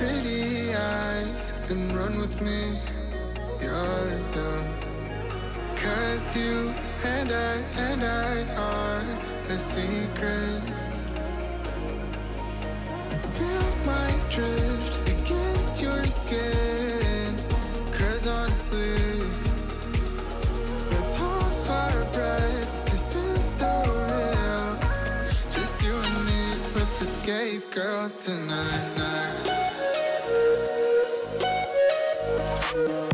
Pretty eyes and run with me. You're young. Cause you and I and I are a secret. Feel my drift against your skin. Cause honestly, let's hold our breath. This is so real. Just you and me with the escape girl tonight. Bye.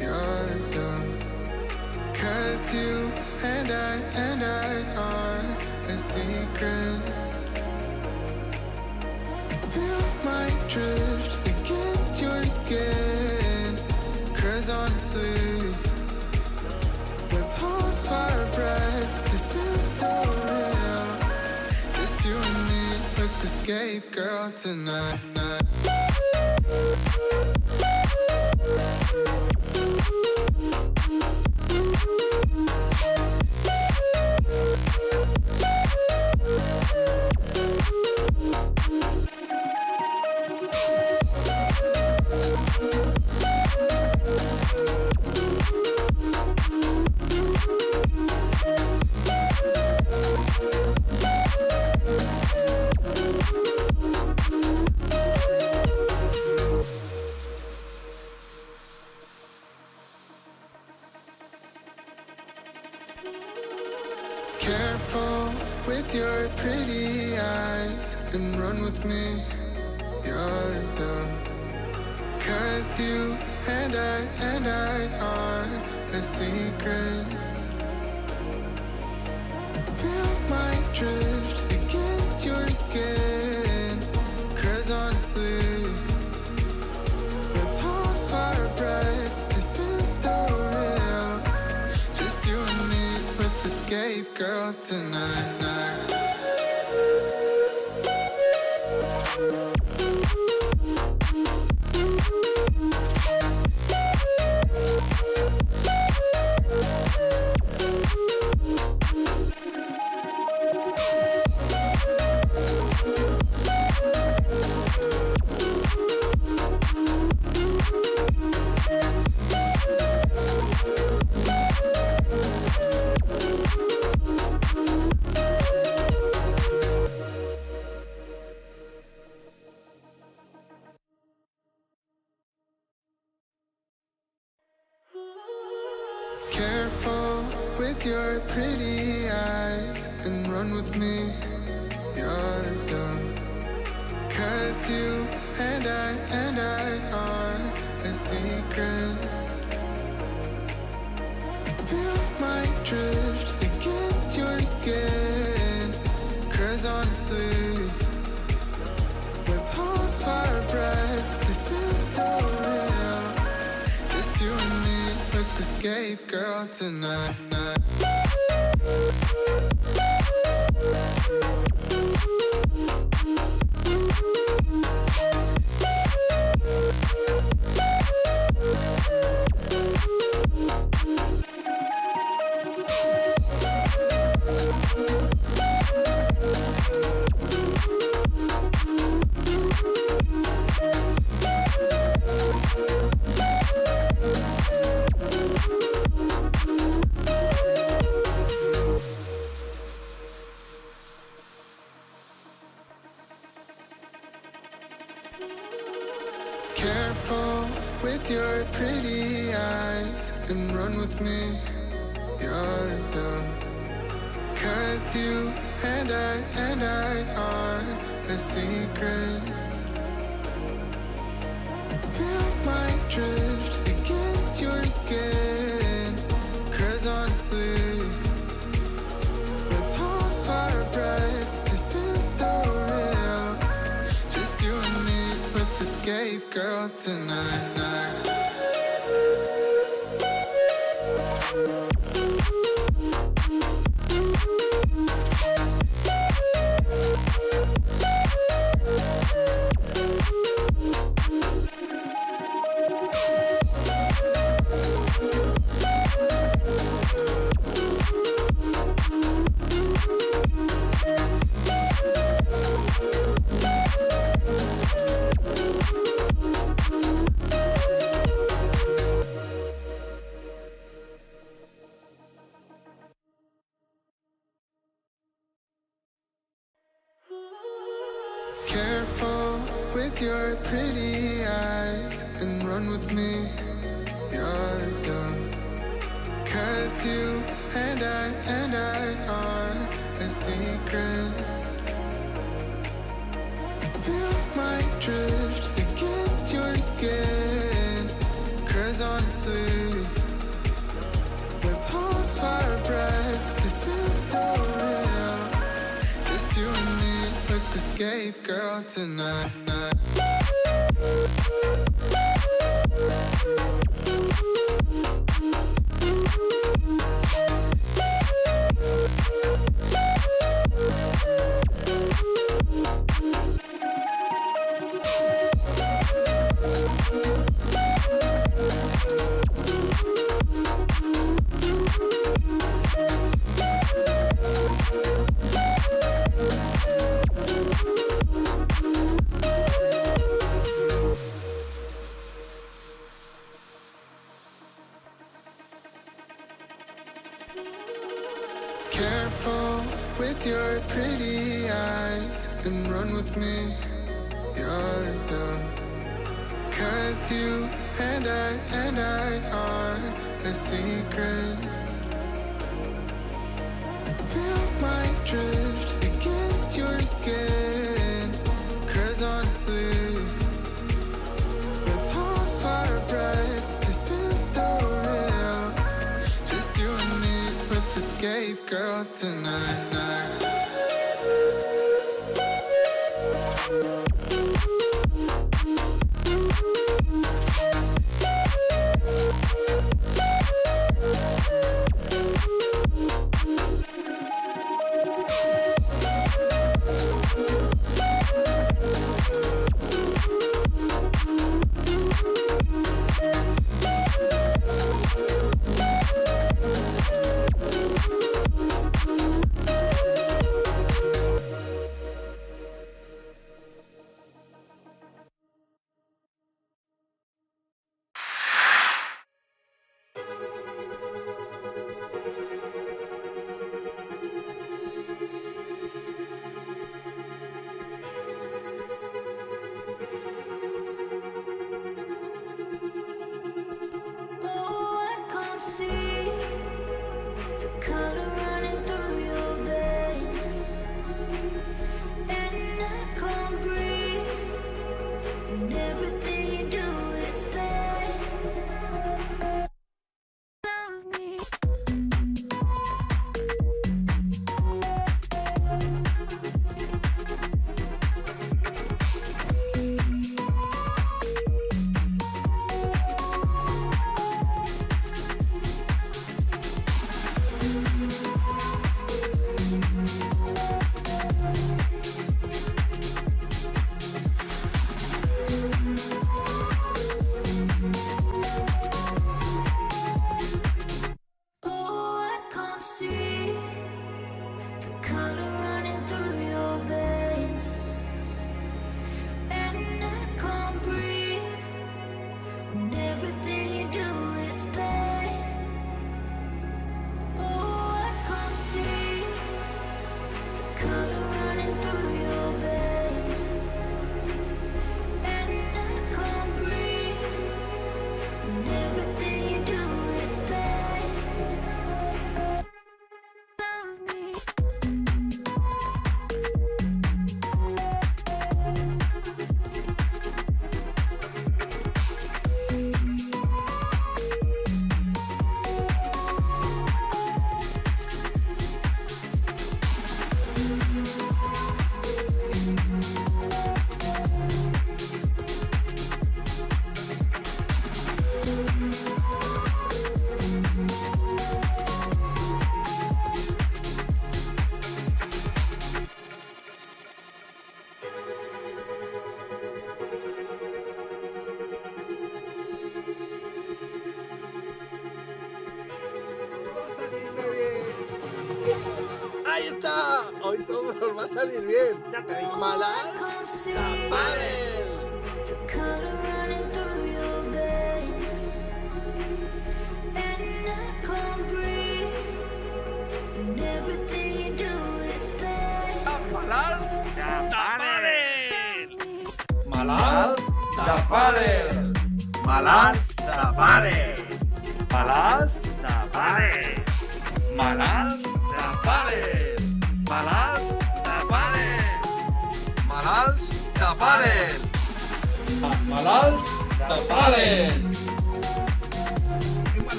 You're young. Cause you and I and I are a secret. Feel my drift against your skin. Cause honestly, let's hold our breath. This is so real. Just you and me the escape girl tonight. Thank you. with me, you're Cause you and I and I are a secret. Feel my drift against your skin. Cause honestly Let's hold our breath, this is so real. Just you and me with this gay girl tonight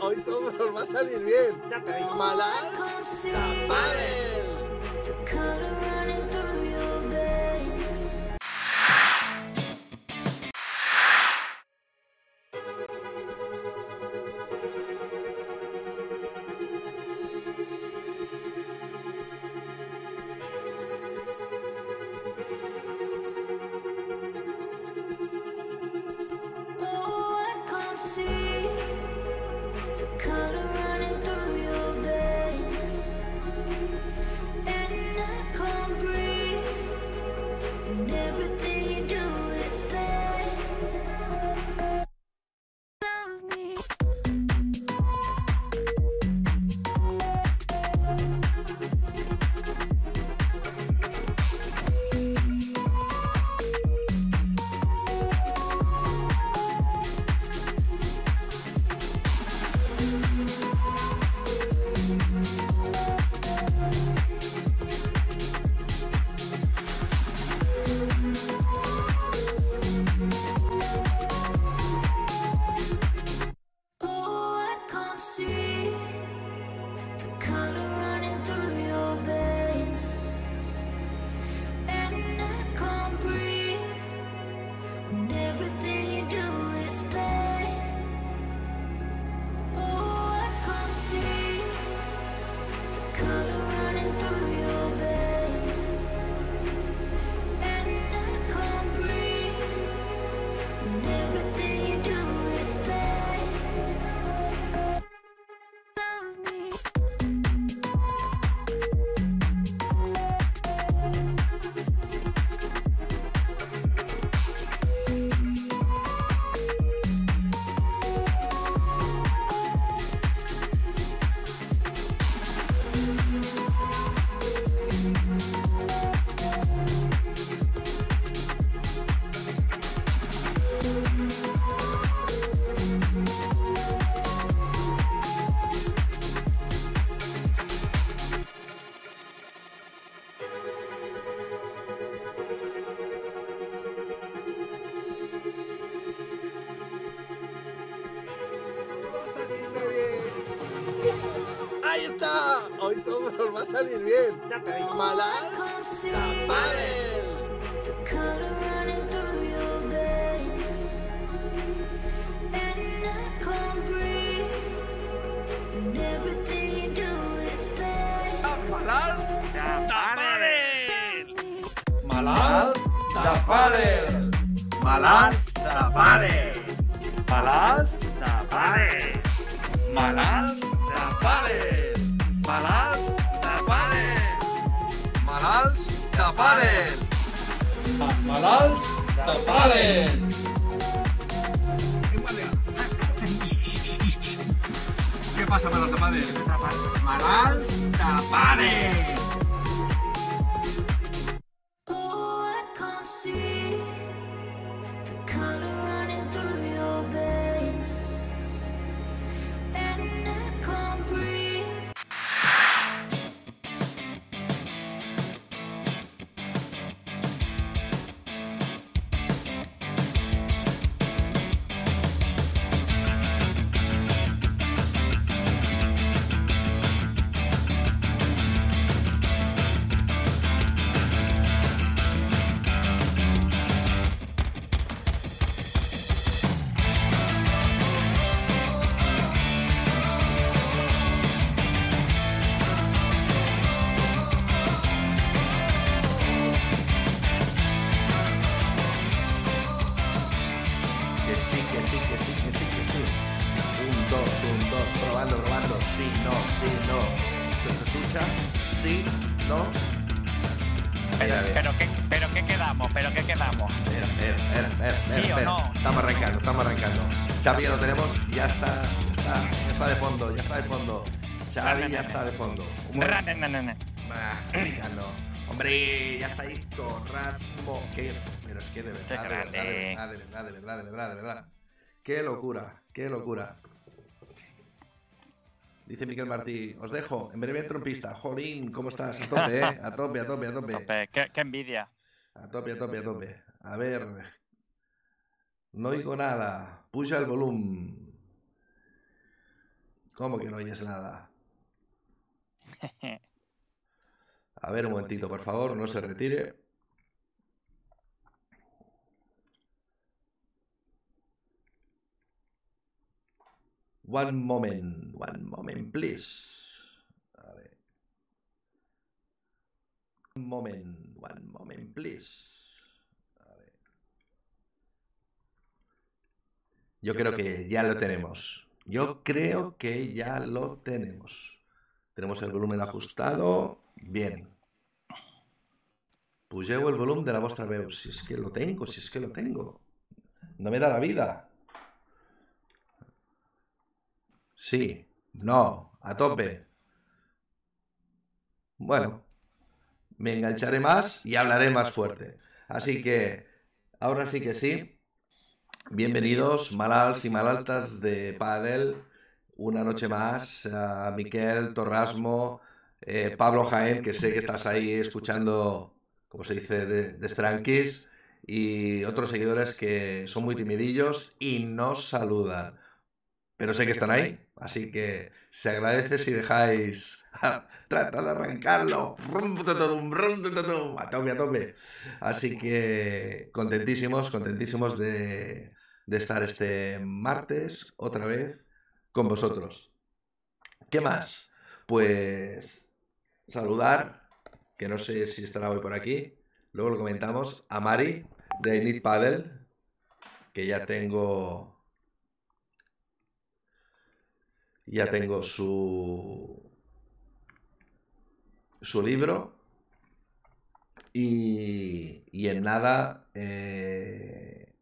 Hoy todo nos va a salir bien. Ya te digo. Malas no. ¿Se escucha? Sí, no. Pero, pero, ¿qué, pero ¿qué quedamos? ¿Pero qué quedamos? Espera, espera, espera, espera, ¿Sí espera, o no? Estamos arrancando, estamos arrancando. Xavi ya lo tenemos, ya está, ya está, ya está de fondo, ya está de fondo. Xavi ya está de fondo. Bah, ya no. Hombre, ya está ahí Torrasmo. Qué, pero es que de verdad, de verdad, de verdad, de verdad, de verdad, de verdad, de verdad. Qué locura, qué locura. Dice Miquel Martí, os dejo, en breve entro en pista. Jolín, ¿cómo estás? A tope, ¿eh? A tope, a tope, a tope. Tope, qué, qué envidia. A tope, a tope, a tope. A ver. No oigo nada. Puja el volumen. ¿Cómo que no oyes nada? A ver, un momentito, por favor, no se retire. One moment, one moment, please. A ver. One moment, one moment, please. A ver. Yo creo que ya lo tenemos. Yo creo que ya lo tenemos. Tenemos el volumen ajustado. Bien. Pugeu el volumen de la vostra veu. Si es que lo tengo, si es que lo tengo. No me da la vida. Sí, no, a tope. Bueno, me engancharé más y hablaré más fuerte. Así que, ahora sí que sí. Bienvenidos, malals y malaltas de Padel. Una noche más a Miquel, Torrasmo, eh, Pablo Jaén, que sé que estás ahí escuchando, como se dice, de, de y otros seguidores que son muy timidillos y nos saludan. Pero sé que están ahí, así que se agradece si dejáis. Trata de arrancarlo. A tope, a tope. Así que contentísimos, contentísimos de, de estar este martes otra vez con vosotros. ¿Qué más? Pues saludar, que no sé si estará hoy por aquí, luego lo comentamos, a Mari de Need Paddle, que ya tengo ya tengo su su libro y, y en nada eh,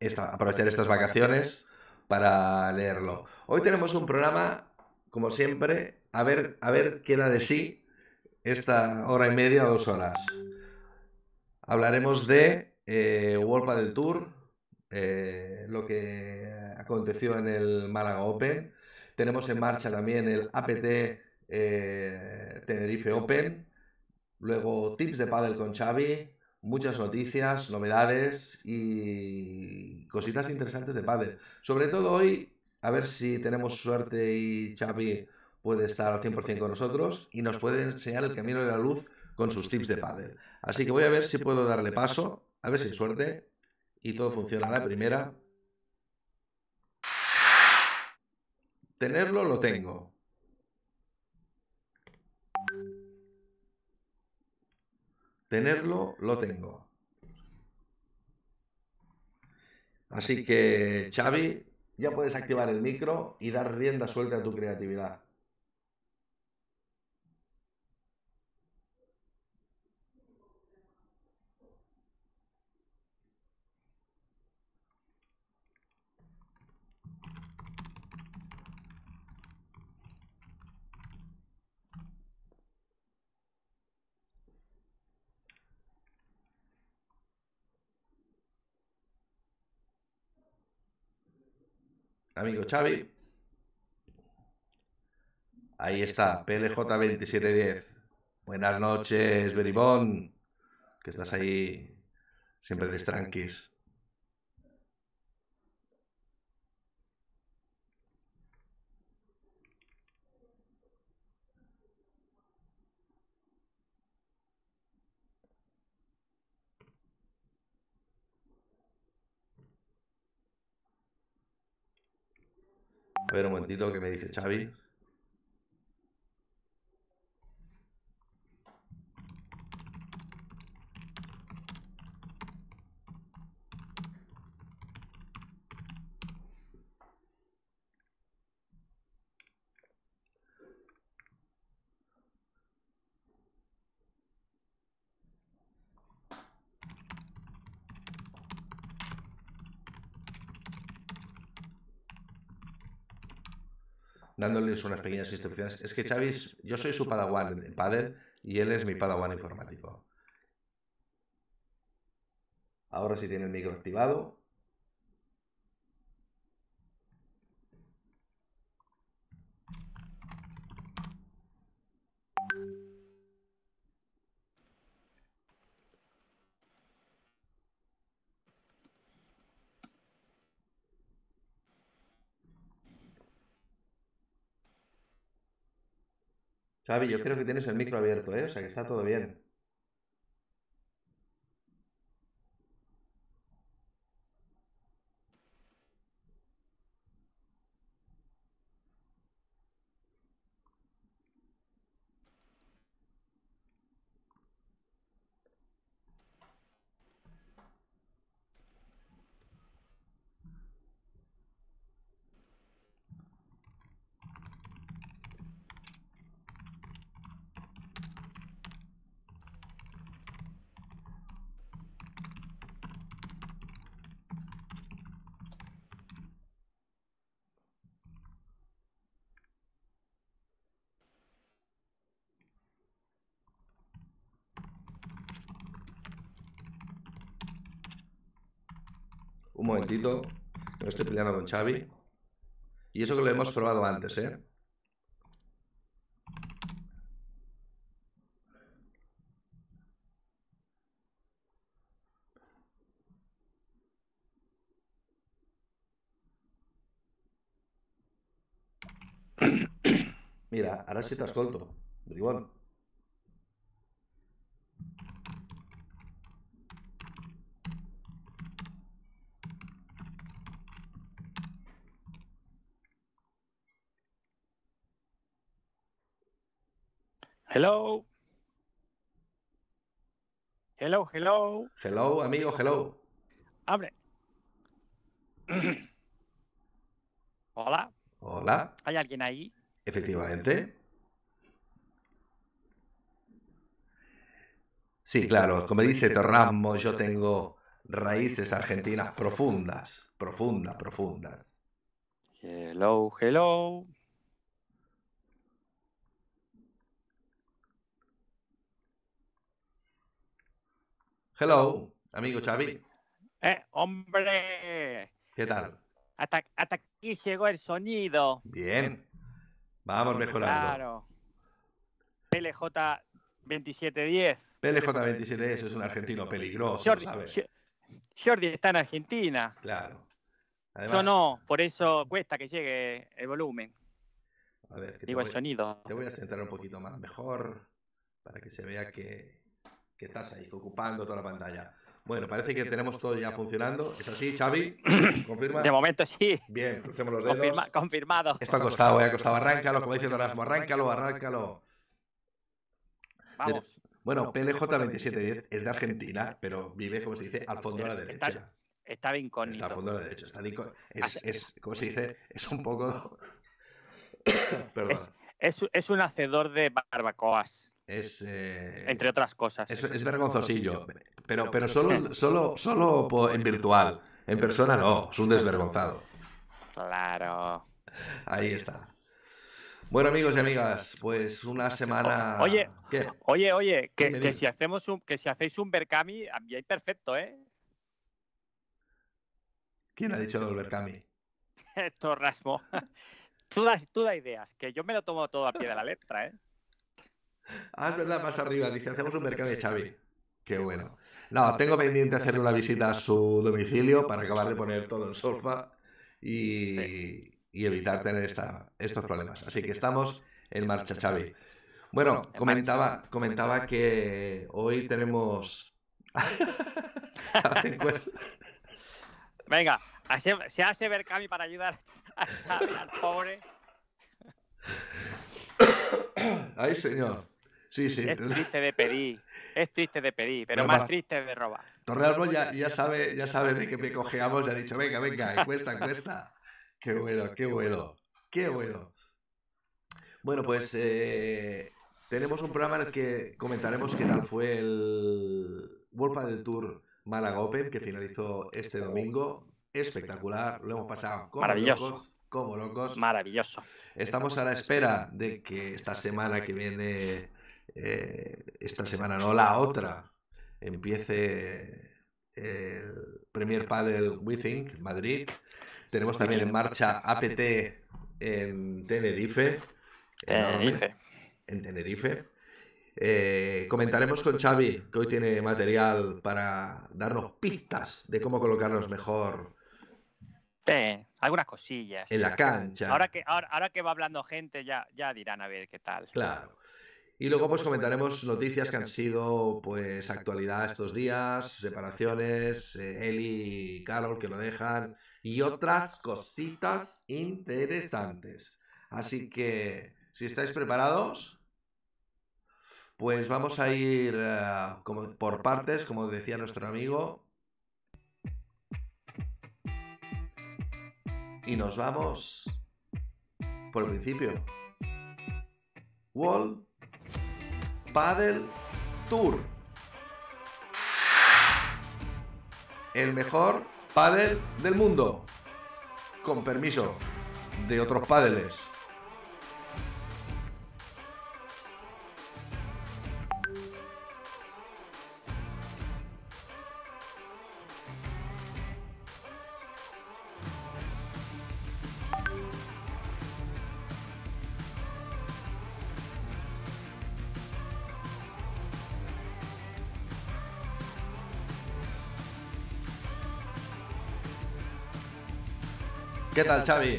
esta- aprovechar estas vacaciones para leerlo. Hoy tenemos un programa, como siempre, a ver, a ver qué da de sí esta hora y media o dos horas. Hablaremos de eh, World Padel Tour, eh, lo que aconteció en el Málaga Open. Tenemos en marcha también el APT eh, Tenerife Open. Luego tips de pádel con Xavi, muchas noticias, novedades y cositas interesantes de pádel. Sobre todo hoy, a ver si tenemos suerte y Xavi puede estar al 100% con nosotros y nos puede enseñar el camino de la luz con sus tips de pádel. Así que voy a ver si puedo darle paso, a ver si hay suerte y todo funciona a la primera. Tenerlo lo tengo. Tenerlo lo tengo. Así que, Xavi, ya puedes activar el micro y dar rienda suelta a tu creatividad. Amigo Xavi. Ahí está, PLJ2710. Buenas noches, Beribón. Que estás ahí siempre de tranquis. A ver un momentito que me dice Xavi. Dándoles unas pequeñas instrucciones. Es que Xavi, es- yo soy su padawan en pádel y él es mi padawan informático. Ahora sí tiene el micro activado. Xavi, yo creo que tienes el micro abierto, ¿eh? O sea que está todo bien. Un momentito, me estoy peleando con Xavi. Y eso que lo hemos probado antes, ¿eh? Mira, ara sí t'escolto, bribón. Hello. Hello, hello. Hello, amigo, hello. Abre. Hola, Hola, ¿hay alguien ahí? efectivamente. Sí, claro, como dice Torramo, yo tengo raíces argentinas profundas, profundas, profundas. Hello, hello. Hello, amigo Xavi, Eh, hombre. ¿qué tal? Hasta, hasta aquí llegó el sonido. Bien, vamos mejorando. Claro. PLJ 2710. PLJ27S es un argentino peligroso, Jordi, ¿sabes? Jo- Jordi está en Argentina. Claro. Yo Además, no, por eso cuesta que llegue el volumen. a ver, que te Digo, el sonido. Te voy a centrar un poquito más mejor para que se vea que, que estás ahí, ocupando toda la pantalla. Bueno, parece que tenemos todo ya funcionando. ¿Es así, Xavi? ¿Confirma? De momento sí. Bien, crucemos los dedos. Confirma- confirmado. Esto ha costado, eh, ha costado. Arráncalo, como dice Dorasmo, arráncalo, arráncalo. Vamos. Bueno, PLJ2710 es de Argentina, pero vive, como se dice, al fondo de la Está- derecha. Está de Está incógnito. al fondo de la derecha. Está inco- es, es, como se dice, es un poco... Perdón. Es, es, es un hacedor de barbacoas, Es, eh, entre otras cosas. Es, es vergonzosillo, pero, pero solo, solo, solo en virtual. En persona no, es un desvergonzado. Claro. Ahí está. Bueno, amigos y amigas, pues una semana. Oye. ¿Qué? Oye, oye, que, si hacemos un, que si hacéis un Berkami, hay perfecto, ¿eh? ¿Quién ha dicho el Berkami? Esto rasmo. Tú das, tú da ideas, que yo me lo tomo todo a pie de la letra, ¿eh? Ah, es verdad, más arriba. Dice, hacemos un Berkami, Xavi. Qué bueno. No, tengo pendiente hacerle una visita a su domicilio para acabar de poner todo en solfa y, y evitar tener esta, estos problemas. Así que estamos en marcha, Xavi. Bueno, En comentaba, comentaba que hoy tenemos... Venga, se hace Berkami para ayudar a Xavi, al pobre. Ay, señor. Sí, sí. Es triste de pedir, es triste de pedir, pero Pero más más- triste de robar. Torrealbo ya, ya sabe, ya sabe de que me cojeamos, ya ha dicho, venga, venga, encuesta, encuesta. Qué bueno, qué bueno, qué bueno. Bueno, pues eh, tenemos un programa en el que comentaremos qué tal fue el World Padel Tour Málaga Open, que finalizó este domingo. Espectacular, lo hemos pasado como Maravilloso. locos, como locos. Maravilloso. Estamos a la espera de que esta semana que viene, eh, esta semana no, la otra, empiece el Premier Padel Withink Madrid. Tenemos también en marcha APT en Tenerife. Tenerife. En Tenerife. Eh, comentaremos con Xavi, que hoy tiene material para darnos pistas de cómo colocarnos mejor Sí, algunas cosillas. en la cancha. Ahora que, ahora, ahora que va hablando gente, ya, ya dirán a ver qué tal. Claro. Y luego pues comentaremos noticias que han sido pues actualidad estos días, separaciones, eh, Eli y Carol que lo dejan y otras cositas interesantes. Así que si estáis preparados, pues vamos a ir eh, como por partes, como decía nuestro amigo. Y nos vamos por el principio. Wall Paddle Tour. El mejor paddle del mundo. Con permiso de otros paddles. ¿Qué tal, Xavi?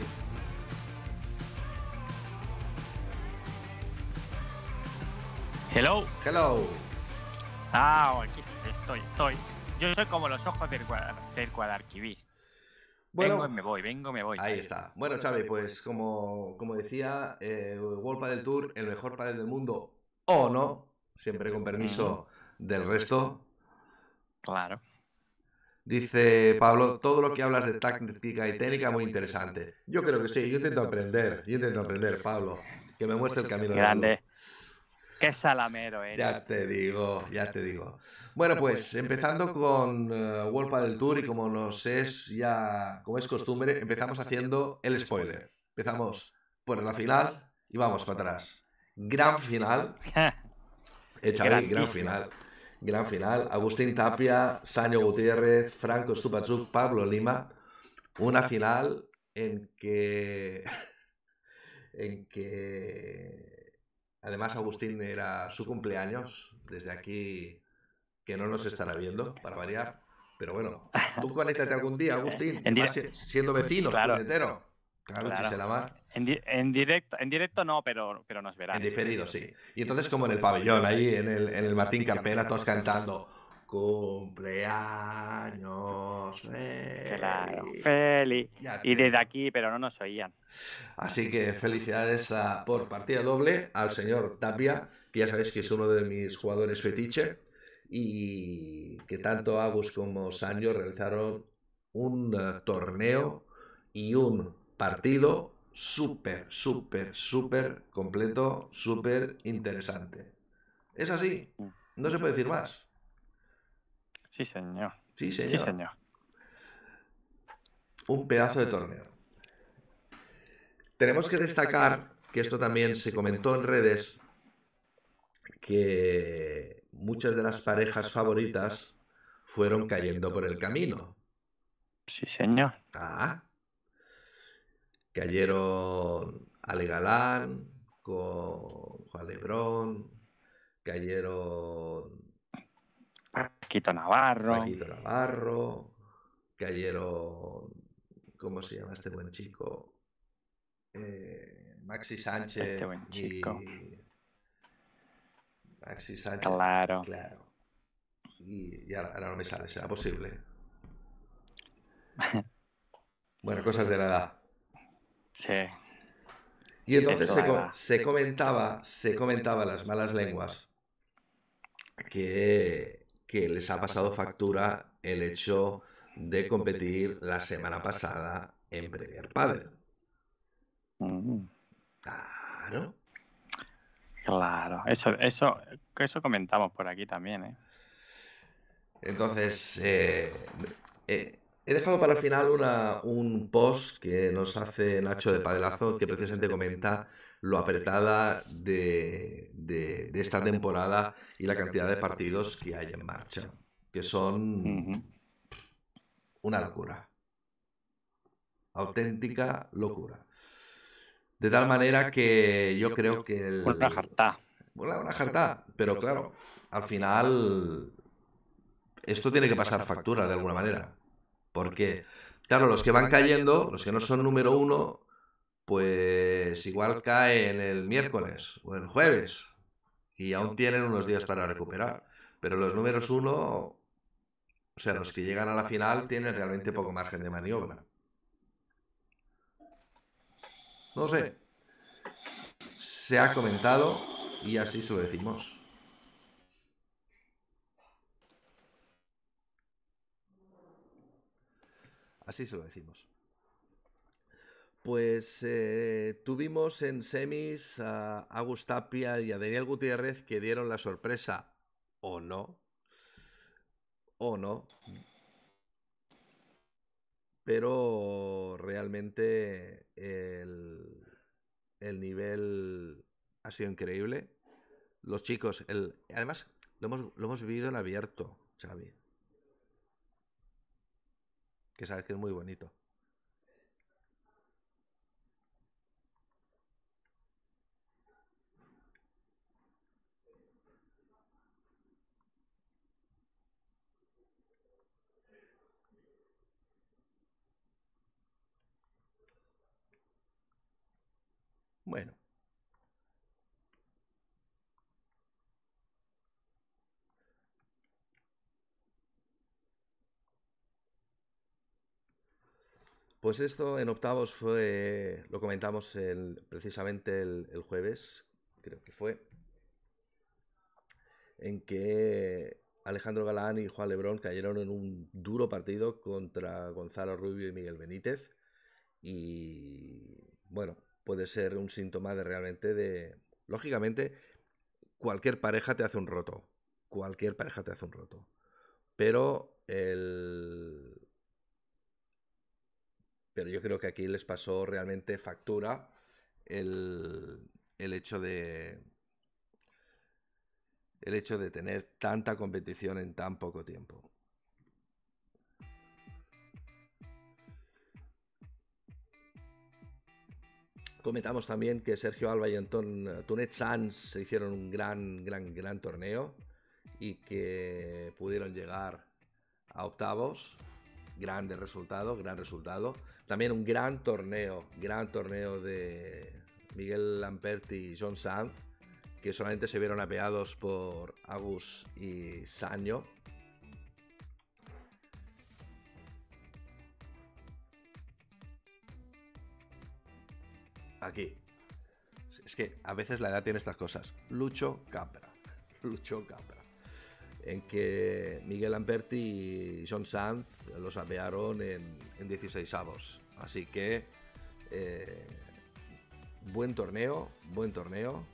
Hello. Hello. Ah, aquí estoy, estoy. Yo soy como los ojos del, del Guadalquivir. Vengo y Bueno, me voy, vengo y me voy. ahí está. Bueno, Xavi, pues como, como decía, eh, World Padel Tour, el mejor padel del mundo, o no, siempre con permiso del resto. Claro. Dice Pablo, todo lo que hablas de táctica y técnica muy interesante. Yo creo que sí, yo intento aprender, yo intento aprender, Pablo, que me muestre el camino. Grande. Qué salamero eres. Ya te digo, ya te digo. Bueno, pues empezando con eh, World Padel Tour y como nos es ya, como es costumbre, empezamos haciendo el spoiler. Empezamos por la final y vamos para atrás. Gran final, eh, Xavi, gran final. Gran final. Agustín Tapia, Sanyo Gutiérrez, Franco Stupachuk, Pablo Lima. Una final en que. En que. Además, Agustín era su cumpleaños. Desde aquí. Que no nos estará viendo, para variar. Pero bueno, tú conéctate algún día, Agustín. En más siendo vecinos, Claro. puñetero. Claro, Claro. En, di- en directo, en directo no, pero, pero nos verán. En diferido, sí. Y entonces, como en el pabellón, ahí en el, en el Martín todos cantando cumpleaños. Claro. feliz". Feli. Ya te Y desde aquí, pero no nos oían. Así que felicidades a- por partida doble al señor Tapia, que ya sabéis que es uno de mis jugadores fetiche, y que tanto Agus como Sanyo realizaron un eh, torneo y un partido súper, súper, súper completo, súper interesante. Es así, no se puede decir más. Sí, señor. Sí, señor. Sí, señor. un pedazo de torneo. Tenemos que destacar que esto también se comentó en redes que muchas de las parejas favoritas fueron cayendo por el camino. Sí, señor. Ah. Cayeron Ale Galán con Juan Lebrón, cayeron Paquito Navarro. Paquito Navarro, cayeron, ¿cómo se llama este buen chico? Eh, Maxi Sánchez. Este buen chico. y- Maxi Sánchez. Claro. Claro. Y, y ahora, ahora no me sale, será posible. Bueno, cosas de la edad. Sí. Y entonces se, comentaba, se comentaba las malas lenguas que, que les ha pasado factura el hecho de competir la semana pasada en Premier Padel. Mm, Claro. Claro. Eso, eso, eso comentamos por aquí también, ¿eh? Entonces, eh, eh, he dejado para el final una, un post que nos hace Nacho de Padelazo que precisamente comenta lo apretada de, de- de esta temporada y la cantidad de partidos que hay en marcha, que son una locura. Auténtica locura. De tal manera que yo creo que el... Una jartá. Bueno, una jarta, pero claro, al final esto tiene que pasar factura de alguna manera. Porque Claro, los que van cayendo, los que no son número uno, pues igual caen el miércoles o el jueves y aún tienen unos días para recuperar. Pero los números uno, o sea, los que llegan a la final tienen realmente poco margen de maniobra. No sé. Se ha comentado y así se lo decimos. Así se lo decimos. Pues eh, tuvimos en semis a Agus Tapia y a Daniel Gutiérrez que dieron la sorpresa, o no, o no, pero realmente el, el nivel ha sido increíble. Los chicos, además lo hemos, lo hemos vivido en abierto, Xavi. Que sabes que es muy bonito. Bueno. Pues esto en octavos fue, lo comentamos precisamente el, el jueves, creo que fue, en que Alejandro Galán y Juan Lebrón cayeron en un duro partido contra Gonzalo Rubio y Miguel Benítez. Y bueno, puede ser un síntoma de realmente de... Lógicamente, cualquier pareja te hace un roto. Cualquier pareja te hace un roto. Pero el... Pero yo creo que aquí les pasó realmente factura el, el hecho de... El hecho de tener tanta competición en tan poco tiempo. Comentamos también que Sergio Alba y Anton Tunet Sanz se hicieron un gran, gran, gran torneo y que pudieron llegar a octavos. Grande resultado, gran resultado. También un gran torneo, gran torneo de Miguel Lamperti y John Sanz, que solamente se vieron apeados por Agus y Saño. Aquí. Es que a veces la edad tiene estas cosas. Lucho Capra. Lucho Capra. En que Miguel Lamperti y John Sanz los apearon en, en 16 avos. Así que eh, buen torneo, buen torneo.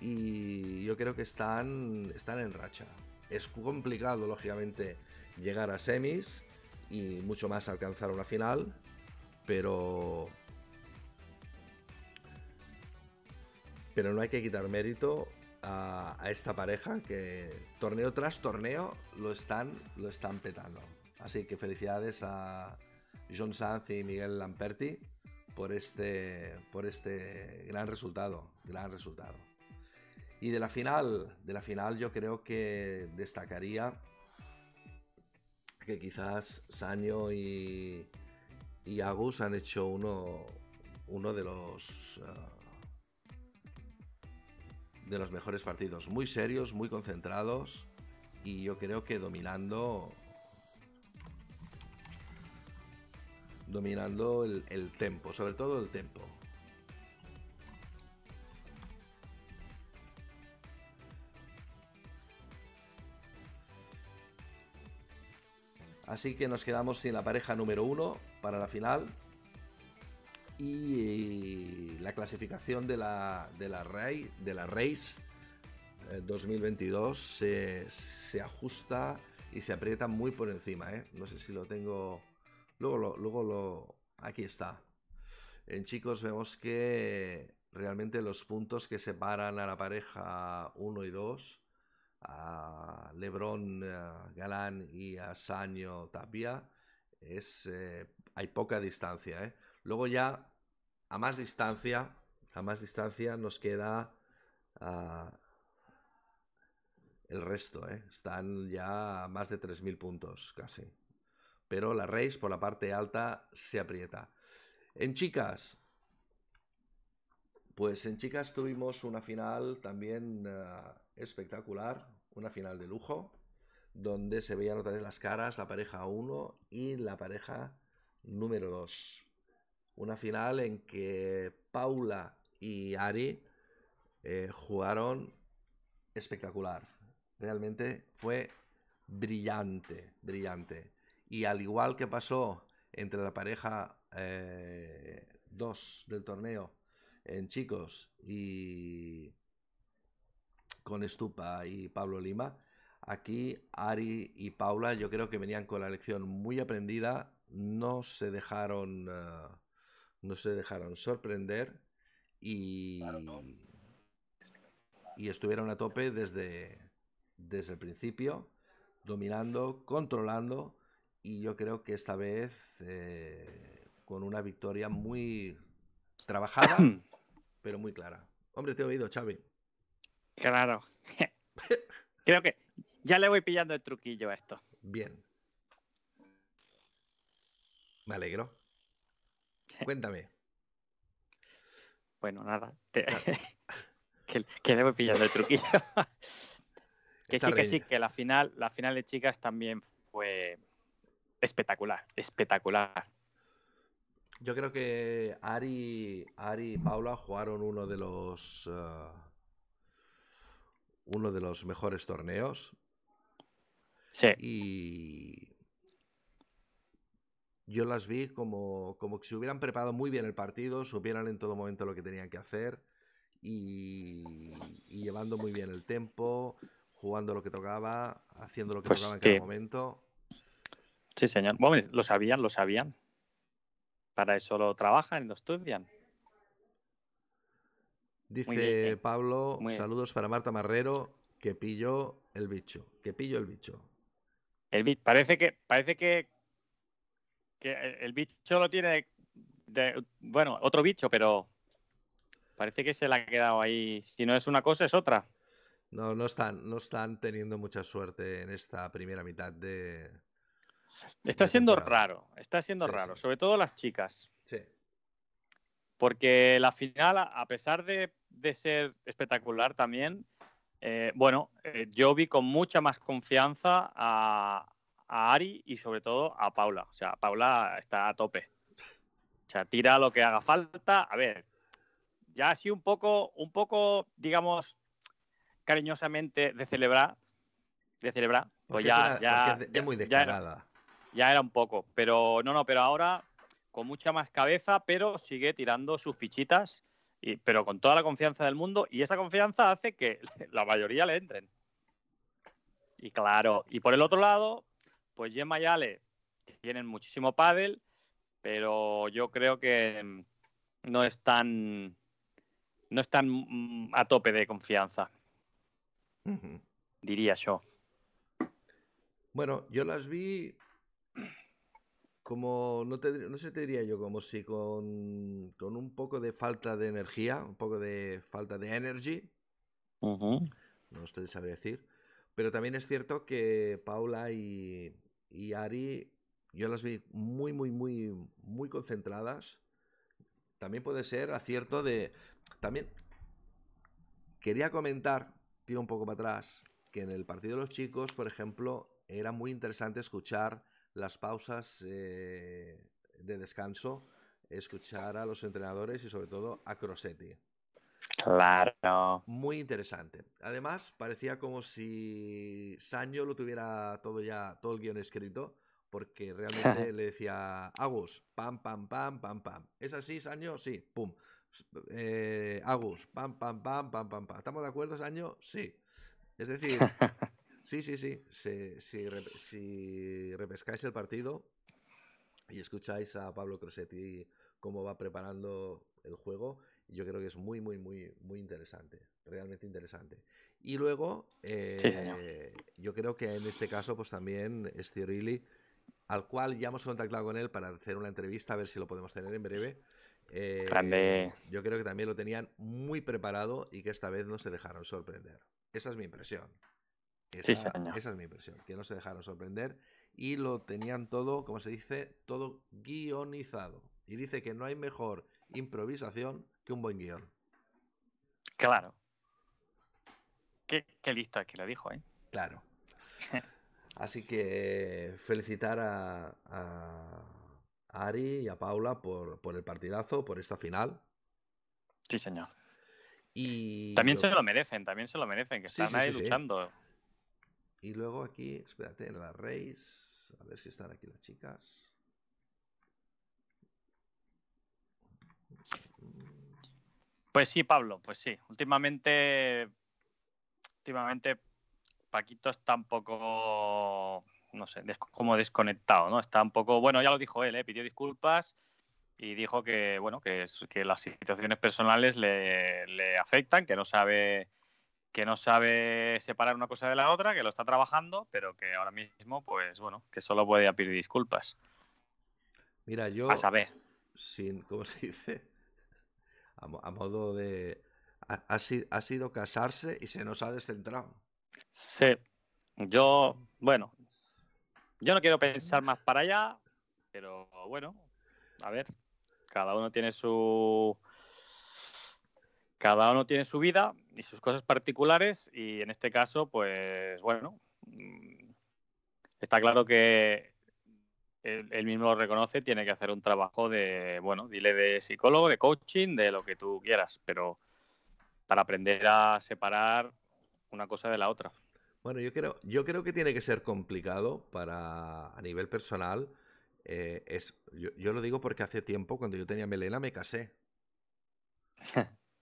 Y yo creo que están, están en racha. Es complicado, lógicamente, llegar a semis y mucho más alcanzar una final. Pero pero no hay que quitar mérito a, esta pareja que torneo tras torneo lo están, lo están petando. Así que felicidades a John Sanz y Miguel Lamperti por este, por este gran resultado, gran resultado. Y de la final, de la final yo creo que destacaría que quizás Saño y, y Agus han hecho uno, uno de los uh, de los mejores partidos. Muy serios, muy concentrados y yo creo que dominando dominando el, el tempo, sobre todo el tempo. Así que nos quedamos sin la pareja número uno para la final. Y la clasificación de la, de la, Rey, de la Race eh, 2022 se, se, ajusta y se aprieta muy por encima. ¿eh? No sé si lo tengo. Luego lo, luego lo. Aquí está. En chicos vemos que realmente los puntos que separan a la pareja 1 y 2, a Lebron Galán y a Saño Tapia, es, eh, hay poca distancia. ¿eh? Luego ya, a más distancia, a más distancia nos queda uh, el resto. ¿eh? Están ya a más de 3.000 puntos casi. pero la Reis por la parte alta se aprieta. En chicas, pues en chicas tuvimos una final también eh, espectacular, una final de lujo, donde se veían otra vez las caras, la pareja 1 y la pareja número 2. Una final en que Paula y Ari eh, jugaron espectacular. Realmente fue brillante, brillante. Y al igual que pasó entre la pareja 2 eh, del torneo en chicos y con Estupa y Pablo Lima, aquí Ari y Paula yo creo que venían con la lección muy aprendida, no se dejaron, eh, no se dejaron sorprender y, y estuvieron a tope desde, desde el principio, dominando, controlando y yo creo que esta vez eh, con una victoria muy trabajada, pero muy clara. Hombre, te he oído, Xavi. Claro. creo que ya le voy pillando el truquillo a esto. Bien. Me alegro. Cuéntame. Bueno, nada. te- que, que le voy pillando el truquillo. que Está sí, que sí, que la final, la final de chicas también fue espectacular, espectacular. Yo creo que Ari, Ari y Paula jugaron uno de los eh, uno de los mejores torneos Sí, y yo las vi como, como que se hubieran preparado muy bien el partido, supieran en todo momento lo que tenían que hacer y, y llevando muy bien el tempo, jugando lo que tocaba, haciendo lo que Pues tocaba en cada momento. sí, señor. Bueno, lo sabían, lo sabían. Para eso lo trabajan y lo estudian. Dice bien, Pablo, muy saludos para Marta Marrero, que pilló el bicho, que pilló el bicho. El parece que, parece que, que el el bicho lo tiene de, bueno, otro bicho, pero parece que se le ha quedado ahí. Si no es una cosa, es otra. No, no están, no están teniendo mucha suerte en esta primera mitad de... Está de siendo temporada. raro, está siendo Sí, raro, sí. sobre todo las chicas. Sí. Porque la final, a- a pesar de, de ser espectacular también, eh, bueno, eh, yo vi con mucha más confianza a, a Ari y sobre todo a Paula. O sea, Paula está a tope. O sea, tira lo que haga falta. A ver, ya así un poco, un poco, digamos, cariñosamente de celebrar, de celebrar, pues ya, ya, ya- muy ya ya era un poco. Pero no, no, pero ahora con mucha más cabeza, pero sigue tirando sus fichitas, y, pero con toda la confianza del mundo. Y esa confianza hace que la mayoría le entren. Y claro, y por el otro lado, pues Gemma y Ale tienen muchísimo pádel, pero yo creo que mm, no están, no están mm, a tope de confianza, diría yo. Bueno, yo las vi como, no, te, no sé, te diría yo, como si con, con un poco de falta de energía, un poco de falta de energy, no os te sabré decir. Pero también es cierto que Paula y, y Ari, yo las vi muy, muy, muy, muy concentradas. También puede ser acierto de... También quería comentar, tiro un poco para atrás, que en el partido de los chicos, por ejemplo, era muy interesante escuchar las pausas eh, de descanso, escuchar a los entrenadores y sobre todo a Crossetti. Claro. Muy interesante. Además, parecía como si Sanyo lo tuviera todo ya, todo el guion escrito, porque realmente le decía, Agus, pam, pam, pam, pam, pam. ¿Es así, Sanyo? Sí, pum. Eh, Agus, pam, pam, pam, pam, pam, pam. ¿Estamos de acuerdo, Sanyo? Sí. Es decir, sí, sí, sí. Si, si, si repescáis el partido y escucháis a Pablo Crossetti cómo va preparando el juego, yo creo que es muy, muy, muy, muy interesante. Realmente interesante. Y luego, eh, yo creo que en este caso, pues también Stiorilli, al cual ya hemos contactado con él para hacer una entrevista, a ver si lo podemos tener en breve. eh, Grande. Yo creo que también lo tenían muy preparado y que esta vez no se dejaron sorprender. Esa es mi impresión. Sí, Esa, señor. esa es mi impresión, que no se dejaron sorprender y lo tenían todo, como se dice, todo guionizado. Y dice que no hay mejor improvisación que un buen guion. Claro. Qué, qué listo es que lo dijo, ¿eh? Claro. Así que felicitar a, a Ari y a Paula por, por el partidazo, por esta final. Sí, señor. Y También se lo merecen, también se lo merecen, que Sí, están sí, ahí sí, luchando. Y luego aquí, espérate, en la race, a ver si están aquí las chicas. Pues sí, Pablo, pues sí. Últimamente, últimamente Paquito está un poco, no sé, des- como desconectado, ¿no? Está un poco, bueno, ya lo dijo él, ¿eh? pidió disculpas y dijo que, bueno, que, es- que las situaciones personales le, le afectan, que no sabe que no sabe separar una cosa de la otra, que lo está trabajando, pero que ahora mismo, pues bueno, que solo puede pedir disculpas. Mira, yo, A saber. sin, ¿cómo se dice? A, mo- a modo de... Ha, ha sido casarse y se nos ha descentrado. Sí, yo, bueno, yo no quiero pensar más para allá, pero bueno, a ver, cada uno tiene su, cada uno tiene su vida y sus cosas particulares y en este caso, pues bueno, mm, está claro que él, él mismo lo reconoce, tiene que hacer un trabajo de, bueno, dile de psicólogo, de coaching, de lo que tú quieras, pero para aprender a separar una cosa de la otra. Bueno, yo creo, yo creo que tiene que ser complicado para, a nivel personal. eh, es, yo, yo lo digo porque hace tiempo, cuando yo tenía melena, me casé.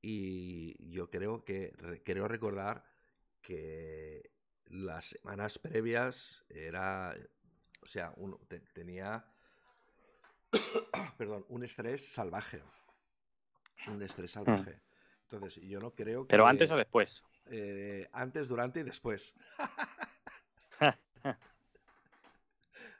Y yo creo que, re- creo recordar que las semanas previas era, o sea, uno te- tenía, perdón, un estrés salvaje. Un estrés salvaje. Entonces, yo no creo que... Pero antes o después. Eh, antes, durante y después.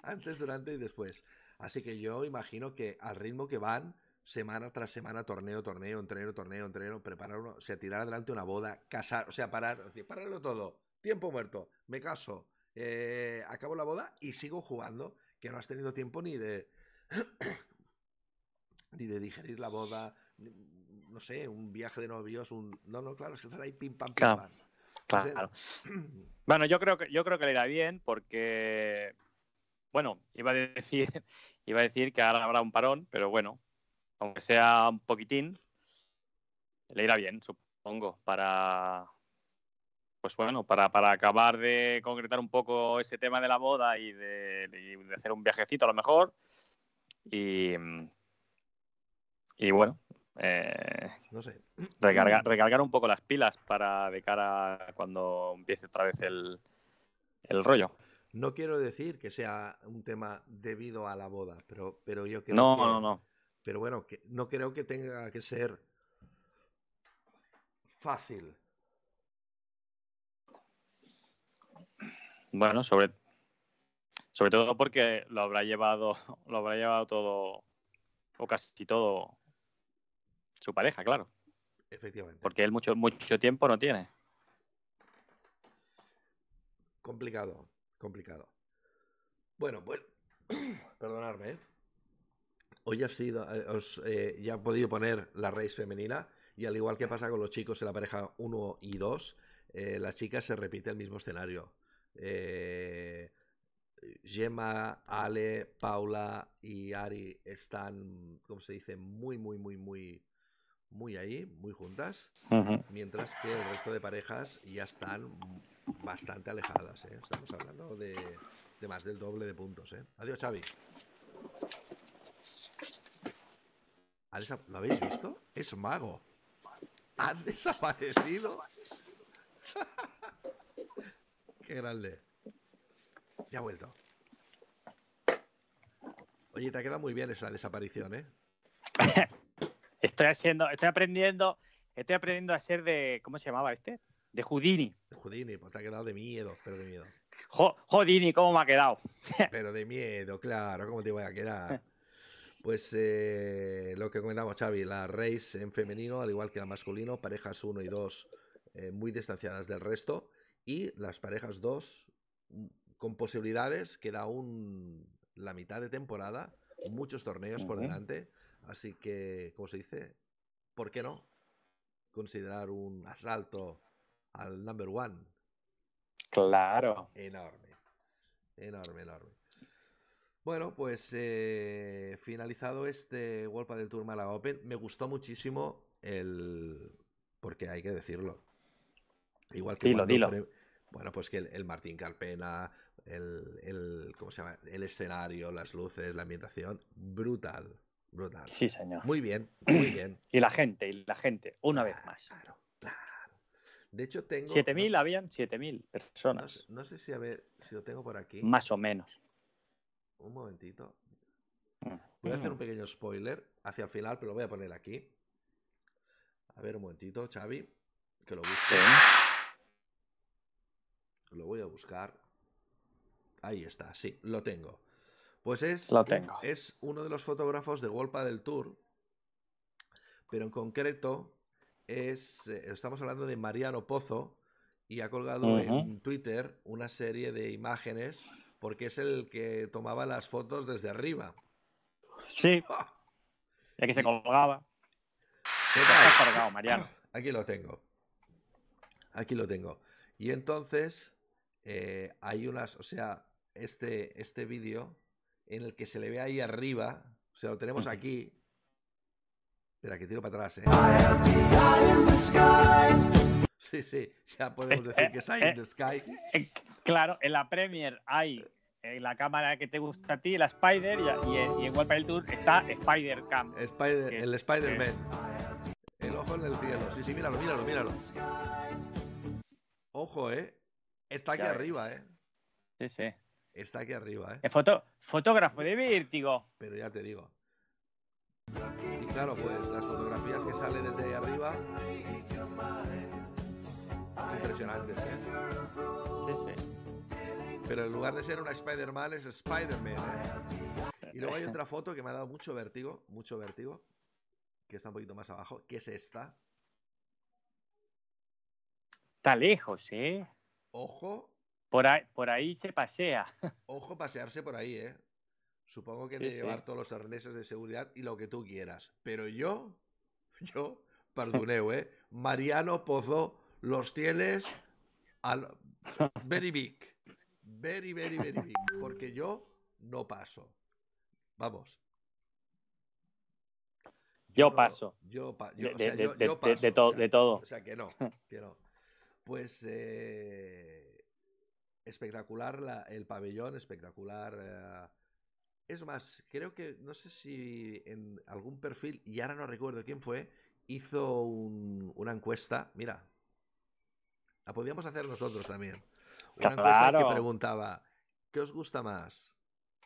antes, durante y después. Así que yo imagino que al ritmo que van, semana tras semana, torneo, torneo, entreno, torneo, entreno, preparar uno, o sea, tirar adelante una boda, casar, o sea, parar, es decir, pararlo todo, tiempo muerto, me caso, eh, acabo la boda y sigo jugando, que no has tenido tiempo ni de ni de digerir la boda, ni- no sé, un viaje de novios, un no, no, claro, es que estás ahí pim pam pim Claro. pam. Claro. Bueno, yo creo que yo creo que le irá bien porque bueno, iba a decir iba a decir que ahora habrá un parón, pero bueno, aunque sea un poquitín, le irá bien, supongo, para pues bueno, para, para acabar de concretar un poco ese tema de la boda y de, hacer un viajecito a lo mejor. Y, y bueno, eh, No sé. recargar, recargar un poco las pilas para de cara a cuando empiece otra vez el, el rollo. No quiero decir que sea un tema debido a la boda, pero, pero yo creo No, que. no, no. Pero bueno, que no creo que tenga que ser fácil. Bueno, sobre, sobre todo porque lo habrá llevado, lo habrá llevado todo, o casi todo, su pareja, claro. Efectivamente. Porque él mucho, mucho tiempo no tiene. Complicado, complicado. Bueno, pues. Perdonadme, ¿eh? Hoy ha sido. eh, os, eh, ya he podido poner la race femenina. Y al igual que pasa con los chicos en la pareja 1 y 2, eh, las chicas se repite el mismo escenario. Eh, Gemma, Ale, Paula y Ari están, ¿cómo se dice? Muy, muy, muy, muy, muy ahí, muy juntas. Mientras que el resto de parejas ya están bastante alejadas. ¿eh? Estamos hablando de, de más del doble de puntos. ¿eh? Adiós, Xavi. ¿Ha desa- ¿Lo habéis visto? Es mago. Han desaparecido. Qué grande. Ya ha vuelto. Oye, te ha quedado muy bien esa desaparición, ¿eh? Estoy haciendo, estoy aprendiendo, estoy aprendiendo a ser de, ¿cómo se llamaba este? De Houdini. Houdini, pues te ha quedado de miedo, pero de miedo. Jo- Houdini, ¿cómo me ha quedado? Pero de miedo, claro, ¿cómo te voy a quedar? Pues eh, lo que comentamos, Xavi, la race en femenino, al igual que la masculino, parejas 1 y 2 eh, muy distanciadas del resto. Y las parejas 2, mm, con posibilidades, queda aún la mitad de temporada, muchos torneos por delante, así que, ¿cómo se dice? ¿Por qué no? Considerar un asalto al number one Claro. enorme, enorme, enorme. Bueno, pues eh, finalizado este World del Tour Málaga Open, me gustó muchísimo el... porque hay que decirlo. Igual que Dilo, dilo. pre- Bueno, pues que el, el Martín Carpena, el, el- ¿cómo se llama? El escenario, las luces, la ambientación, brutal, brutal. Sí, señor. Muy bien, muy bien. Y la gente, y la gente, una vez más. Claro, claro. De hecho, tengo... 7.000 habían 7.000 No, sé- personas. no sé si a ver si lo tengo por aquí. Más o menos. Un momentito. Voy a hacer un pequeño spoiler hacia el final, pero lo voy a poner aquí. A ver un momentito, Xavi, que lo busque. Sí. Lo voy a buscar. Ahí está, sí, lo tengo. Pues es, Lo tengo. es uno de los fotógrafos de Golpa del Tour, pero en concreto es, eh, estamos hablando de Mariano Pozo y ha colgado en Twitter una serie de imágenes porque es el que tomaba las fotos desde arriba. Sí, ¡Ah! ya que se colgaba. ¿Qué tal? colgado, Mariano. Aquí lo tengo. Aquí lo tengo. Y entonces eh, hay unas, o sea, este, este vídeo en el que se le ve ahí arriba, o sea, lo tenemos aquí. Espera, que tiro para atrás, ¿eh? Sí, sí, ya podemos Es- decir eh, que es Eye in eh. the Sky. Eh, Claro, en la Premier hay en la cámara que te gusta a ti, la Spider, y, y en, del Tour está Spider Cam. Spider- el Spider-Man. El ojo en el cielo. Sí, sí, míralo, míralo, míralo. Ojo, ¿eh? Está aquí Ya ves. arriba, ¿eh? Sí, sí. Está aquí arriba, ¿eh? Foto, fotógrafo de vértigo. pero ya te digo. Y claro, pues las fotografías que sale desde ahí arriba. Impresionantes, ¿eh? Sí, sí. Pero en lugar de ser una Spider-Man, es Spider-Man, ¿eh? Y luego hay otra foto que me ha dado mucho vértigo, mucho vértigo, que está un poquito más abajo, que es esta. Está lejos, ¿eh? Ojo, Por ahí, por ahí se pasea. ojo pasearse por ahí, ¿eh? Supongo que Sí, de sí. llevar todos los arneses de seguridad y lo que tú quieras. Pero yo, yo, perdoneu, ¿eh? Mariano Pozo, los tienes al very big. Very, very, very big. Porque yo no paso. Vamos. Yo paso. Yo, pa- yo- De- o sea, de- yo- de- yo de- paso, de o to- sea, de todo. O sea, que no, que no. Pues eh, espectacular la- el pabellón, espectacular. eh, es más, creo que, no sé si en algún perfil, y ahora no recuerdo quién fue, hizo un- una encuesta. Mira, la podíamos hacer nosotros también. Una encuesta que preguntaba, ¿qué os gusta más?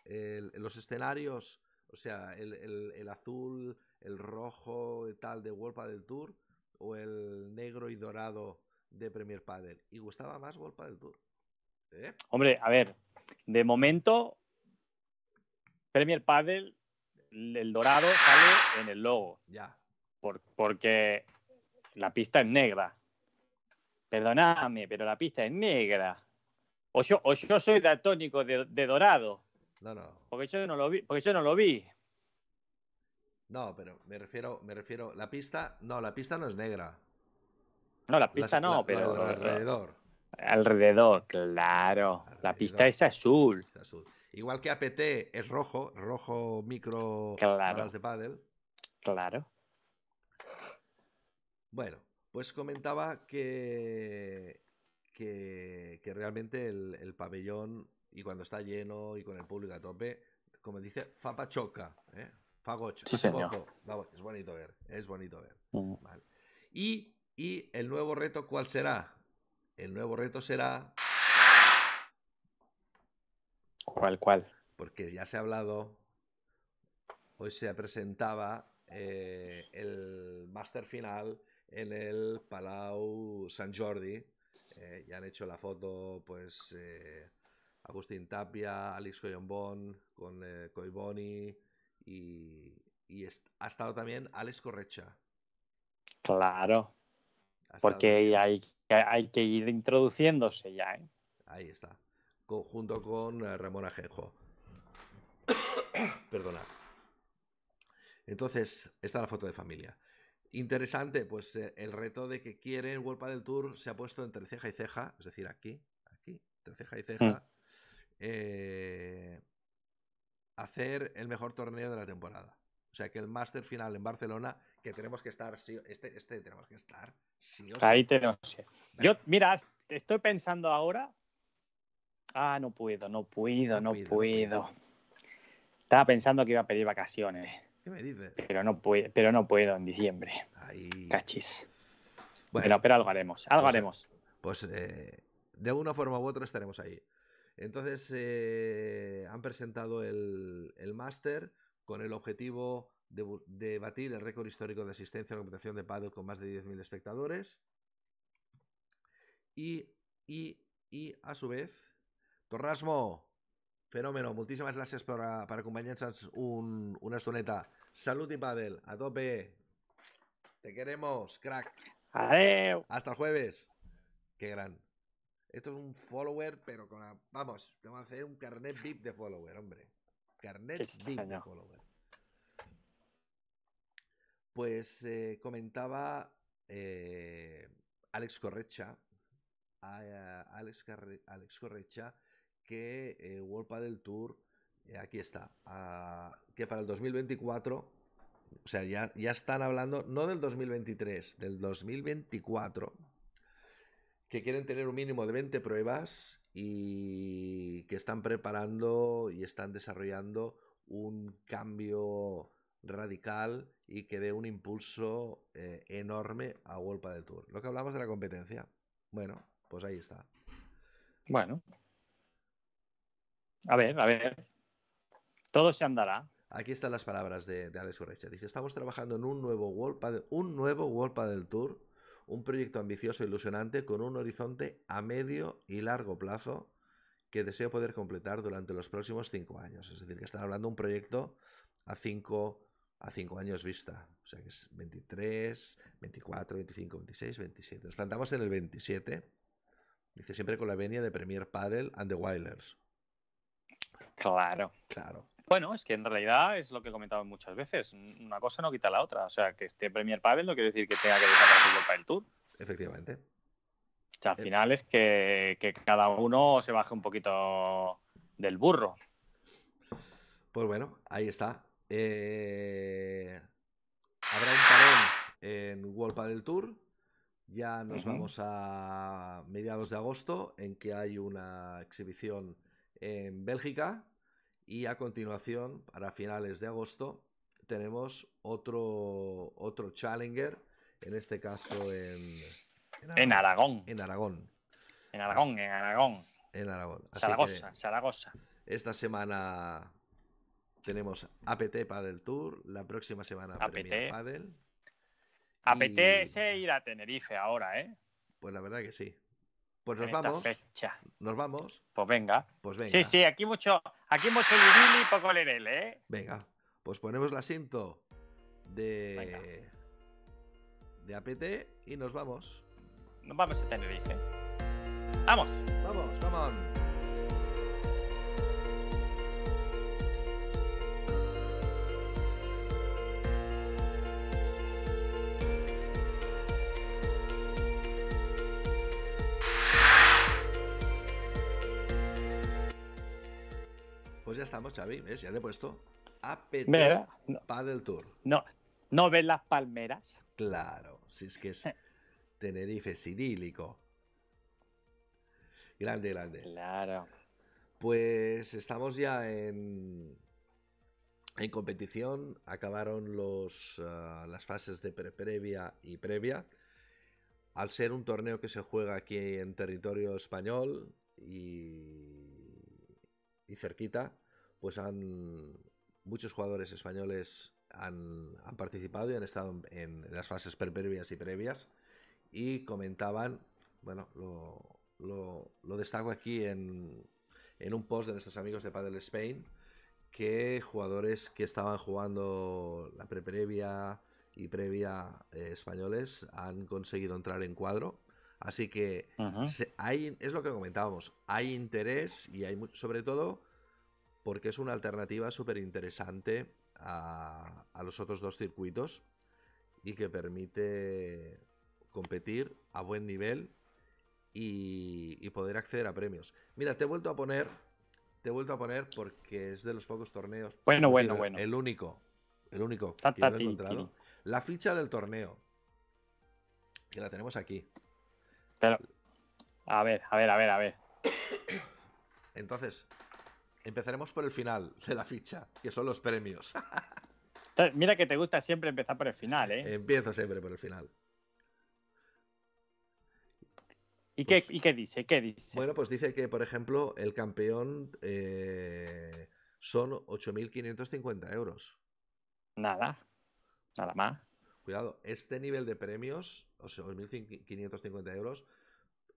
El- los escenarios, o sea, el, el- el azul, el rojo y tal de World Padel Tour o el negro y dorado de Premier Padel. Y gustaba más World Padel Tour. ¿Eh? Hombre, a ver, de momento, Premier Padel, el dorado sale en el logo, Ya. por- porque la pista es negra. Perdonadme, pero la pista es negra. O yo, o yo soy daltónico de, de dorado, No, no. porque yo no lo vi, porque yo no lo vi. No, pero me refiero, me refiero. La pista. No, la pista no es negra. No, la pista la- no, la- pero alrededor. alrededor, claro. La pista es azul. es azul. Igual que APT es rojo, rojo micro Claro. de pádel. Claro. Bueno, pues comentaba que, que, que realmente el, el pabellón, y cuando está lleno y con el público a tope, como dice, fa pachoca, ¿eh? Sí, señor. es bonito ver, es bonito ver. Mm. Vale. Y, y el nuevo reto, ¿cuál será? El nuevo reto será, ¿Cuál, cuál? porque ya se ha hablado, hoy se presentaba eh, el máster final en el Palau Sant Jordi. Eh, ya han hecho la foto, pues, eh, Agustín Tapia, Alex Coyombón, con Coiboni y, y est- ha estado también Alex Correcha. Claro. Hasta Porque el- hay, hay que ir introduciéndose ya, ¿eh? Ahí está. Co- junto con eh, Ramón Ajenjo. Perdona. Entonces, está la foto de familia. Interesante, pues eh, el reto de que quieren World del Tour se ha puesto entre ceja y ceja, es decir, aquí, aquí, entre ceja y ceja, eh, hacer el mejor torneo de la temporada. O sea, que el Master final en Barcelona, que tenemos que estar, sí, este, este tenemos que estar, sí o sí. Ahí tenemos. Yo, mira, estoy pensando ahora. Ah, no puedo, no puedo, No no puedo, no puedo. Estaba pensando que iba a pedir vacaciones, ¿Qué me dices? pero no puedo, pero no puedo en diciembre. Ahí. Cachis. Bueno, Pero, pero algo haremos, algo Pues, haremos. pues eh, de una forma u otra estaremos ahí. Entonces eh, han presentado el, el máster con el objetivo de, batir el récord histórico de asistencia a la competición de pádel con más de 10.000 espectadores. Y, y, y a su vez, Torrasmo, fenómeno, muchísimas gracias por, a- per acompanyar-nos un, una estoneta. Salut y pádel, a tope. Te queremos, crack. Adeu. Hasta el jueves. Qué gran. Esto es un follower, pero con la... Vamos, te vamos a hacer un carnet VIP de follower, hombre. Carnet follower. Pues eh, comentaba eh, Alex Correcha, a- a Alex, Carre- Alex Correcha, que eh, World Padel Tour, aquí está, que para el 2024 o sea, ya, ya están hablando, no del 2023, del 2024, que quieren tener un mínimo de 20 pruebas y que están preparando y están desarrollando un cambio radical y que dé un impulso eh, enorme a World Padel Tour. Lo que hablamos de la competencia. Bueno, pues ahí está. Bueno. A ver, a ver. Todo se andará. Aquí están las palabras de, de Alex Correcha. Dice, estamos trabajando en un nuevo World Padel, un nuevo World Padel Tour, un proyecto ambicioso e ilusionante con un horizonte a medio y largo plazo que deseo poder completar durante los próximos cinco años. Es decir, que están hablando de un proyecto a cinco, a cinco años vista. O sea, que es 23, 24, 25, 26, 27. Nos plantamos en el 27. Dice siempre con la venia de Premier Padel and the Wilders. Claro. Claro. Bueno, es que en realidad es lo que he comentado muchas veces. Una cosa no quita la otra. O sea, que esté Premier Padel no quiere decir que tenga que desaparecer el Padel Tour. Efectivamente. O sea, al final es que, que cada uno se baje un poquito del burro. Pues bueno, ahí está. Eh, Habrá un parón en World Padel Tour. Ya nos vamos a mediados de agosto, en que hay una exhibición en Bélgica. Y a continuación, para finales de agosto, tenemos otro, otro Challenger, en este caso en, En Aragón. En Aragón. En Aragón, en Aragón. En Aragón. Así que- Zaragoza, Zaragoza. esta semana tenemos APT Padel Tour, la próxima semana APT. Padel. Apetece ir a Tenerife ahora, ¿eh? Pues la verdad que sí. Pues En nos esta vamos, fecha. nos vamos. Pues venga. Pues venga, Sí, sí, aquí mucho, aquí lirili y poco lerele, ¿eh? venga. Pues ponemos la cinto de Venga. de APT y nos vamos. Nos vamos a Tenerife. Vamos. Vamos, come on. Pues ya estamos, Xavi, ¿ves? Ya te he puesto APT no, Padel Tour. no, ¿no ves las palmeras? Claro, si es que es Tenerife, es idílico. Grande, grande. Claro. Pues estamos ya en, en competición. Acabaron los, ah, las fases de pre- previa y previa. Al ser un torneo que se juega aquí en territorio español y, y cerquita, pues han muchos jugadores españoles han, han participado y han estado en, en las fases pre- previas y previas y comentaban, bueno, lo, lo, lo destaco aquí en, en un post de nuestros amigos de Padel Spain que jugadores que estaban jugando la pre-previa y previa eh, españoles han conseguido entrar en cuadro. Así que se- hay, es lo que comentábamos, hay interés y hay sobre todo porque es una alternativa súper interesante a, a los otros dos circuitos y que permite competir a buen nivel y, y poder acceder a premios. Mira, te he vuelto a poner, te he vuelto a poner porque es de los pocos torneos. Bueno, bueno, decir, bueno. El único, el único que yo he encontrado. La ficha del torneo, que la tenemos aquí. Pero, a ver, a ver, a ver, a ver. Entonces, empezaremos por el final de la ficha, que son los premios. Mira que te gusta siempre empezar por el final, ¿eh? Empiezo siempre por el final. ¿Y, qué, pues- ¿Y qué dice? ¿Qué dice? Bueno, pues dice que, por ejemplo, el campeón eh, son 8.550 euros. Nada. Nada más. Cuidado, este nivel de premios, o sea, 8.550 euros,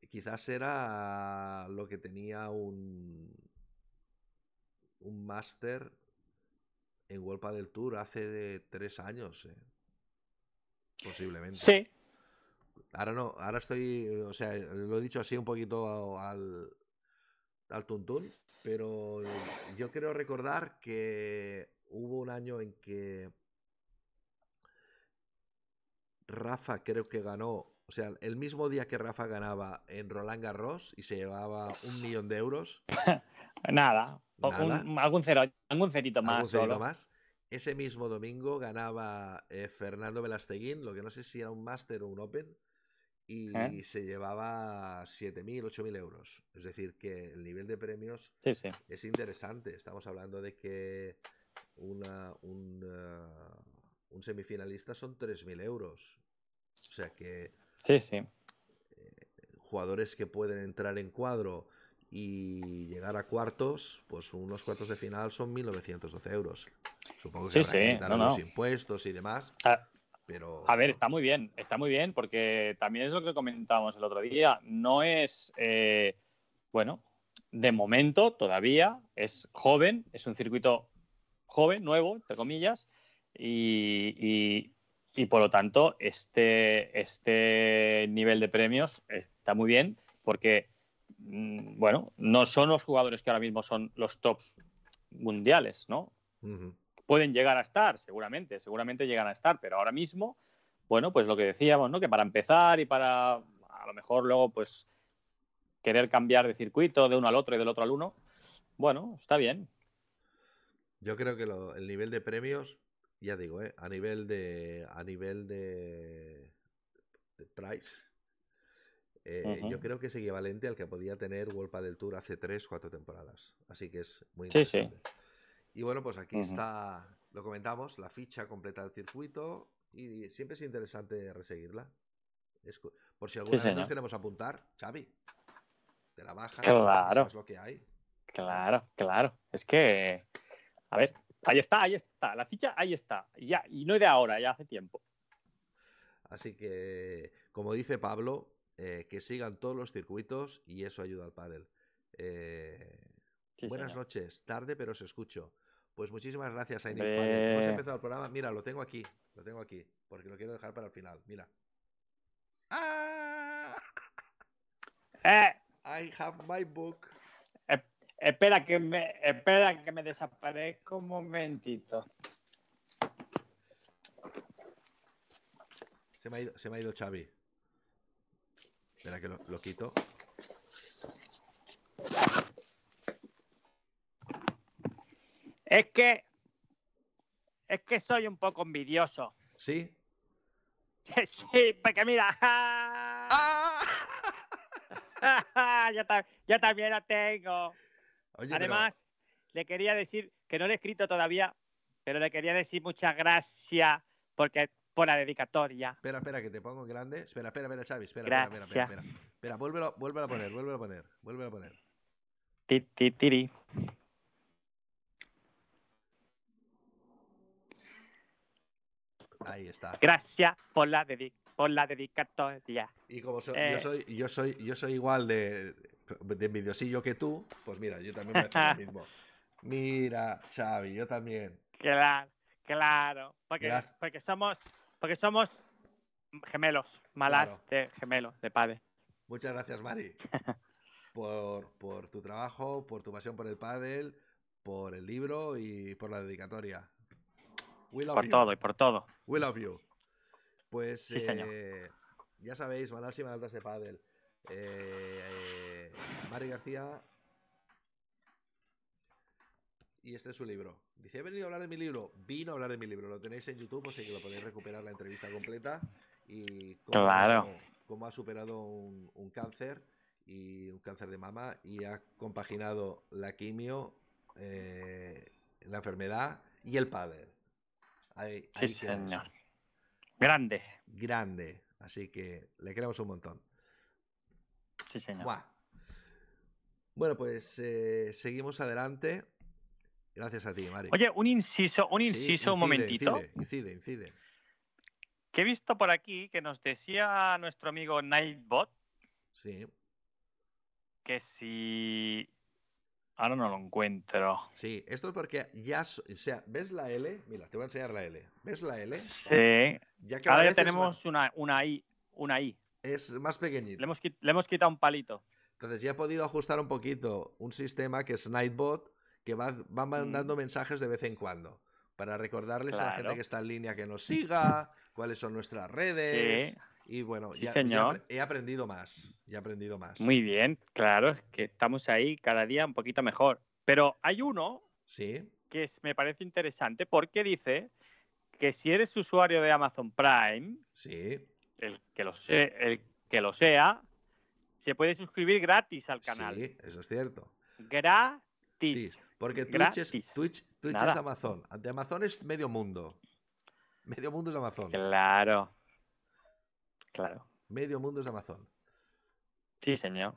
quizás era lo que tenía un, un máster en World del Tour hace de tres años. eh. Posiblemente. Sí. Ahora no, ahora estoy, o sea, lo he dicho así un poquito al, al tuntún, pero yo creo recordar que hubo un año en que Rafa creo que ganó, o sea, el mismo día que Rafa ganaba en Roland Garros y se llevaba un millón de euros, Nada. Un- algún, cero, algún cerito más. algún cerito solo. más. Ese mismo domingo ganaba eh, Fernando Velasteguín, lo que no sé si era un Master o un Open, y ¿Eh? se llevaba 7.000, 8.000 euros. Es decir, que el nivel de premios Sí, sí. es interesante. Estamos hablando de que una, un, eh, un semifinalista son 3.000 euros. O sea que Sí, sí. jugadores que pueden entrar en cuadro y llegar a cuartos, pues unos cuartos de final son 1.912 euros. Supongo que Sí, habrá que sí, quitar no, los no. impuestos y demás, A, pero... a ver, está muy bien. Está muy bien porque también es lo que comentábamos el otro día. No es. eh, bueno, de momento todavía es joven. Es un circuito joven, nuevo, entre comillas. Y, y- y por lo tanto, este, este nivel de premios está muy bien porque, bueno, no son los jugadores que ahora mismo son los tops mundiales, ¿no? Pueden llegar a estar, seguramente, seguramente llegan a estar, pero ahora mismo, bueno, pues lo que decíamos, ¿no? Que para empezar y para a lo mejor luego, pues, querer cambiar de circuito de uno al otro y del otro al uno, bueno, está bien. Yo creo que lo- el nivel de premios, ya digo, ¿eh? a nivel de a nivel de, de price, eh, yo creo que es equivalente al que podía tener World del Tour hace 3, 4 temporadas. Así que es muy Sí, sí. interesante. Y bueno, pues aquí está, lo comentamos, la ficha completa del circuito y siempre es interesante reseguirla. Es por si alguna vez nos queremos apuntar, Xavi, te la bajas, Claro. sabes lo que hay. Claro, claro. Es que, a ver, ahí está, ahí está, la ficha ahí está. Ya, y no es de ahora, ya hace tiempo. Así que, como dice Pablo, eh, que sigan todos los circuitos y eso ayuda al pádel. Eh, Sí, buenas señor. noches, tarde pero os escucho. Pues muchísimas gracias a Nick Hombre. Padel. Hemos empezado el programa. Mira, lo tengo aquí, lo tengo aquí, porque lo quiero dejar para el final. Mira. ¡Ah! Eh, I have my book. espera que me, espera que me desaparezca un momentito. Se me ha ido, se me ha ido Xavi. Espera que lo, lo quito. Es que. Es que soy un poco envidioso. ¿Sí? Sí, porque mira. ¡Ah! yo, ta- yo también lo tengo. Oye, pero- Además, le quería decir que no le he escrito todavía, pero le quería decir muchas gracias porque, por la dedicatoria. Espera, espera, que te pongo en grande. Espera, espera, espera, Xavi. Espera, espera, espera, espera, Gracias. espera. Espera, vuélvelo, vuélvelo a poner, vuélvelo a poner, vuélvelo a poner. Ti, ti, tiri. Ahí está. Gracias por la, dedi- por la dedicatoria. Y como so- Eh. yo soy, yo soy, yo soy igual de, de envidiosillo que tú, pues mira, yo también a hacer lo mismo. Mira, Xavi, yo también. Claro, claro. Porque, Gra- porque somos, Porque somos gemelos, malas de gemelos, de padre. Muchas gracias, Mari, por, por tu trabajo, por tu pasión por el pádel, por el libro y por la dedicatoria. We love Por you. todo y por todo. We love you. Pues Sí, señor. eh, ya sabéis, malas y malaltas de pádel. Eh, eh, Mari García. Y este es su libro. Dice, he venido a hablar de mi libro. Vino a hablar de mi libro. Lo tenéis en YouTube, así que lo podéis recuperar la entrevista completa. Y cómo, Claro. cómo ha superado un, un cáncer y un cáncer de mama y ha compaginado la quimio, eh, la enfermedad y el. Ahí, Sí, eso. señor. Grande. Grande. Así que le queremos un montón. Sí, señor. Buah. Bueno, pues eh, seguimos adelante. Gracias a ti, Mari. Oye, un inciso, un Sí, inciso, un incide, momentito. Incide, incide, incide. Que he visto por aquí que nos decía nuestro amigo Nightbot Sí, que si. Ahora no lo encuentro. sí. Esto es porque ya. O sea, ¿ves la L? Mira, te voy a enseñar la L. ¿Ves la L? Sí. Ya Ahora ya tenemos una, una I. Una I. Es más pequeñito. Le hemos, le hemos quitado un palito. Entonces ya he podido ajustar un poquito un sistema que es Nightbot que va, va mandando mensajes de vez en cuando para recordarles a la gente Mm. Que está en línea que nos siga, cuáles son nuestras redes. Sí. Y bueno, Sí, ya, señor. he aprendido más. Ya he aprendido más. Muy bien, claro, es que estamos ahí cada día un poquito mejor. Pero hay uno Sí, que es- me parece interesante porque dice que si eres usuario de Amazon Prime, sí. el que lo, se- el que lo sea, se puede suscribir gratis al canal. Sí, eso es cierto. Gratis. Sí, porque Twitch es, Gratis. Twitch, Twitch es Nada. Amazon. Ante Amazon es medio mundo. Medio mundo es Amazon. Claro. Claro. Medio mundo es Amazon. Sí, señor.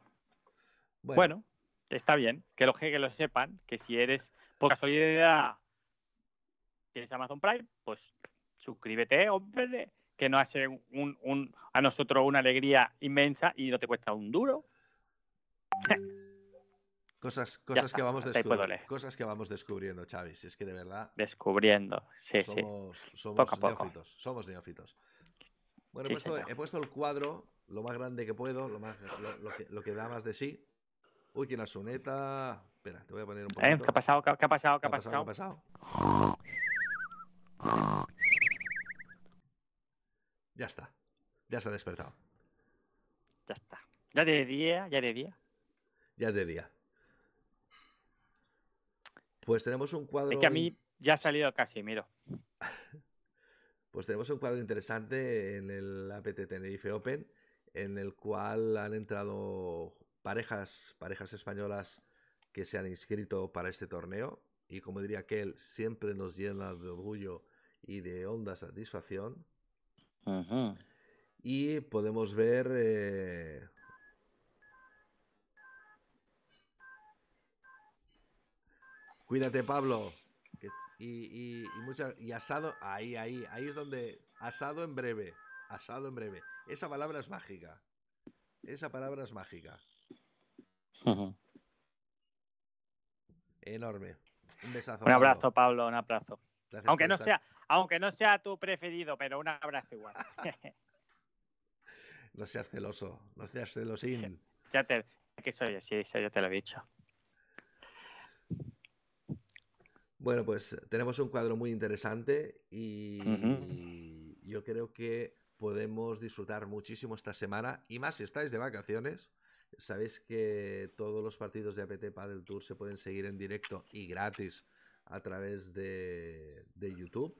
Bueno, Bueno, está bien. Que lo, que lo sepan, que si eres por casualidad tienes Amazon Prime, pues suscríbete, hombre, que nos hace un, un- a nosotros una alegría inmensa y no te cuesta un duro. cosas, cosas está, que vamos descubriendo. Cosas que vamos descubriendo, Xavi. Si es que de verdad Descubriendo. Sí, sí. somos, somos Poco a poco. neófitos. Somos neófitos. Bueno, Sí, he, puesto, señor. he puesto el cuadro lo más grande que puedo, lo, más, lo, lo que, lo que da más de sí. Uy, que una soneta. Espera, te voy a poner un ¿Eh? poquito. ¿Qué ha pasado? ¿Qué, qué ha pasado? ¿Qué ¿Qué ha pasado? ¿Qué ha pasado? Ya está. Ya se ha despertado. Ya está. Ya de día, ya de día. Ya es de día. Pues tenemos un cuadro. Es que a mí ya ha salido casi, miro. Pues tenemos un cuadro interesante en el APT Tenerife Open, en el cual han entrado parejas, parejas españolas que se han inscrito para este torneo. Y como diría aquel, siempre nos llena de orgullo y de honda satisfacción. Y podemos ver. eh, Cuídate, Pablo. Y, y, y, mucha- y asado. Ahí, ahí. Ahí es donde. Asado en breve. Asado en breve. Esa palabra es mágica. Esa palabra es mágica. Enorme. Un besazo. Un abrazo, Pablo, un abrazo. Gracias Aunque no estar- sea, aunque no sea tu preferido, pero un abrazo igual. No seas celoso. No seas celosín. Sí. ya te, que soy así, eso ya te lo he dicho. Bueno, pues tenemos un cuadro muy interesante y yo creo que podemos disfrutar muchísimo esta semana y más si estáis de vacaciones. Sabéis que todos los partidos de APT Padel Tour se pueden seguir en directo y gratis a través de, de YouTube.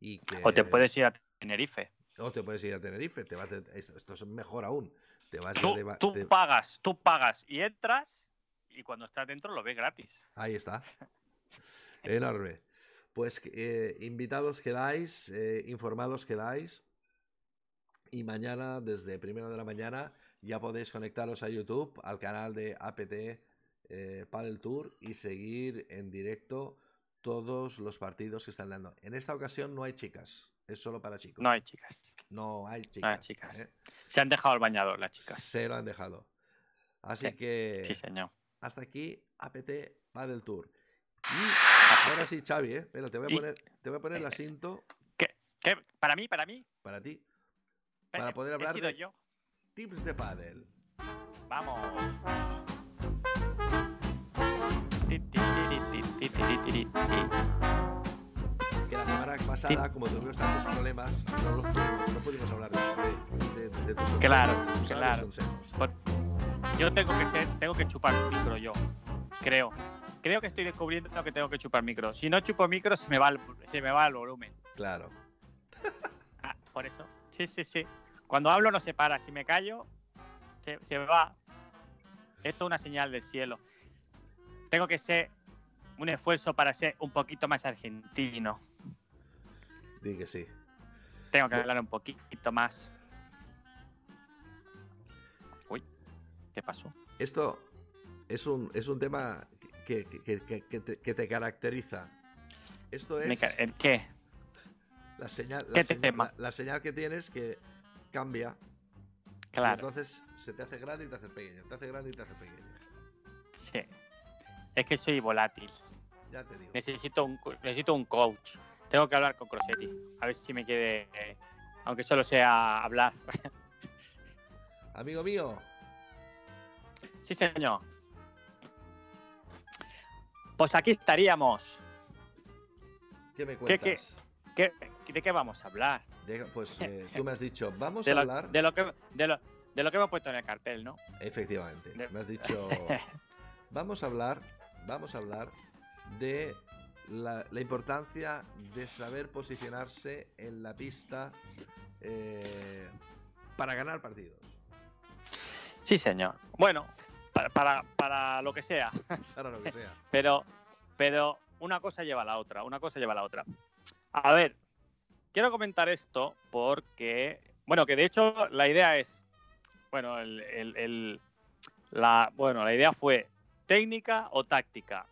Y que, O te puedes ir a Tenerife. o te puedes ir a Tenerife. Te vas de- esto, esto es mejor aún. Te vas Tú, de va- tú te- pagas, tú pagas y entras y cuando estás dentro lo ves gratis. Ahí está. Enorme. Pues eh, invitados quedáis, eh, informados quedáis. Y mañana, desde primero de la mañana, ya podéis conectaros a YouTube, al canal de APT eh, Paddle Tour y seguir en directo todos los partidos que están dando. En esta ocasión no hay chicas, es solo para chicos. No hay chicas. No hay chicas. No hay chicas. ¿eh? Se han dejado el bañador las chicas. Se lo han dejado. Así Sí. que Sí, señor. hasta aquí APT Paddle Tour. Y ahora sí, Xavi, ¿eh? Espera, te voy a poner, te voy a poner la cinto. ¿Qué? ¿Qué? ¿Para mí? ¿Para mí? para ti. Para poder hablar de- yo. Tips de pádel. Vamos. Que la semana pasada, como tuvimos tantos problemas, no, no pudimos hablar de, de, de- de tus Claro, claro. consejos. Por- Yo tengo que ser, tengo que chupar micro yo. Creo. Creo que estoy descubriendo que tengo que chupar micro. Si no chupo micro, se me va el, se me va el volumen. Claro. Ah, por eso. Sí, sí, sí. Cuando hablo no se para. Si me callo, se, se va. Esto es una señal del cielo. Tengo que ser un esfuerzo para ser un poquito más argentino. Di que sí. Tengo que hablar un poquito más. Uy, ¿qué pasó? Esto es un, es un tema que, que- que- te, que te caracteriza. Esto es ¿El qué? la señal, la, ¿Qué señal- tema? la- la señal que tienes que cambia. Claro, entonces se te hace grande y te hace pequeño. Te hace grande y te hace pequeño. sí. Es que soy volátil. Ya te digo. Necesito un, necesito un coach. Tengo que hablar con Crosetti. A ver si me quede. eh, aunque solo sea hablar. Amigo mío, sí, señor. Pues aquí estaríamos. ¿qué me ¿Qué- qué? cuentas? ¿Qué- ¿De qué vamos a hablar? Pues eh, tú me has dicho, vamos De a hablar. de, lo que, de, lo, de lo que hemos puesto en el cartel, ¿no? Efectivamente. De- Me has dicho. Vamos a hablar. Vamos a hablar de la, la importancia de saber posicionarse en la pista eh, para ganar partidos. Sí, señor. Bueno, para, para, para lo que sea. Para lo que sea. Pero, pero una cosa lleva a la otra, una cosa lleva a la otra. A ver, quiero comentar esto porque, bueno, que de hecho la idea es, bueno, el, el- el- la, bueno, la idea fue técnica o táctica.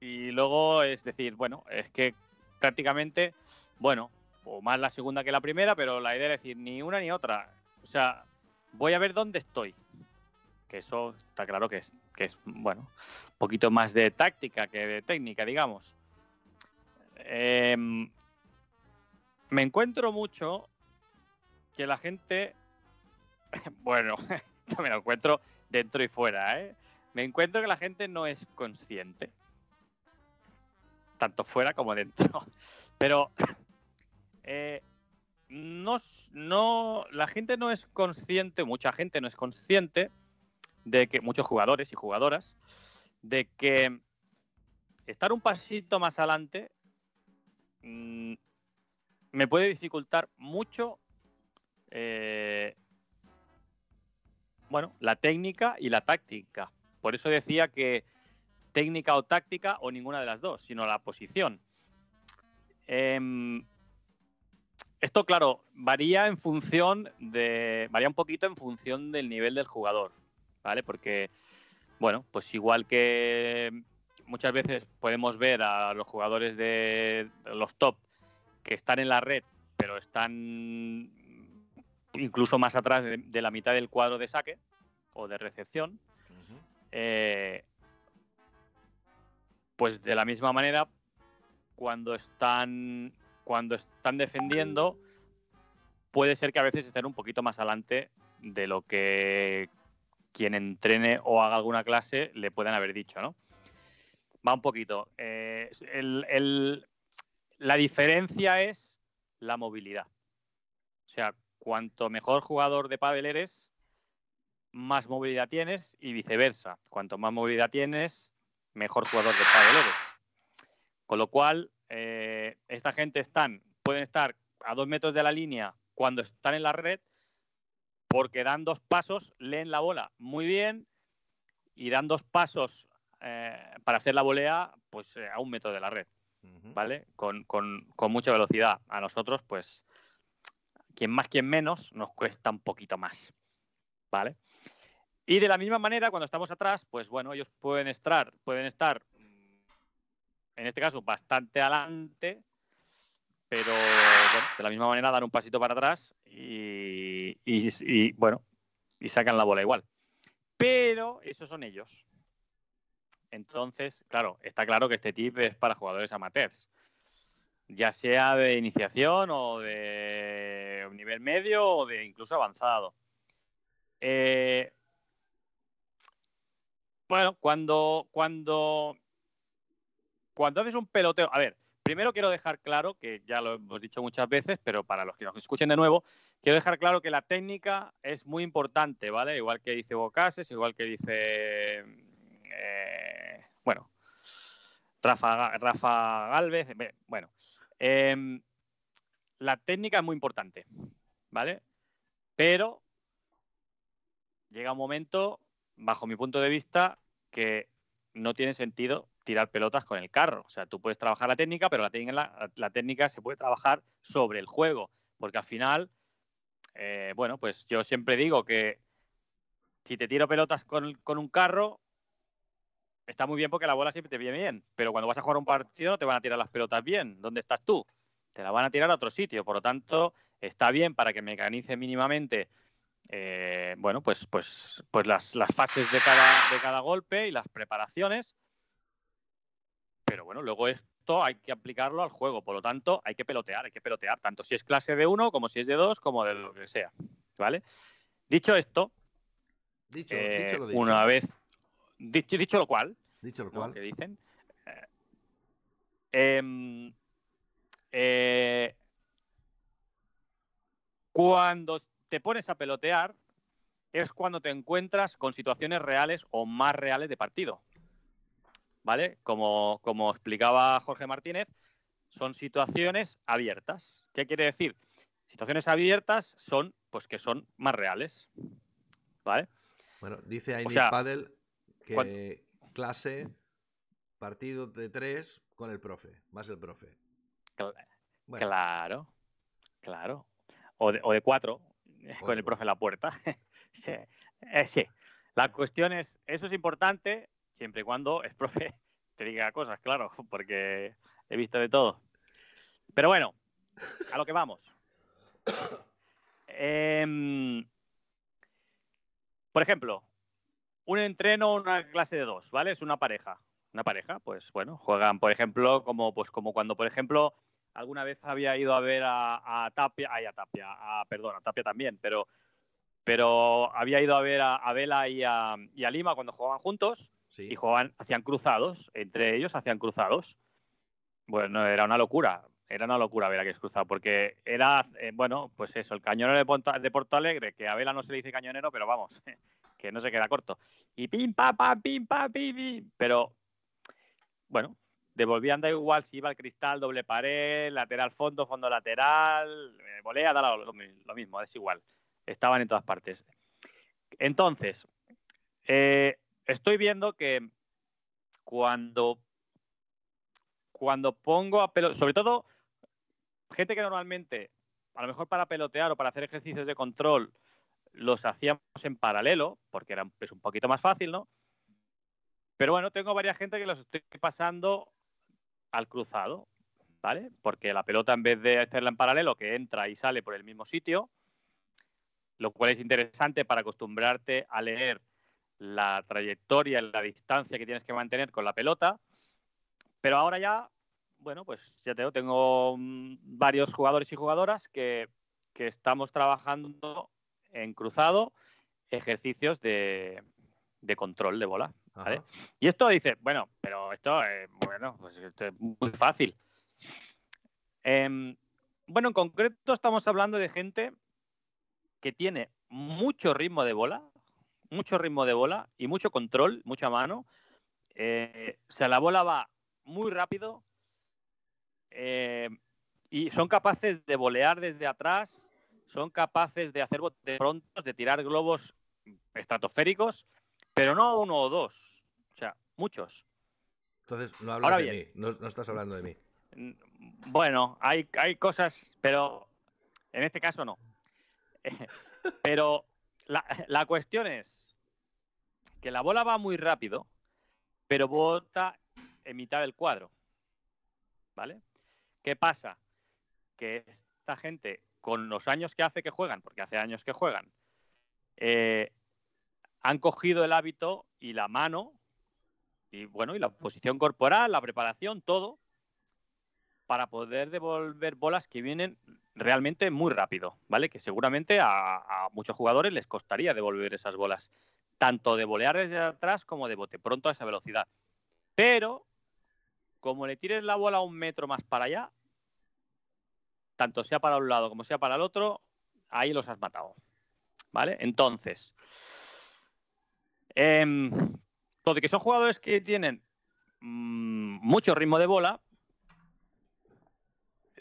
Y luego es decir, bueno, es que prácticamente, bueno, o más la segunda que la primera, pero la idea es decir, ni una ni otra. O sea, voy a ver dónde estoy. Que eso está claro que es, que es bueno, un poquito más de táctica que de técnica, digamos. Em, me encuentro mucho que la gente, bueno, no me lo encuentro dentro y fuera, ¿eh? Me encuentro que la gente no es consciente, tanto fuera como dentro. Pero eh, no, no, la gente no es consciente, mucha gente no es consciente de que muchos jugadores y jugadoras de que estar un pasito más adelante mm, me puede dificultar mucho eh, bueno la técnica y la táctica. Por eso decía que técnica o táctica o ninguna de las dos sino la posición. Em, esto claro varía en función de varía un poquito en función del nivel del jugador ¿vale? Porque, bueno, pues igual que muchas veces podemos ver a los jugadores de los top que están en la red, pero están incluso más atrás de, de la mitad del cuadro de saque o de recepción, eh, pues de la misma manera, cuando están, cuando están defendiendo, puede ser que a veces estén un poquito más adelante de lo que quien entrene o haga alguna clase le puedan haber dicho, ¿no? Va un poquito. Eh, la diferencia es la movilidad. O sea, cuanto mejor jugador de pádel eres, más movilidad tienes y viceversa. Cuanto más movilidad tienes, mejor jugador de pádel eres. Con lo cual, eh, esta gente están, pueden estar a dos metros de la línea cuando están en la red, porque dan dos pasos, leen la bola muy bien y dan dos pasos eh, para hacer la volea pues eh, a un metro de la red. ¿vale? Con, con- con mucha velocidad. A nosotros, pues, quien más, quien menos, nos cuesta un poquito más, ¿vale? Y de la misma manera, cuando estamos atrás, pues bueno, ellos pueden estar, pueden estar, en este caso, bastante adelante, pero bueno, de la misma manera dar un pasito para atrás y, y- bueno, y sacan la bola igual. Pero esos son ellos. Entonces, claro, está claro que este tip es para jugadores amateurs. ya sea de iniciación o de nivel medio o de incluso avanzado. Eh, bueno, cuando, cuando, cuando haces un peloteo, a ver, primero quiero dejar claro, que ya lo hemos dicho muchas veces, pero para los que nos escuchen de nuevo, quiero dejar claro que la técnica es muy importante, ¿vale? Igual que dice Bocases, igual que dice, eh, bueno, Rafa, Rafa Galvez, eh, bueno, em, la técnica es muy importante, ¿vale? Pero llega un momento, bajo mi punto de vista, que no tiene sentido tirar pelotas con el carro. O sea, tú puedes trabajar la técnica, pero la técnica, se puede trabajar sobre el juego, porque al final, eh, bueno, pues yo siempre digo que si te tiro pelotas con, con un carro, está muy bien porque la bola siempre te viene bien, pero cuando vas a jugar un partido no te van a tirar las pelotas bien. ¿Dónde estás tú? Te la van a tirar a otro sitio. Por lo tanto, está bien para que mecanice mínimamente eh, bueno, pues, pues, pues las, las fases de cada, de cada golpe y las preparaciones. Pero bueno, luego esto hay que aplicarlo al juego. Por lo tanto, hay que pelotear, hay que pelotear, tanto si es clase de uno, como si es de dos, como de lo que sea. ¿Vale? Dicho esto, Dicho, eh, dicho lo dicho. una vez. Dicho, dicho lo cual, Dicho lo ¿no? cual. que dicen. eh, em, eh, cuando te pones a pelotear es cuando te encuentras con situaciones reales o más reales de partido. ¿Vale? Como, como explicaba Jorge Martínez, son situaciones abiertas. ¿Qué quiere decir? Situaciones abiertas son, pues que son más reales. ¿Vale? Bueno, dice Ainis sea, Padel que clase, partido de tres con el profe, más el profe. Bueno, Claro, claro. O de, o de cuatro, con el profe en la puerta. sí. eh, sí. La cuestión es, eso es importante siempre y cuando el profe te diga cosas, claro, porque he visto de todo. Pero bueno, a lo que vamos. Em, por ejemplo, un entreno, una clase de dos, ¿vale? Es una pareja. Una pareja, pues bueno, juegan, por ejemplo, como, pues, como cuando, por ejemplo, alguna vez había ido a ver a, Tapia, ay, a Tapia, a, perdón, a Tapia también, pero, pero había ido a ver a, a Vela y a Lima cuando jugaban juntos y hacían cruzados, entre ellos hacían cruzados. Bueno, era una locura, era una locura ver a que es cruzado, porque era, eh, bueno, pues eso, el cañonero de, Porto Alegre, que a Vela no se le dice cañonero, pero vamos, que no se queda corto. Y pim, pa, pam, pim, pa, pim, pim. Pero, bueno, devolvían da igual si iba al cristal, doble pared, lateral fondo, fondo lateral, eh, volea, da lo, lo mismo, es igual. Estaban en todas partes. Entonces, eh, estoy viendo que cuando, cuando pongo a pelo, sobre todo gente que normalmente, a lo mejor para pelotear o para hacer ejercicios de control, los hacíamos en paralelo, porque era un poquito más fácil, ¿no? Pero bueno, tengo varias gente que los estoy pasando al cruzado, ¿vale? Porque la pelota, en vez de hacerla en paralelo, que entra y sale por el mismo sitio, lo cual es interesante para acostumbrarte a leer la trayectoria, la distancia que tienes que mantener con la pelota. Pero ahora ya, bueno, pues ya tengo, tengo mm, varios jugadores y jugadoras que, que estamos trabajando en cruzado ejercicios de, de control de bola. ¿vale? Y esto dice, bueno, pero esto, eh, bueno, pues esto es muy fácil. Em, bueno, en concreto estamos hablando de gente que tiene mucho ritmo de bola, mucho ritmo de bola y mucho control, mucha mano. Eh, o sea, la bola va muy rápido eh, y son capaces de volear desde atrás, son capaces de hacer botes prontos, de tirar globos estratosféricos, pero no uno o dos, o sea, muchos. Entonces, no hablas Ahora de bien. mí, no, no estás hablando de mí. Mm, Bueno, hay, hay cosas, pero en este caso no. pero la, la cuestión es que la bola va muy rápido, pero bota en mitad del cuadro. ¿Vale? ¿Qué pasa? Que esta gente, con los años que hace que juegan, porque hace años que juegan, eh, han cogido el hábito y la mano, y bueno, y la posición corporal, la preparación, todo, para poder devolver bolas que vienen realmente muy rápido, ¿vale? Que seguramente a, muchos jugadores les costaría devolver esas bolas, tanto de volear desde atrás como de bote pronto a esa velocidad. Pero, como le tires la bola un metro más para allá, tanto sea para un lado como sea para el otro, ahí los has matado. ¿Vale? Entonces, em, lo de que son jugadores que tienen mm, mucho ritmo de bola,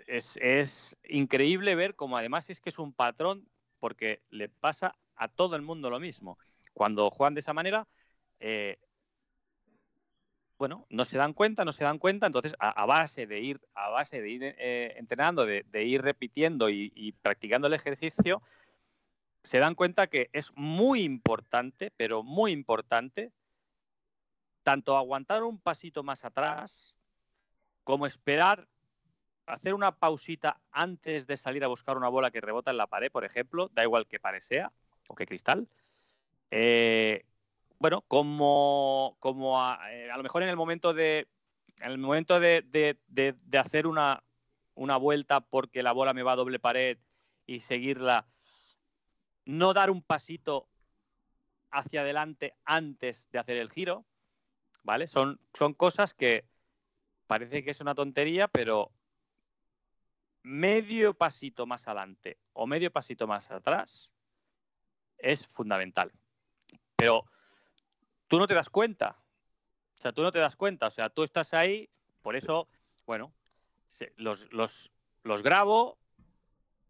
es, es increíble ver cómo además es que es un patrón porque le pasa a todo el mundo lo mismo. Cuando juegan de esa manera, eh, bueno, no se dan cuenta, no se dan cuenta, entonces a, base de ir, a base de ir eh, entrenando, de, ir repitiendo y practicando el ejercicio, se dan cuenta que es muy importante, pero muy importante, tanto aguantar un pasito más atrás, como esperar, hacer una pausita antes de salir a buscar una bola que rebota en la pared, por ejemplo, da igual que pared sea o que cristal. Eh, bueno, como, como a, eh, a lo mejor en el momento de, en el momento de, hacer una, vuelta porque la bola me va a doble pared y seguirla, no dar un pasito hacia adelante antes de hacer el giro, ¿vale? Son cosas que parece que es una tontería, pero medio pasito más adelante o medio pasito más atrás es fundamental. Pero tú no te das cuenta. O sea, tú no te das cuenta. O sea, tú estás ahí, por eso, bueno, los, los, los grabo,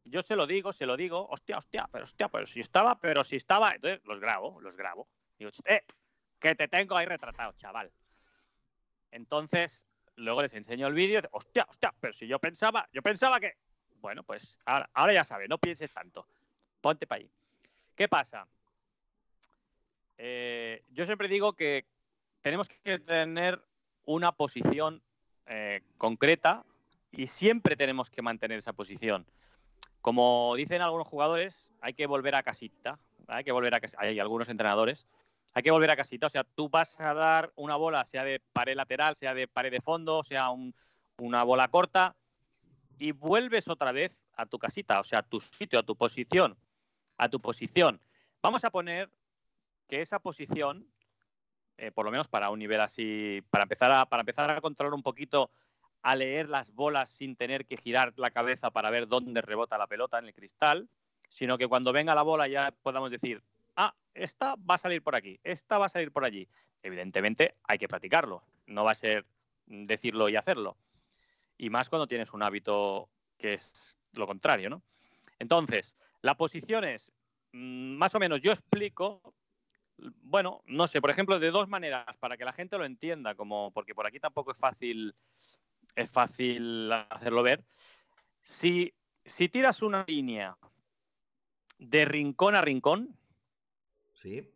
yo se lo digo, se lo digo, hostia, hostia, pero hostia, pero si estaba, pero si estaba, entonces los grabo, los grabo. Digo, eh, que te tengo ahí retratado, chaval. Entonces, luego les enseño el vídeo, hostia, hostia, pero si yo pensaba, yo pensaba que, bueno, pues ahora, ahora ya sabes, no pienses tanto, ponte para ahí. ¿Qué pasa? Eh, yo siempre digo que tenemos que tener una posición eh, concreta y siempre tenemos que mantener esa posición. Como dicen algunos jugadores, hay que volver a casita. Hay que volver a casita. Hay algunos entrenadores. Hay que volver a casita. O sea, tú vas a dar una bola, sea de pared lateral, sea de pared de fondo, sea un- una bola corta, y vuelves otra vez a tu casita, o sea, a tu sitio, a tu posición. A tu posición. Vamos a poner que esa posición, eh, por lo menos para un nivel así, para empezar, a, para empezar a controlar un poquito, a leer las bolas sin tener que girar la cabeza para ver dónde rebota la pelota en el cristal, sino que cuando venga la bola ya podamos decir, ah, esta va a salir por aquí, esta va a salir por allí. Evidentemente hay que practicarlo, no va a ser mm, decirlo y hacerlo. Y más cuando tienes un hábito que es lo contrario, ¿no? Entonces, la posición es, mm, más o menos, yo explico bueno, no sé, por ejemplo, de dos maneras, para que la gente lo entienda, como porque por aquí tampoco es fácil, es fácil hacerlo ver. Si, si tiras una línea de rincón a rincón, Sí.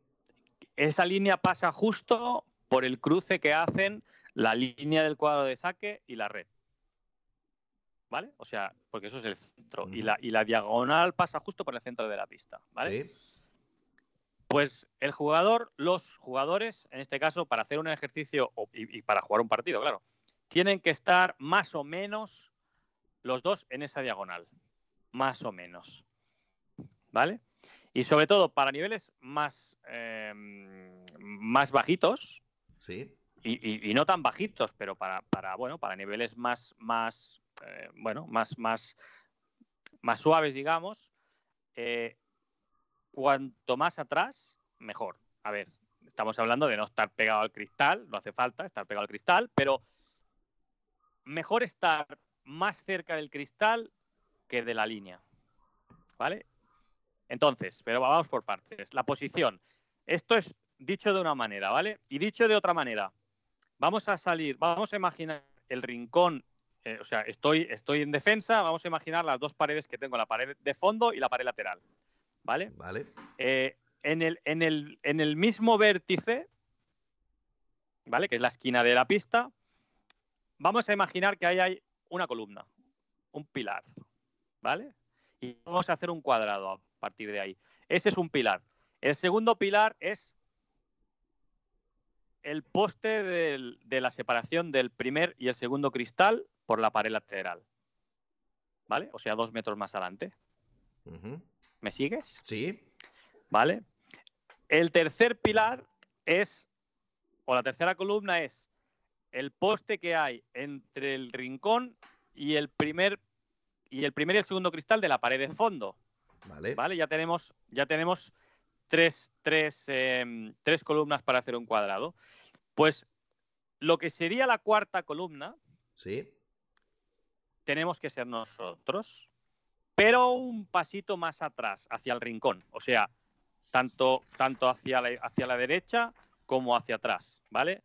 esa línea pasa justo por el cruce que hacen la línea del cuadro de saque y la red. ¿Vale? O sea, porque eso es el centro. Y, la, y la diagonal pasa justo por el centro de la pista. ¿vale? Sí. Pues el jugador, los jugadores, en este caso, para hacer un ejercicio y para jugar un partido, claro, tienen que estar más o menos los dos en esa diagonal. Más o menos. ¿Vale? Y sobre todo para niveles más, eh, más bajitos, Sí. y, y- y no tan bajitos, pero para, para, bueno, para niveles más, más, eh, bueno, más, más, más suaves, digamos, eh, cuanto más atrás, mejor. A ver, estamos hablando de no estar pegado al cristal, no hace falta estar pegado al cristal, pero mejor estar más cerca del cristal que de la línea. ¿Vale? Entonces, pero vamos por partes. La posición. Esto es dicho de una manera, ¿vale? Y dicho de otra manera, vamos a salir, vamos a imaginar el rincón, eh, o sea, estoy, estoy en defensa, vamos a imaginar las dos paredes que tengo, la pared de fondo y la pared lateral, ¿vale? Vale. Eh, en, el, en, el, en el mismo vértice, ¿vale? Que es la esquina de la pista, vamos a imaginar que ahí hay una columna, un pilar, ¿vale? Y vamos a hacer un cuadrado partir de ahí. Ese es un pilar. El segundo pilar es el poste del- de la separación del primer y el segundo cristal por la pared lateral. ¿Vale? O sea, dos metros más adelante. ¿Me sigues? Sí. ¿Vale? El tercer pilar es, o la tercera columna es el poste que hay entre el rincón y el primer y el primer y el segundo cristal de la pared de fondo. Vale. ¿Vale? Ya tenemos, ya tenemos tres, tres, em, tres columnas para hacer un cuadrado. Pues lo que sería la cuarta columna, Sí. tenemos que ser nosotros, pero un pasito más atrás, hacia el rincón. O sea, tanto, tanto hacia, la, hacia la derecha como hacia atrás, ¿vale?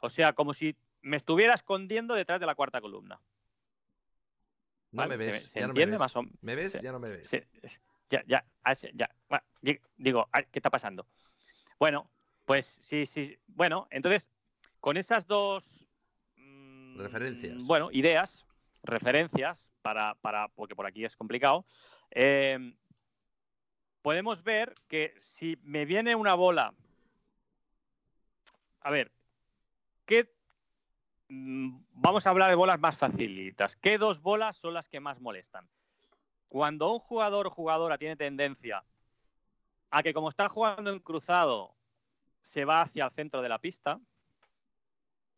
O sea, como si me estuviera escondiendo detrás de la cuarta columna. No Vale, me ¿se- ves. se ya no entiende me ves. más o- ¿Me ves? se- Ya no me ves. Ya, ya, ya. Digo, ah, ¿qué está pasando? Bueno, pues sí, sí. Bueno, entonces, con esas dos mm, Referencias. Bueno, ideas, referencias, para, para, porque por aquí es complicado. eh, podemos ver que si me viene una bola. A ver, ¿qué mm, vamos a hablar de bolas más facilitas. ¿Qué dos bolas son las que más molestan? Cuando un jugador o jugadora tiene tendencia a que como está jugando en cruzado se va hacia el centro de la pista,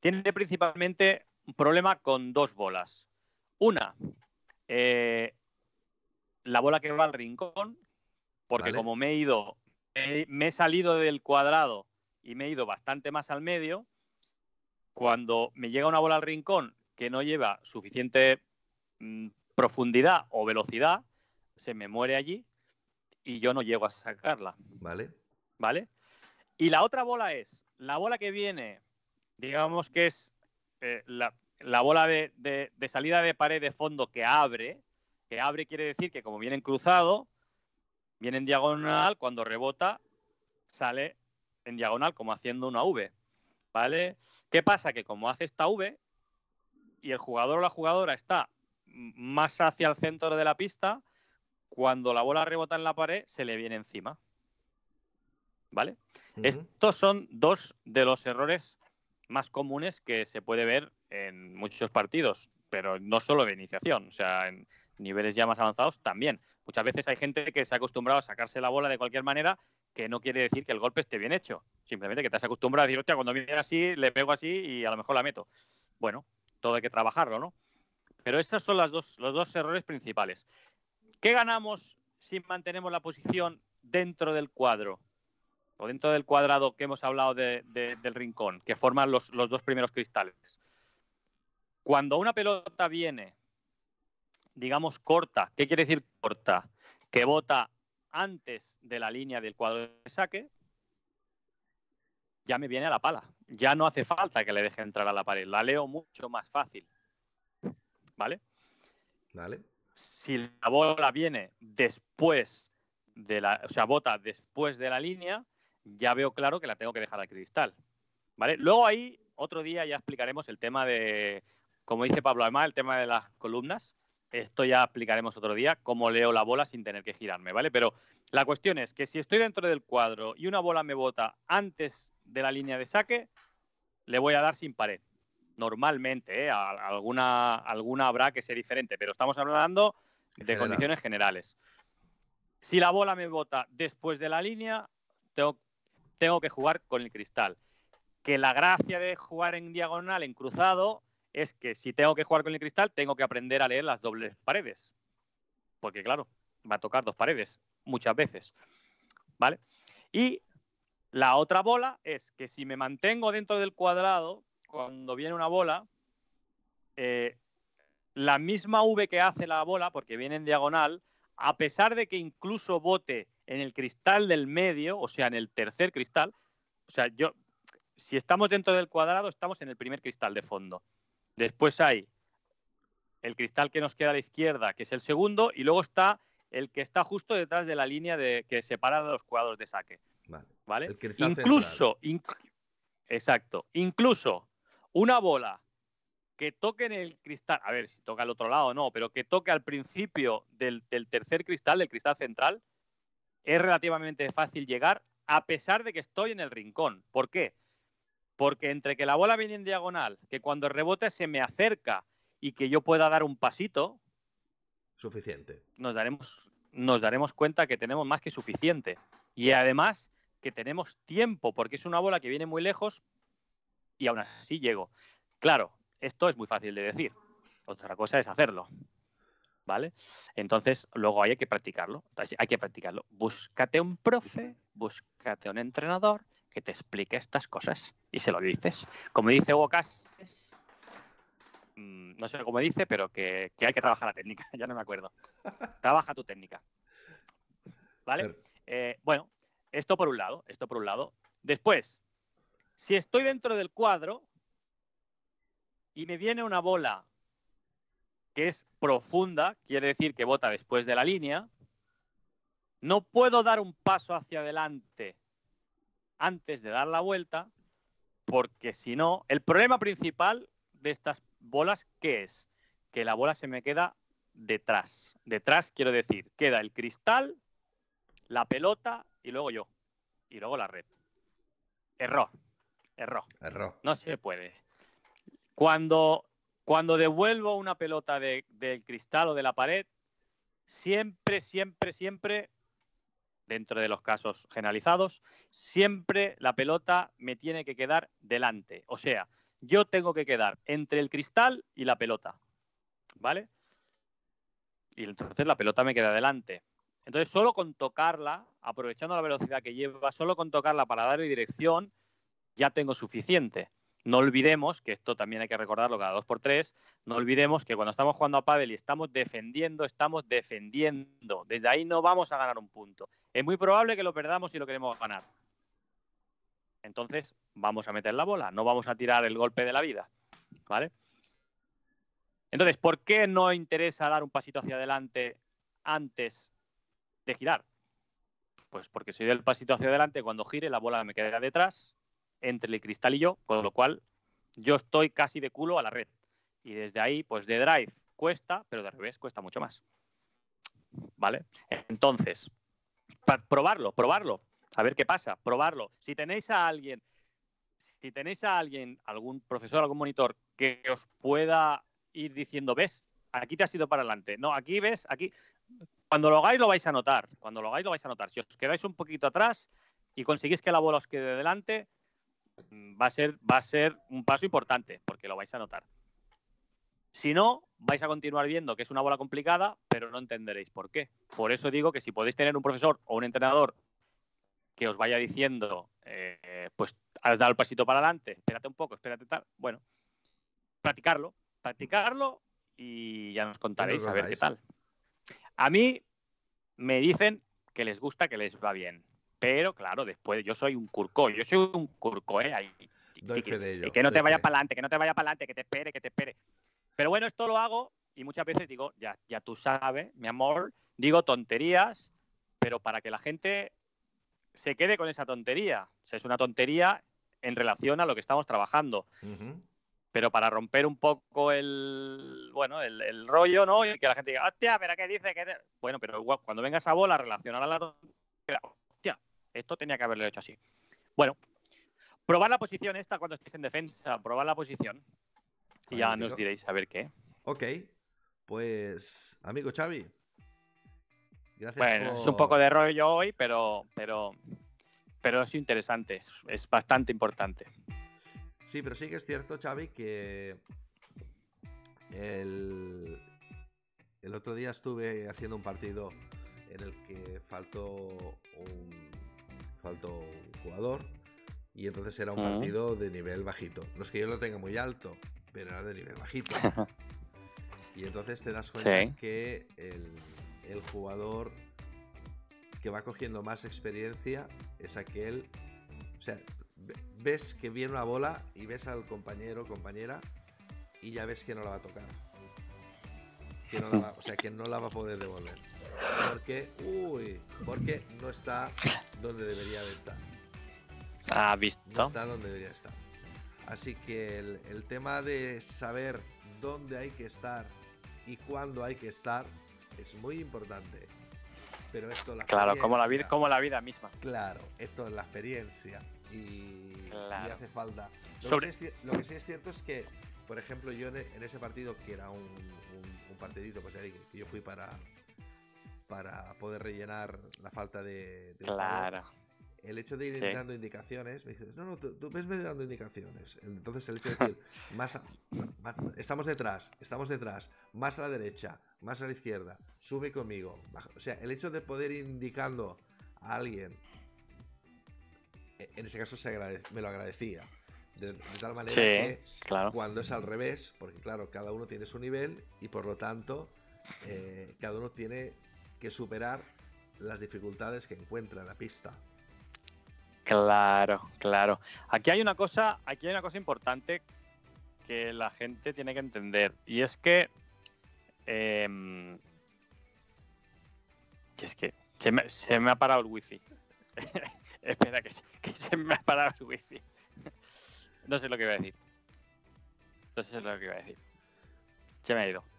tiene principalmente un problema con dos bolas. Una, eh, la bola que va al rincón, porque Vale. como me he ido, eh, me he salido del cuadrado y me he ido bastante más al medio, cuando me llega una bola al rincón que no lleva suficiente mm, profundidad o velocidad, se me muere allí y yo no llego a sacarla, Vale. ¿vale? Y la otra bola es, la bola que viene, digamos que es eh, la, la bola de, de- de salida de pared de fondo que abre, que abre quiere decir que como viene en cruzado, viene en diagonal, cuando rebota, sale en diagonal como haciendo una V, ¿vale? ¿Qué pasa? Que como hace esta V y el jugador o la jugadora está más hacia el centro de la pista, cuando la bola rebota en la pared, se le viene encima. ¿Vale? Estos son dos de los errores más comunes que se puede ver en muchos partidos, pero no solo de iniciación, o sea, en niveles ya más avanzados también. Muchas veces hay gente que se ha acostumbrado a sacarse la bola de cualquier manera, que no quiere decir que el golpe esté bien hecho. Simplemente que te has acostumbrado a decir, hostia, cuando viene así, le pego así y a lo mejor la meto. Bueno, todo hay que trabajarlo, ¿no? Pero esos son dos, los dos errores principales. ¿Qué ganamos si mantenemos la posición dentro del cuadro? O dentro del cuadrado que hemos hablado de- de- del rincón, que forman los, los dos primeros cristales. Cuando una pelota viene, digamos, corta, ¿qué quiere decir corta? Que bota antes de la línea del cuadro de saque, ya me viene a la pala. Ya no hace falta que le deje entrar a la pared. La leo mucho más fácil. ¿Vale? Vale. si la bola viene después de la, o sea, bota después de la línea, ya veo claro que la tengo que dejar al cristal. ¿Vale? Luego ahí, otro día ya explicaremos el tema de, como dice Pablo además, el tema de las columnas. Esto ya explicaremos otro día, cómo leo la bola sin tener que girarme, ¿vale? Pero la cuestión es que si estoy dentro del cuadro y una bola me bota antes de la línea de saque, le voy a dar sin pared normalmente, ¿eh? Alguna, alguna habrá que ser diferente, pero estamos hablando de general. condiciones generales. Si la bola me bota después de la línea, tengo, tengo que jugar con el cristal. Que la gracia de jugar en diagonal, en cruzado, es que si tengo que jugar con el cristal, tengo que aprender a leer las dobles paredes. Porque claro, va a tocar dos paredes muchas veces. ¿Vale? Y la otra bola es que si me mantengo dentro del cuadrado, cuando viene una bola, eh, la misma V que hace la bola, porque viene en diagonal, a pesar de que incluso bote en el cristal del medio, o sea, en el tercer cristal, o sea, yo, si estamos dentro del cuadrado, estamos en el primer cristal de fondo. Después hay el cristal que nos queda a la izquierda, que es el segundo, y luego está el que está justo detrás de la línea de, que separa los cuadros de saque. Vale. ¿vale? El incluso, inc- exacto, incluso una bola que toque en el cristal, a ver si toca al otro lado no, pero que toque al principio del, del tercer cristal, del cristal central, es relativamente fácil llegar a pesar de que estoy en el rincón. ¿Por qué? Porque entre que la bola viene en diagonal, que cuando rebota se me acerca y que yo pueda dar un pasito, Suficiente. nos daremos, nos daremos cuenta que tenemos más que suficiente. Y además que tenemos tiempo, porque es una bola que viene muy lejos y aún así llego. Claro, esto es muy fácil de decir. Otra cosa es hacerlo. ¿Vale? Entonces, luego hay que practicarlo. Entonces, hay que practicarlo. Búscate un profe, búscate un entrenador que te explique estas cosas y se lo dices. Como dice Hugo Cases, mm, no sé cómo dice, pero que, que hay que trabajar la técnica, ya no me acuerdo. Trabaja tu técnica. ¿Vale? Eh, bueno, esto por un lado, esto por un lado. Después, si estoy dentro del cuadro y me viene una bola que es profunda, quiere decir que bota después de la línea, no puedo dar un paso hacia adelante antes de dar la vuelta, porque si no, el problema principal de estas bolas, ¿qué es? Que la bola se me queda detrás. Detrás quiero decir, queda el cristal, la pelota y luego yo. Y luego la red. Error. Error. Error. No se puede. Cuando, cuando devuelvo una pelota de- del cristal o de la pared, siempre, siempre, siempre, dentro de los casos generalizados, siempre la pelota me tiene que quedar delante. O sea, yo tengo que quedar entre el cristal y la pelota. ¿Vale? Y entonces la pelota me queda delante. Entonces, solo con tocarla, aprovechando la velocidad que lleva, solo con tocarla para darle dirección, ya tengo suficiente. No olvidemos, que esto también hay que recordarlo cada dos por tres, no olvidemos que cuando estamos jugando a pádel y estamos defendiendo, estamos defendiendo. Desde ahí no vamos a ganar un punto. Es muy probable que lo perdamos si lo queremos ganar. Entonces, vamos a meter la bola, no vamos a tirar el golpe de la vida. ¿Vale? Entonces, ¿por qué no interesa dar un pasito hacia adelante antes de girar? Pues porque si doy el pasito hacia adelante, cuando gire, la bola me quedará detrás, entre el cristal y yo, con lo cual yo estoy casi de culo a la red. Y desde ahí, pues de drive cuesta, pero de revés cuesta mucho más. ¿Vale? Entonces, probarlo, probarlo, a ver qué pasa, probarlo. Si tenéis a alguien, si tenéis a alguien, algún profesor, algún monitor que os pueda ir diciendo, ves, aquí te has ido para adelante. No, aquí ves, aquí. Cuando lo hagáis lo vais a notar. Cuando lo hagáis lo vais a notar. Si os quedáis un poquito atrás y conseguís que la bola os quede delante, va a ser, va a ser un paso importante, porque lo vais a notar. Si no, vais a continuar viendo que es una bola complicada, pero no entenderéis por qué. Por eso digo que si podéis tener un profesor o un entrenador que os vaya diciendo, eh, pues has dado el pasito para adelante, espérate un poco, espérate tal, bueno, practicarlo, practicarlo y ya nos contaréis a ver qué tal. A mí me dicen que les gusta, que les va bien. Pero claro, después yo soy un curco, yo soy un curco, ¿eh? Ahí, Doy que, fe de ello, que no te vaya para adelante, que no te vaya para adelante, que te espere, que te espere. Pero bueno, esto lo hago y muchas veces digo, ya, ya tú sabes, mi amor, digo tonterías, pero para que la gente se quede con esa tontería. O sea, es una tontería en relación a lo que estamos trabajando pero para romper un poco el bueno el, el rollo, ¿no? Y que la gente diga, hostia, pero ¿qué dice? ¿Qué te-?". Bueno, pero igual, cuando venga esa bola, relacionar a la tontería, esto tenía que haberlo hecho así. Bueno, probar la posición esta cuando estéis en defensa, probar la posición. Y ya nos diréis a ver qué. Ok, pues amigo Xavi. Gracias Bueno, por... es un poco de rollo hoy, pero pero pero es interesante, es, es bastante importante. Sí, pero sí que es cierto, Xavi, que el, el otro día estuve haciendo un partido en el que faltó un, faltó un jugador y entonces era un partido de nivel bajito. No es que yo lo tenga muy alto, pero era de nivel bajito. Y entonces te das cuenta Sí. que el, el jugador que va cogiendo más experiencia es aquel. O sea, ve- ves que viene una bola y ves al compañero o compañera y ya ves que no la va a tocar. Que no la va- o sea, que no la va a poder devolver. Porque, uy, porque no está donde debería de estar. ¿Ha No visto? está donde debería estar. Así que el, el tema de saber dónde hay que estar y cuándo hay que estar es muy importante. Pero esto la Claro, como la vida, como la vida misma. Claro, esto es la experiencia y, hace falta. Lo, Sobre- que sí es, lo que sí es cierto es que por ejemplo, yo en, ese partido, que era un, un- un partidito, pues ya yo fui para, para poder rellenar la falta de... Claro. el hecho de ir Sí. dando indicaciones, me dices, no, no, tú, tú vesme dando indicaciones. Entonces el hecho de decir, más, a- más- estamos detrás, estamos detrás, más a la derecha, más a la izquierda, sube conmigo. baja- O sea, el hecho de poder ir indicando a alguien, e- en ese caso se agrade- me lo agradecía. De, de tal manera Sí, que claro. cuando es al revés, porque claro, cada uno tiene su nivel y por lo tanto eh, cada uno tiene que superar las dificultades que encuentra en la pista. Claro, claro. Aquí hay una cosa, aquí hay una cosa importante que la gente tiene que entender. Y es que. em, que es que se me, ha parado el wifi. Espera, que se me ha parado el wifi. no sé lo que iba a decir. No sé lo que iba a decir. Se me ha ido.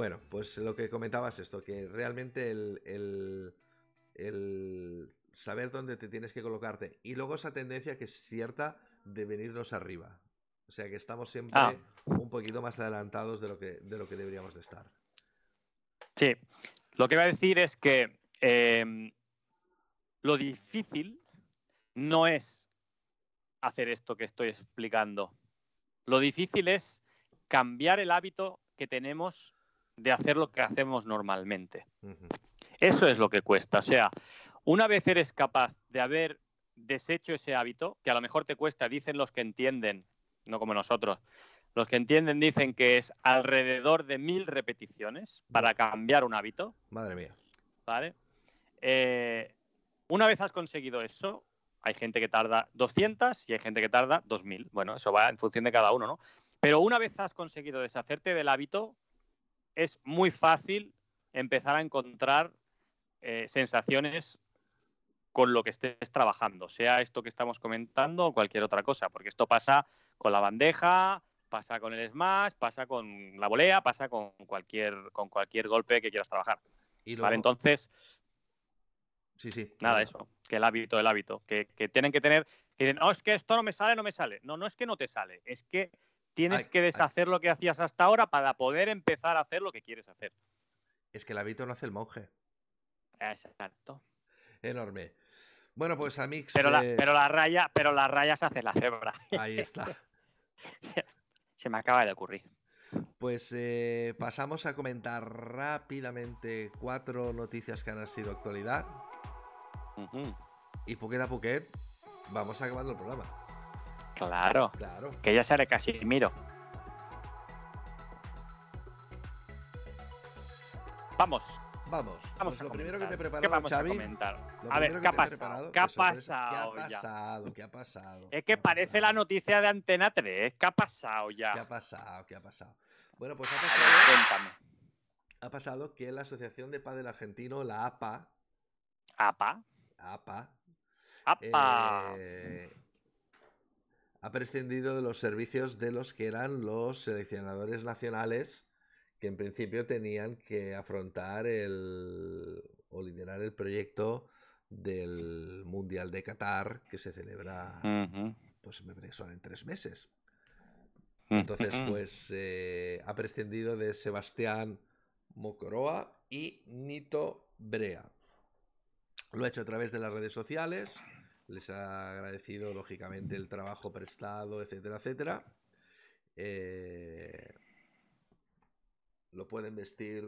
Bueno, pues lo que comentabas esto, que realmente el, el- el saber dónde te tienes que colocarte y luego esa tendencia que es cierta de venirnos arriba. O sea que estamos siempre Ah. un poquito más adelantados de lo que, de lo que deberíamos de estar. Sí, lo que iba a decir es que em, lo difícil no es hacer esto que estoy explicando. Lo difícil es cambiar el hábito que tenemos de hacer lo que hacemos normalmente. Eso es lo que cuesta. O sea, una vez eres capaz de haber deshecho ese hábito, que a lo mejor te cuesta, dicen los que entienden, no como nosotros, los que entienden dicen que es alrededor de mil repeticiones para cambiar un hábito, Madre mía. ¿vale? Eh, una vez has conseguido eso, hay gente que tarda 200 y hay gente que tarda 2000. Bueno, eso va en función de cada uno, ¿no? Pero una vez has conseguido deshacerte del hábito, es muy fácil empezar a encontrar eh, sensaciones con lo que estés trabajando, sea esto que estamos comentando o cualquier otra cosa, porque esto pasa con la bandeja, pasa con el smash, pasa con la volea, pasa con cualquier, con cualquier golpe que quieras trabajar. Y luego, Vale, entonces, sí, sí. nada, eso, que el hábito, el hábito, que, que tienen que tener, que dicen, no, es que esto no me sale, no me sale. No, no es que no te sale, es que tienes que deshacer lo que hacías hasta ahora para poder empezar a hacer lo que quieres hacer. Es que el hábito no hace el monje. Exacto. Enorme. Bueno, pues Amix. Pero la, eh, pero la raya, pero la raya se hace la cebra. Ahí está. se me acaba de ocurrir. Pues eh, pasamos a comentar rápidamente cuatro noticias que han sido actualidad. Y Puquet a Puquet, vamos acabando el programa. Claro, Claro. que ya sale Casimiro. Vamos, Vamos. vamos pues lo primero que te he preparado, ¿Qué vamos Xavi, a comentar? A ver, ¿qué ha he pasado? ¿Qué ha pasado ¿Qué ha pasado? ¿Qué ha pasado? Es ¿Qué que parece la noticia de Antena 3. ¿Qué ha pasado ya? ¿Qué ha pasado? ¿Qué ha pasado? Bueno, pues ha ver, pasado, cuéntame. ha pasado que la Asociación de Padel Argentino, la APA, ¿Apa? APA, ¡Apa! eh, ha prescindido de los servicios de los que eran los seleccionadores nacionales que en principio tenían que afrontar el o liderar el proyecto del Mundial de Qatar que se celebra, pues me parece que son en tres meses. Entonces, pues eh, ha prescindido de Sebastián Mocoroa y Nito Brea. Lo ha hecho a través de las redes sociales. Les ha agradecido, lógicamente, el trabajo prestado, etcétera, etcétera. Eh, lo pueden vestir,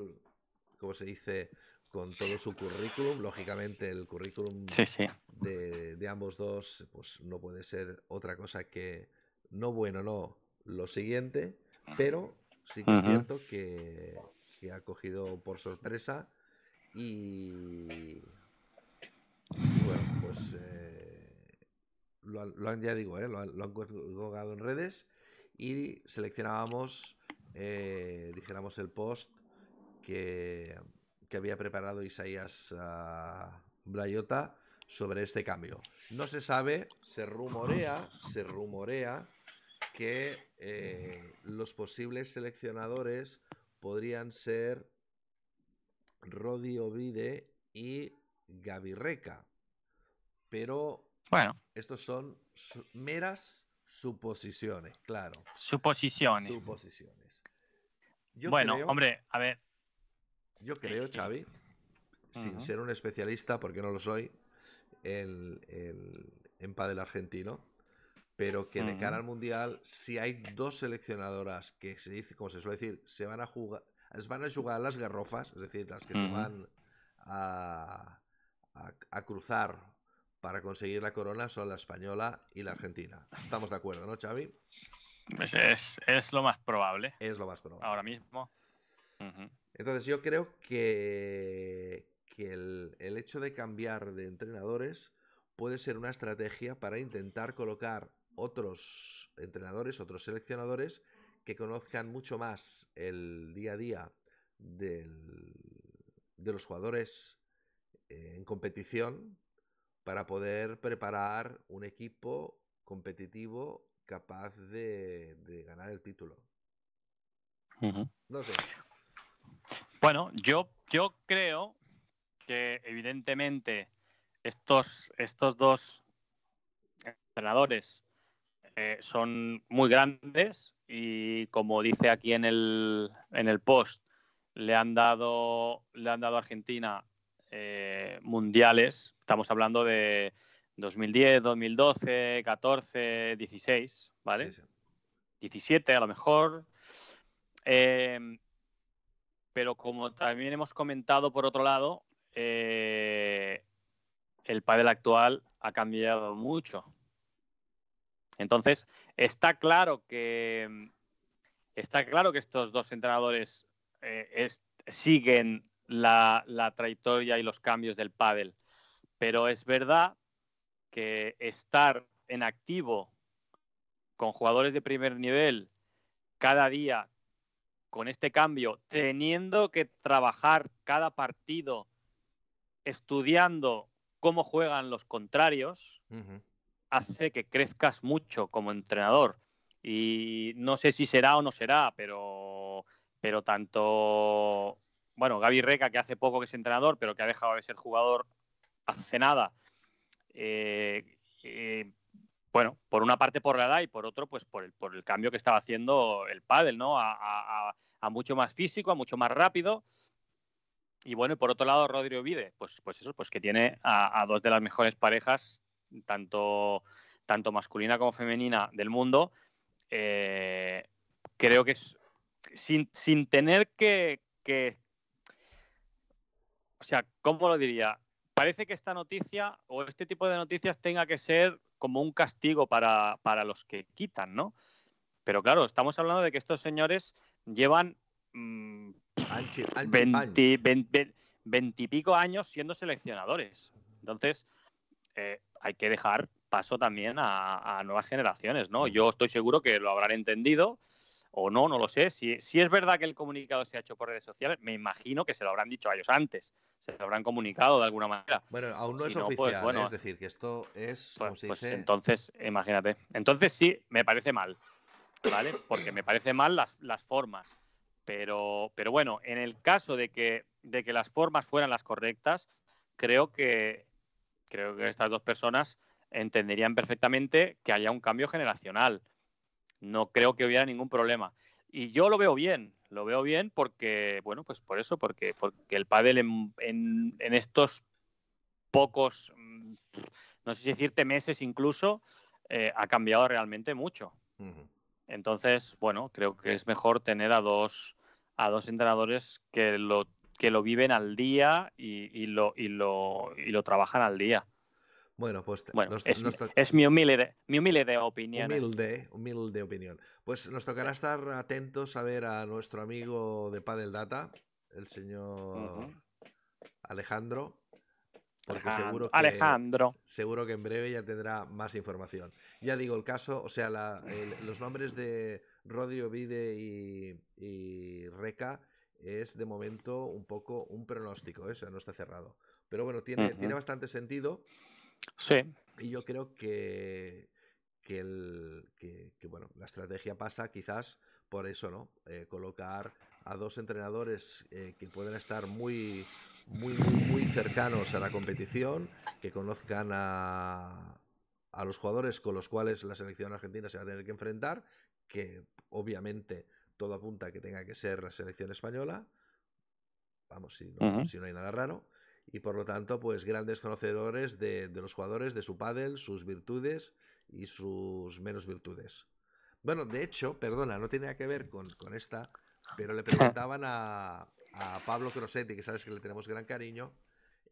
como se dice, con todo su currículum. Lógicamente, el currículum Sí, sí. de, de ambos dos, pues no puede ser otra cosa que no bueno, no lo siguiente, pero sí que es cierto que, que ha cogido por sorpresa y, y bueno, pues eh, lo, han, ya digo, eh, lo, han, lo colgado en redes y seleccionábamos, eh, dijéramos, el post que, que había preparado Isaías ah, Blayota sobre este cambio. No se sabe, se rumorea, se rumorea que eh, los posibles seleccionadores podrían ser Rodi Ovide y Gavirreca. Pero Bueno, estos son su- meras Suposiciones, claro. Suposiciones. Suposiciones. Yo bueno, creo- hombre, a ver. Yo creo. Xavi, sin ser un especialista, porque no lo soy, en, en, en pádel argentino, pero que de cara al Mundial, si hay dos seleccionadoras que se dice, como se suele decir, se van a jugar, se van a jugar las garrofas, es decir, las que se van a, a- a cruzar para conseguir la corona, son la española y la argentina. Estamos de acuerdo, ¿no, Xavi? pues es, es lo más probable Es lo más probable. ahora mismo. Entonces yo creo que, que el, el hecho de cambiar de entrenadores puede ser una estrategia para intentar colocar otros entrenadores, otros seleccionadores que conozcan mucho más el día a día del- de los jugadores eh, en competición para poder preparar un equipo competitivo capaz de, de ganar el título. No sé. Bueno, yo, yo creo que evidentemente estos, estos dos entrenadores eh, son muy grandes y como dice aquí en el, en el post, le han dado, le han dado a Argentina eh, mundiales. Estamos hablando de 2010, 2012, 14, 16, ¿vale? Sí, sí. 17 a lo mejor. Eh, pero como también hemos comentado por otro lado, eh, el pádel actual ha cambiado mucho. Entonces, está claro que está claro que estos dos entrenadores eh, es- siguen la, la trayectoria y los cambios del pádel. Pero es verdad que estar en activo con jugadores de primer nivel cada día con este cambio, teniendo que trabajar cada partido estudiando cómo juegan los contrarios, hace que crezcas mucho como entrenador. Y no sé si será o no será, pero, pero tanto, bueno, Gaby Reca, que hace poco que es entrenador, pero que ha dejado de ser jugador hace nada, eh, eh, bueno, por una parte por la edad y por otro, pues por el, por el cambio que estaba haciendo el pádel, ¿no? A, mucho más físico, a mucho más rápido. Y bueno, y por otro lado, Rodrigo Vide, pues, pues eso, pues que tiene a, dos de las mejores parejas, tanto, masculina como femenina del mundo. Eh, creo que es sin, tener que- O sea, ¿cómo lo diría? Parece que esta noticia o este tipo de noticias tenga que ser como un castigo para, para los que quitan, ¿no? Pero claro, estamos hablando de que estos señores llevan mm, Anchi- anchi- 20, anchi. 20 20 y pico años siendo seleccionadores. Entonces, eh, hay que dejar paso también a, a nuevas generaciones, ¿no? Yo estoy seguro que lo habrán entendido o no, no lo sé. Si, si es verdad que el comunicado se ha hecho por redes sociales, me imagino que se lo habrán dicho a ellos antes. Se lo habrán comunicado de alguna manera. Bueno, aún no Si es no, pues, oficial, ¿eh? bueno. es decir, que esto es, Pues, se pues dice, entonces, imagínate. Entonces sí, me parece mal, ¿vale? Porque me parece mal las, las formas. Pero, pero bueno, en el caso de que, de que las formas fueran las correctas, creo que, creo que estas dos personas entenderían perfectamente que haya un cambio generacional. No creo que hubiera ningún problema. Y yo lo veo bien, lo veo bien porque, bueno, pues por eso, porque, porque el pádel en, en- en estos pocos, mm, no sé si decirte meses incluso, eh, ha cambiado realmente mucho. Entonces, bueno, creo que es mejor tener a dos, a dos entrenadores que lo, que lo viven al día y, y lo, y, lo, y lo trabajan al día. Bueno, pues Bueno, nos, es, nos es mi humilde, mi humilde opinión. ¿eh? humilde, humilde opinión. Pues nos tocará estar atentos a ver a nuestro amigo de Padel Data, el señor. Alejandro, porque Alejandro, seguro que, Alejandro. seguro que en breve ya tendrá más información. Ya digo, el caso, o sea, la- el- los nombres de Rodrigo Vide y, y Reca es de momento un poco un pronóstico, ¿eh? o sea, no está cerrado. Pero bueno, tiene, tiene bastante sentido Sí, y yo creo que, que, el, que, que, bueno, la estrategia pasa quizás por eso, ¿no? Eh, colocar a dos entrenadores eh, que pueden estar muy, muy, muy, muy cercanos a la competición, que conozcan a, a los jugadores con los cuales la selección argentina se va a tener que enfrentar, que obviamente todo apunta a que tenga que ser la selección española. Vamos, si no, si no hay nada raro. Y por lo tanto, pues grandes conocedores de, de los jugadores, de su pádel, sus virtudes y sus menos virtudes. Bueno, de hecho, perdona, no tiene nada que ver con, con esta, pero le preguntaban a, a Pablo Crosetti, que sabes que le tenemos gran cariño,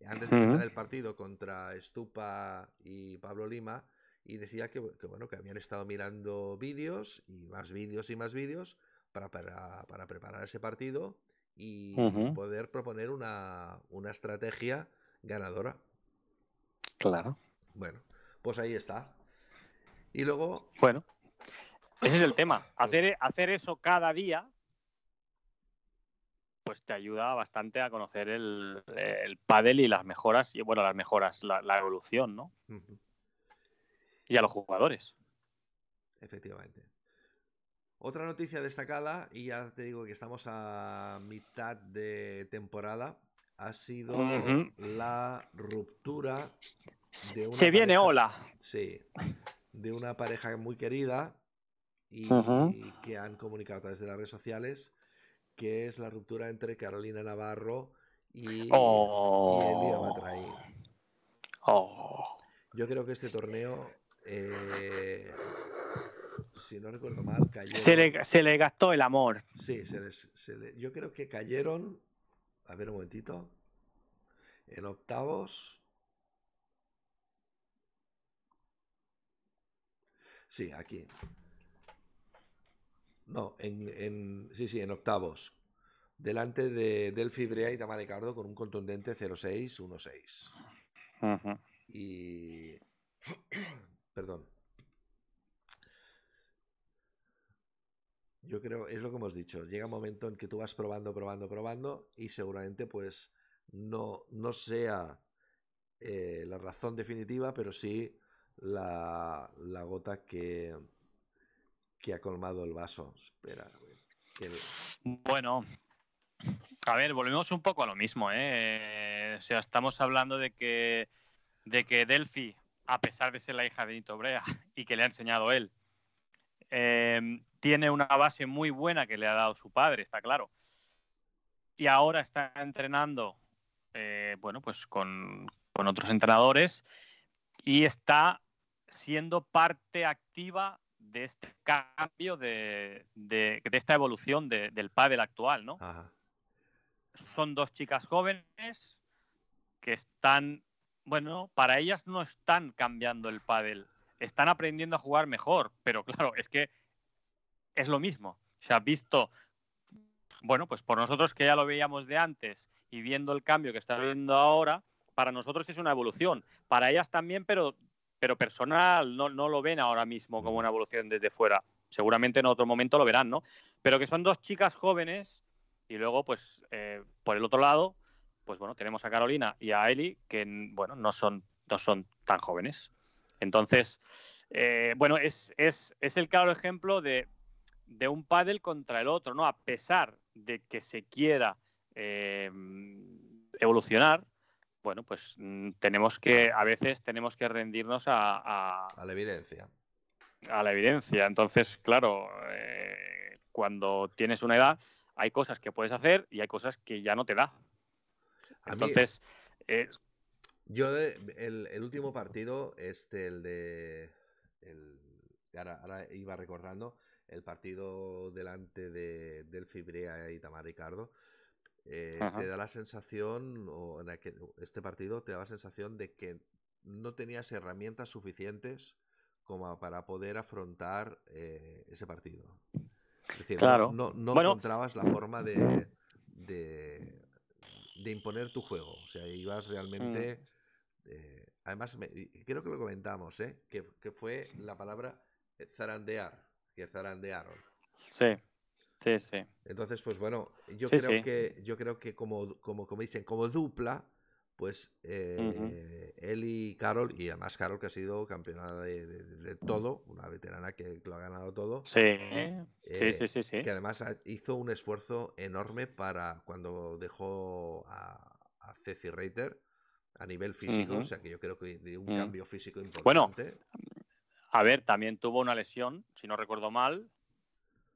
antes de empezar el partido contra Estupa y Pablo Lima, y decía que, que, bueno, que habían estado mirando vídeos y más vídeos y más vídeos para, para, para preparar ese partido y poder proponer una, una estrategia ganadora. Claro. Bueno, pues ahí está. Y luego, Bueno, ese es el tema. Hacer, hacer eso cada día, pues te ayuda bastante a conocer el, el pádel y las mejoras, y bueno, las mejoras, la, la evolución, ¿no? Y a los jugadores. efectivamente. Otra noticia destacada, y ya te digo que estamos a mitad de temporada, ha sido la ruptura de una Se viene pareja- Ola. Sí, de una pareja muy querida y que han comunicado a través de las redes sociales que es la ruptura entre Carolina Navarro y, y Elia Oh. Oh. Yo creo que este torneo, eh, si no recuerdo mal, cayeron. Se le, se le gastó el amor. Sí, se les- se le- yo creo que cayeron. A ver un momentito. En octavos. Sí, aquí. No, en, en- sí, sí, en octavos. Delante de Delphi Brea y Tamara Ricardo con un contundente 0-6-1-6. Ujú. Y. Perdón. Yo creo, es lo que hemos dicho, llega un momento en que tú vas probando, probando, probando y seguramente pues no, no sea eh, la razón definitiva, pero sí la, la gota que, que ha colmado el vaso. Espera, que- Bueno, a ver, volvemos un poco a lo mismo, ¿eh? O sea, estamos hablando de que, de que Delphi, a pesar de ser la hija de Nito Brea y que le ha enseñado él, eh, tiene una base muy buena que le ha dado su padre, está claro. Y ahora está entrenando, eh, bueno, pues con, con otros entrenadores y está siendo parte activa de este cambio, de, de- de esta evolución de- del pádel actual, ¿no? Ajá. Son dos chicas jóvenes que están, bueno, para ellas no están cambiando el pádel, están aprendiendo a jugar mejor, pero claro, es que es lo mismo. Se ha visto, bueno, pues por nosotros que ya lo veíamos de antes y viendo el cambio que está viendo ahora, para nosotros es una evolución. Para ellas también, pero, pero personal, no, no lo ven ahora mismo como una evolución desde fuera. Seguramente en otro momento lo verán, ¿no? Pero que son dos chicas jóvenes y luego, pues, eh, por el otro lado, pues bueno, tenemos a Carolina y a Eli, que, bueno, no son, no son tan jóvenes. Entonces, eh, bueno, es, es, es el claro ejemplo de, de un pádel contra el otro, ¿no? A pesar de que se quiera eh, evolucionar, bueno, pues mm, tenemos que, a veces tenemos que rendirnos a, a- A la evidencia. a la evidencia. Entonces, claro, eh, cuando tienes una edad, hay cosas que puedes hacer y hay cosas que ya no te da. Entonces, eh, Yo el, el último partido, este, el de... El, ahora, ahora iba recordando el partido delante de Delphi Brea y Tamar Ricardo. eh, te da la sensación, o en aquel- este partido te da la sensación de que no tenías herramientas suficientes como para poder afrontar eh, ese partido. Es decir, no- Claro. no, no Bueno. encontrabas la forma de, de, de imponer tu juego. O sea, ibas realmente... Mm. Eh, además, me- creo que lo comentamos, ¿eh? que, que fue la palabra eh, zarandear, que zarandearon. sí, sí, sí. Entonces, pues bueno, yo Sí, creo sí. que yo creo que como, como, como dicen, como dupla, pues eh, él y Carol, y además Carol que ha sido campeona de, de- de todo, una veterana que lo ha ganado todo, Sí, Eh, sí, sí, sí, sí. que además hizo un esfuerzo enorme para cuando dejó a, a Ceci Reiter, a nivel físico, o sea que yo creo que de un Mm. cambio físico importante. Bueno, A ver, también tuvo una lesión, si no recuerdo mal,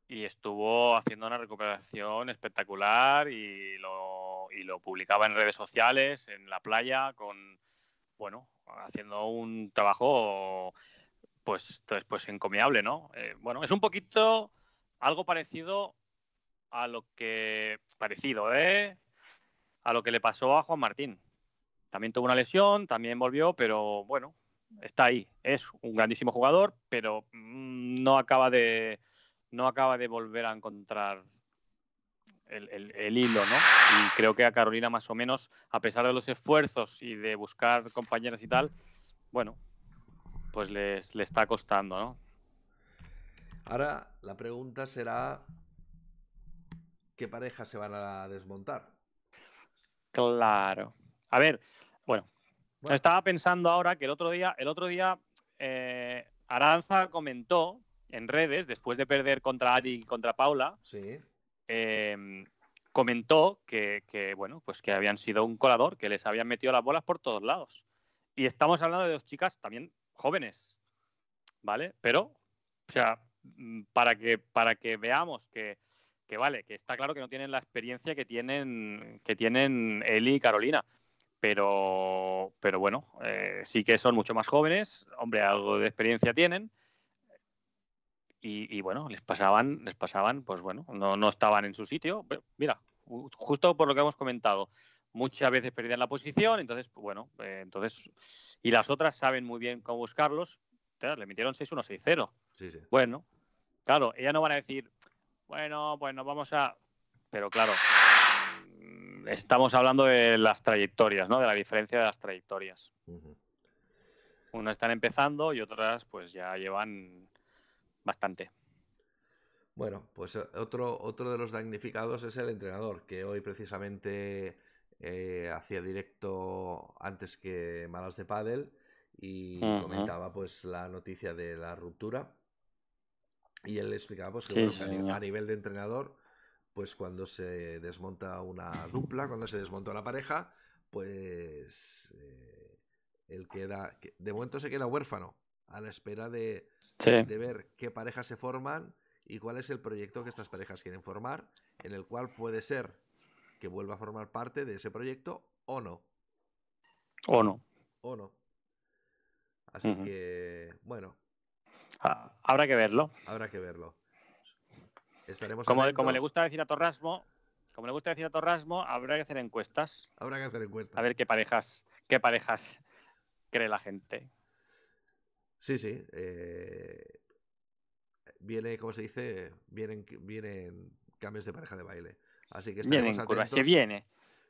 y estuvo haciendo una recuperación espectacular y lo, y lo publicaba en redes sociales, en la playa, con, bueno, haciendo un trabajo pues, pues, pues encomiable, ¿no? Eh, bueno, es un poquito algo parecido a lo que, parecido, ¿eh? A lo que le pasó a Juan Martín. También tuvo una lesión, también volvió, pero bueno, está ahí. Es un grandísimo jugador, pero mm, no acaba de no acaba de volver a encontrar el, el- el hilo, ¿no? Y creo que a Carolina más o menos, a pesar de los esfuerzos y de buscar compañeras y tal, bueno, pues les, le está costando, ¿no? Ahora la pregunta será ¿qué parejas se van a desmontar? Claro. A ver, bueno, Bueno. estaba pensando ahora que el otro día, el otro día eh, Aranza comentó en redes, después de perder contra Ari y contra Paula, Sí. eh, comentó que, que, bueno, pues que habían sido un colador, que les habían metido las bolas por todos lados. Y estamos hablando de dos chicas también jóvenes, ¿vale? Pero, o sea, mm, para que, para que veamos que, que vale, que está claro que no tienen la experiencia que tienen, que tienen Eli y Carolina. Pero, pero bueno, eh, sí que son mucho más jóvenes, hombre, algo de experiencia tienen. Y, y bueno, les pasaban, les pasaban, pues bueno, no, no estaban en su sitio. Pero Mira, ju- justo por lo que hemos comentado, muchas veces perdían la posición, entonces, bueno, eh, entonces, y las otras saben muy bien cómo buscarlos. Le metieron 6-1, 6-0. Sí, sí. Bueno, claro, ellas no van a decir, bueno, pues nos vamos a. Pero claro, estamos hablando de las trayectorias, ¿no? De la diferencia de las trayectorias. Ujú. Unas están empezando y otras, pues ya llevan bastante. Bueno, pues eh, otro, otro de los damnificados es el entrenador, que hoy precisamente eh, hacía directo antes que Malas de Pádel y comentaba pues la noticia de la ruptura. Y él explicaba pues, que, Sí, bueno, a nivel de entrenador, pues cuando se desmonta una dupla, cuando se desmonta una pareja, pues eh, él queda, que- de momento se queda huérfano a la espera de, Sí. de ver qué parejas se forman y cuál es el proyecto que estas parejas quieren formar, en el cual puede ser que vuelva a formar parte de ese proyecto o no, ¿O no? o no. Así que, bueno, Ah, Habrá que verlo. habrá que verlo. Estaremos Como, le gusta decir a Torrasmo, como le gusta decir a Torrasmo, habrá que hacer encuestas. Habrá que hacer encuestas. A ver qué parejas, qué parejas cree la gente. Sí, sí. eh, Viene, como se dice, vienen, vienen cambios de pareja de baile. Así que Viene estaremos en curva, se viene.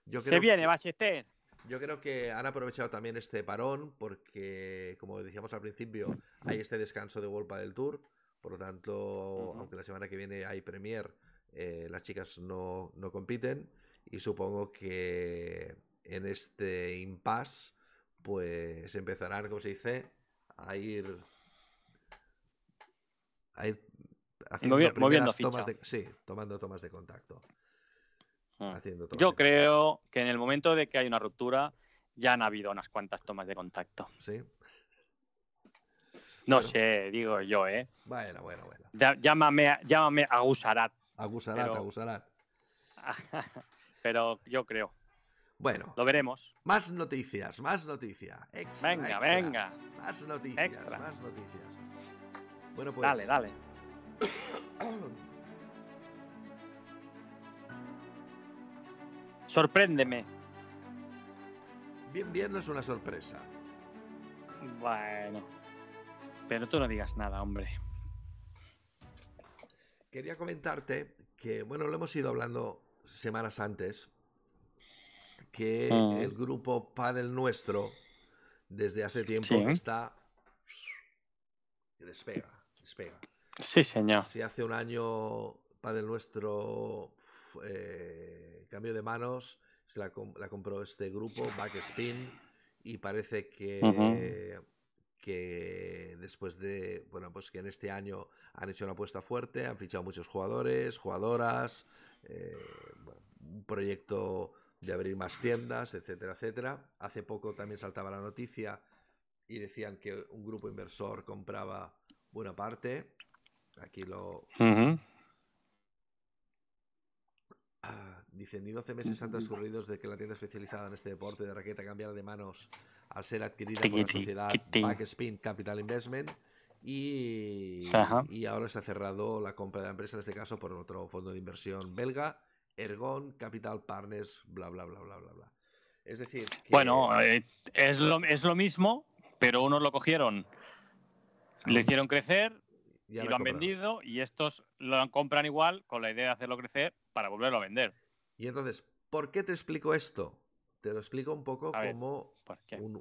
Yo Se viene, que- Ballester. Yo creo que han aprovechado también este parón porque, como decíamos al principio, hay este descanso de World del Tour. Por lo tanto, aunque la semana que viene hay Premier, eh, las chicas no, no compiten. Y supongo que en este impasse, pues empezarán, como se dice, a ir. a ir haciendo Movi- moviendo tomas de. Sí, tomando tomas de contacto. Mm. Haciendo tomas Yo de creo que en el momento de que hay una ruptura, ya han habido unas cuantas tomas de contacto. contacto. Sí. No Bueno. sé, digo yo, ¿eh? Bueno, bueno, bueno. Ya- Llámame, llámame a Gusarat, Agusarat, Pero- agusarat. pero yo creo. Bueno, Lo veremos. más noticias, más noticias. Extra, Venga, extra. venga. Más noticias, Extra. más noticias. Bueno, pues. Dale, dale. Sorpréndeme. Bien, bien, no es una sorpresa. Bueno. Pero tú no digas nada, hombre. Quería comentarte que, bueno, lo hemos ido hablando semanas antes, que Mm. el grupo Padel Nuestro, desde hace tiempo, Sí. está. despega, despega. Sí, señor. Si hace un año Padel Nuestro eh, cambio de manos, se la, la compró este grupo, Backspin, y parece que, que después de, bueno, pues que en este año han hecho una apuesta fuerte, han fichado muchos jugadores, jugadoras, eh, bueno, un proyecto de abrir más tiendas, etcétera, etcétera. Hace poco también saltaba la noticia y decían que un grupo inversor compraba buena parte. Aquí lo. Ah, dice, ni 12 meses han transcurrido desde que la tienda especializada en este deporte de raqueta cambiara de manos al ser adquirida por la sociedad. Backspin Capital Investment y, Ajá. y ahora se ha cerrado la compra de la empresa, en este caso por otro fondo de inversión belga, Ergon Capital Partners, bla, bla, bla, bla, bla, bla. Es decir, que- Bueno, eh, es, lo, es lo mismo, pero unos lo cogieron, lo hicieron crecer y lo han compraron. vendido y estos lo compran igual con la idea de hacerlo crecer para volverlo a vender. Y entonces, ¿por qué te explico esto? Te lo explico un poco ver, como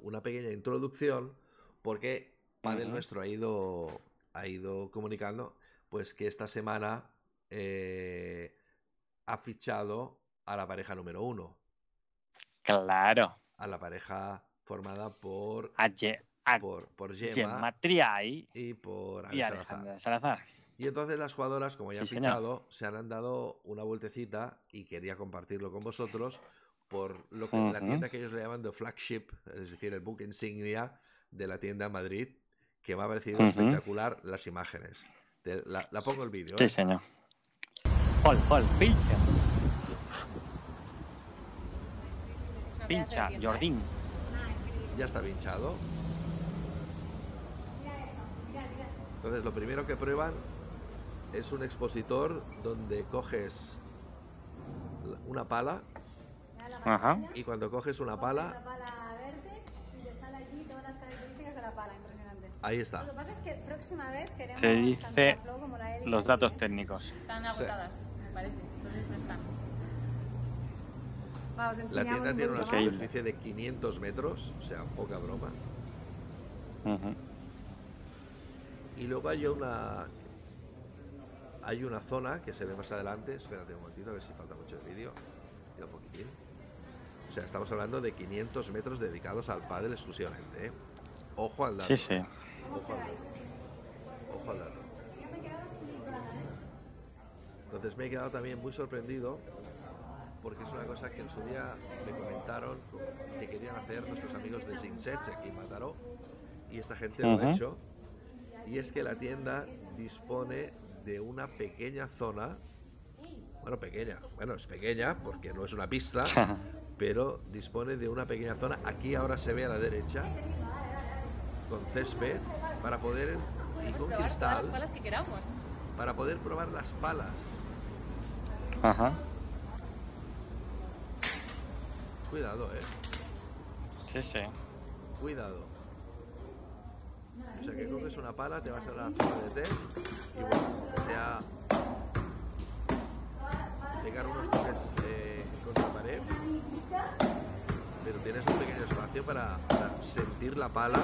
una pequeña introducción, porque Padel. Nuestro ha ido, ha ido comunicando pues que esta semana eh, ha fichado a la pareja número uno, Claro. a la pareja formada por, por, por Gemma, Gemma Triay y por y Alejandra Salazar. Y entonces las jugadoras, como ya han Sí, señor. fichado, se han dado una vueltecita y quería compartirlo con vosotros por lo que la tienda que ellos le llaman de flagship, es decir, el book insignia de la tienda en Madrid, que me ha parecido Ujú. espectacular las imágenes. Te- la, la pongo el vídeo. Sí, ¿eh? señor. Paul, Paul, pincha. Pincha, Jordín. Ya está pinchado. Entonces lo primero que prueban es un expositor donde coges una pala Ajá. y cuando coges una pala, ahí Lo está. que pasa es que próxima vez queremos Te tanto dice la Flow como la Los datos técnicos. Están agotadas, me parece. Entonces no están. Vamos, La tienda un tiene una superficie de 500 metros, o sea, poca broma. Y luego hay una hay una zona que se ve más adelante. Espérate un momentito, a ver si falta mucho el vídeo. Un poquitín. O sea, estamos hablando de 500 metros dedicados al pádel exclusivamente. ¿eh? Ojo al dato. Sí, sí. Ojo al dato. Ojo al dato. Entonces me he quedado también muy sorprendido porque es una cosa que en su día me comentaron que querían hacer nuestros amigos de Sinsets aquí en Mataró y esta gente lo ha hecho y es que la tienda dispone de una pequeña zona bueno pequeña bueno es pequeña porque no es una pista pero dispone de una pequeña zona aquí ahora se ve a la derecha con césped para poder y con Podemos probar todas cristal las palas que queramos. para poder probar las palas Ajá. cuidado eh Sí, sí. Cuidado. O sea que coges una pala, te vas a la zona de test y bueno, sea pegar unos toques eh, contra la pared, pero tienes un pequeño espacio para, para sentir la pala.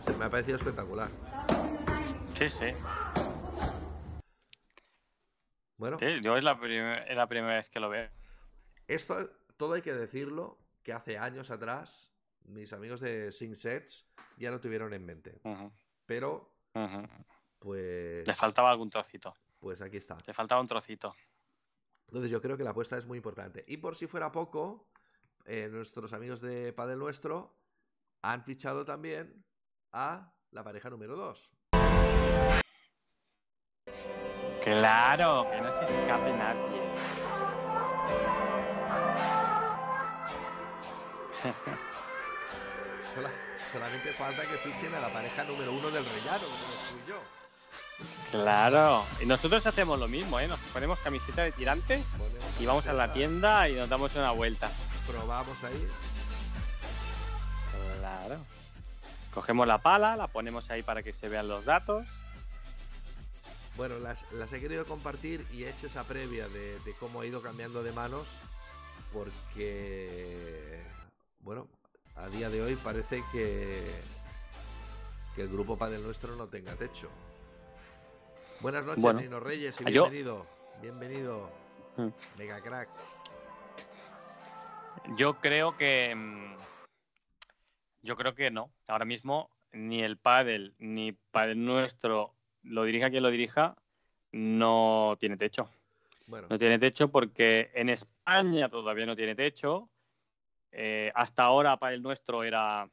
O sea, me ha parecido espectacular. Sí, sí. Bueno, Sí, yo es la, es la primera vez que lo veo. esto todo hay que decirlo que hace años atrás mis amigos de Sing Sets ya lo tuvieron en mente. Pero, pues, Le faltaba algún trocito. pues aquí está. Le faltaba un trocito. Entonces yo creo que la apuesta es muy importante. Y por si fuera poco, eh, nuestros amigos de Padel Nuestro han fichado también a la pareja número 2. Claro, que no se escape nadie. Sola- solamente falta que fichen a la pareja número 1 del rellano, como fui yo. Claro. Y nosotros hacemos lo mismo, ¿eh? Nos ponemos camiseta de tirantes Ponemos y vamos a la tienda y nos damos una vuelta. Probamos ahí. Claro. Cogemos la pala, la ponemos ahí para que se vean los datos. Bueno, las, las he querido compartir y he hecho esa previa de, de cómo ha ido cambiando de manos porque, bueno, a día de hoy parece que, que el grupo Padel Nuestro no tenga techo. Buenas noches, Bueno. Nino Reyes, y yo- bienvenido. Bienvenido, Mm. Mega Crack. Yo creo que. mm, Yo creo que no. Ahora mismo ni el pádel ni pádel nuestro lo dirija quien lo dirija no tiene techo. Bueno, No tiene techo porque en España todavía no tiene techo. Eh, hasta ahora para el nuestro era,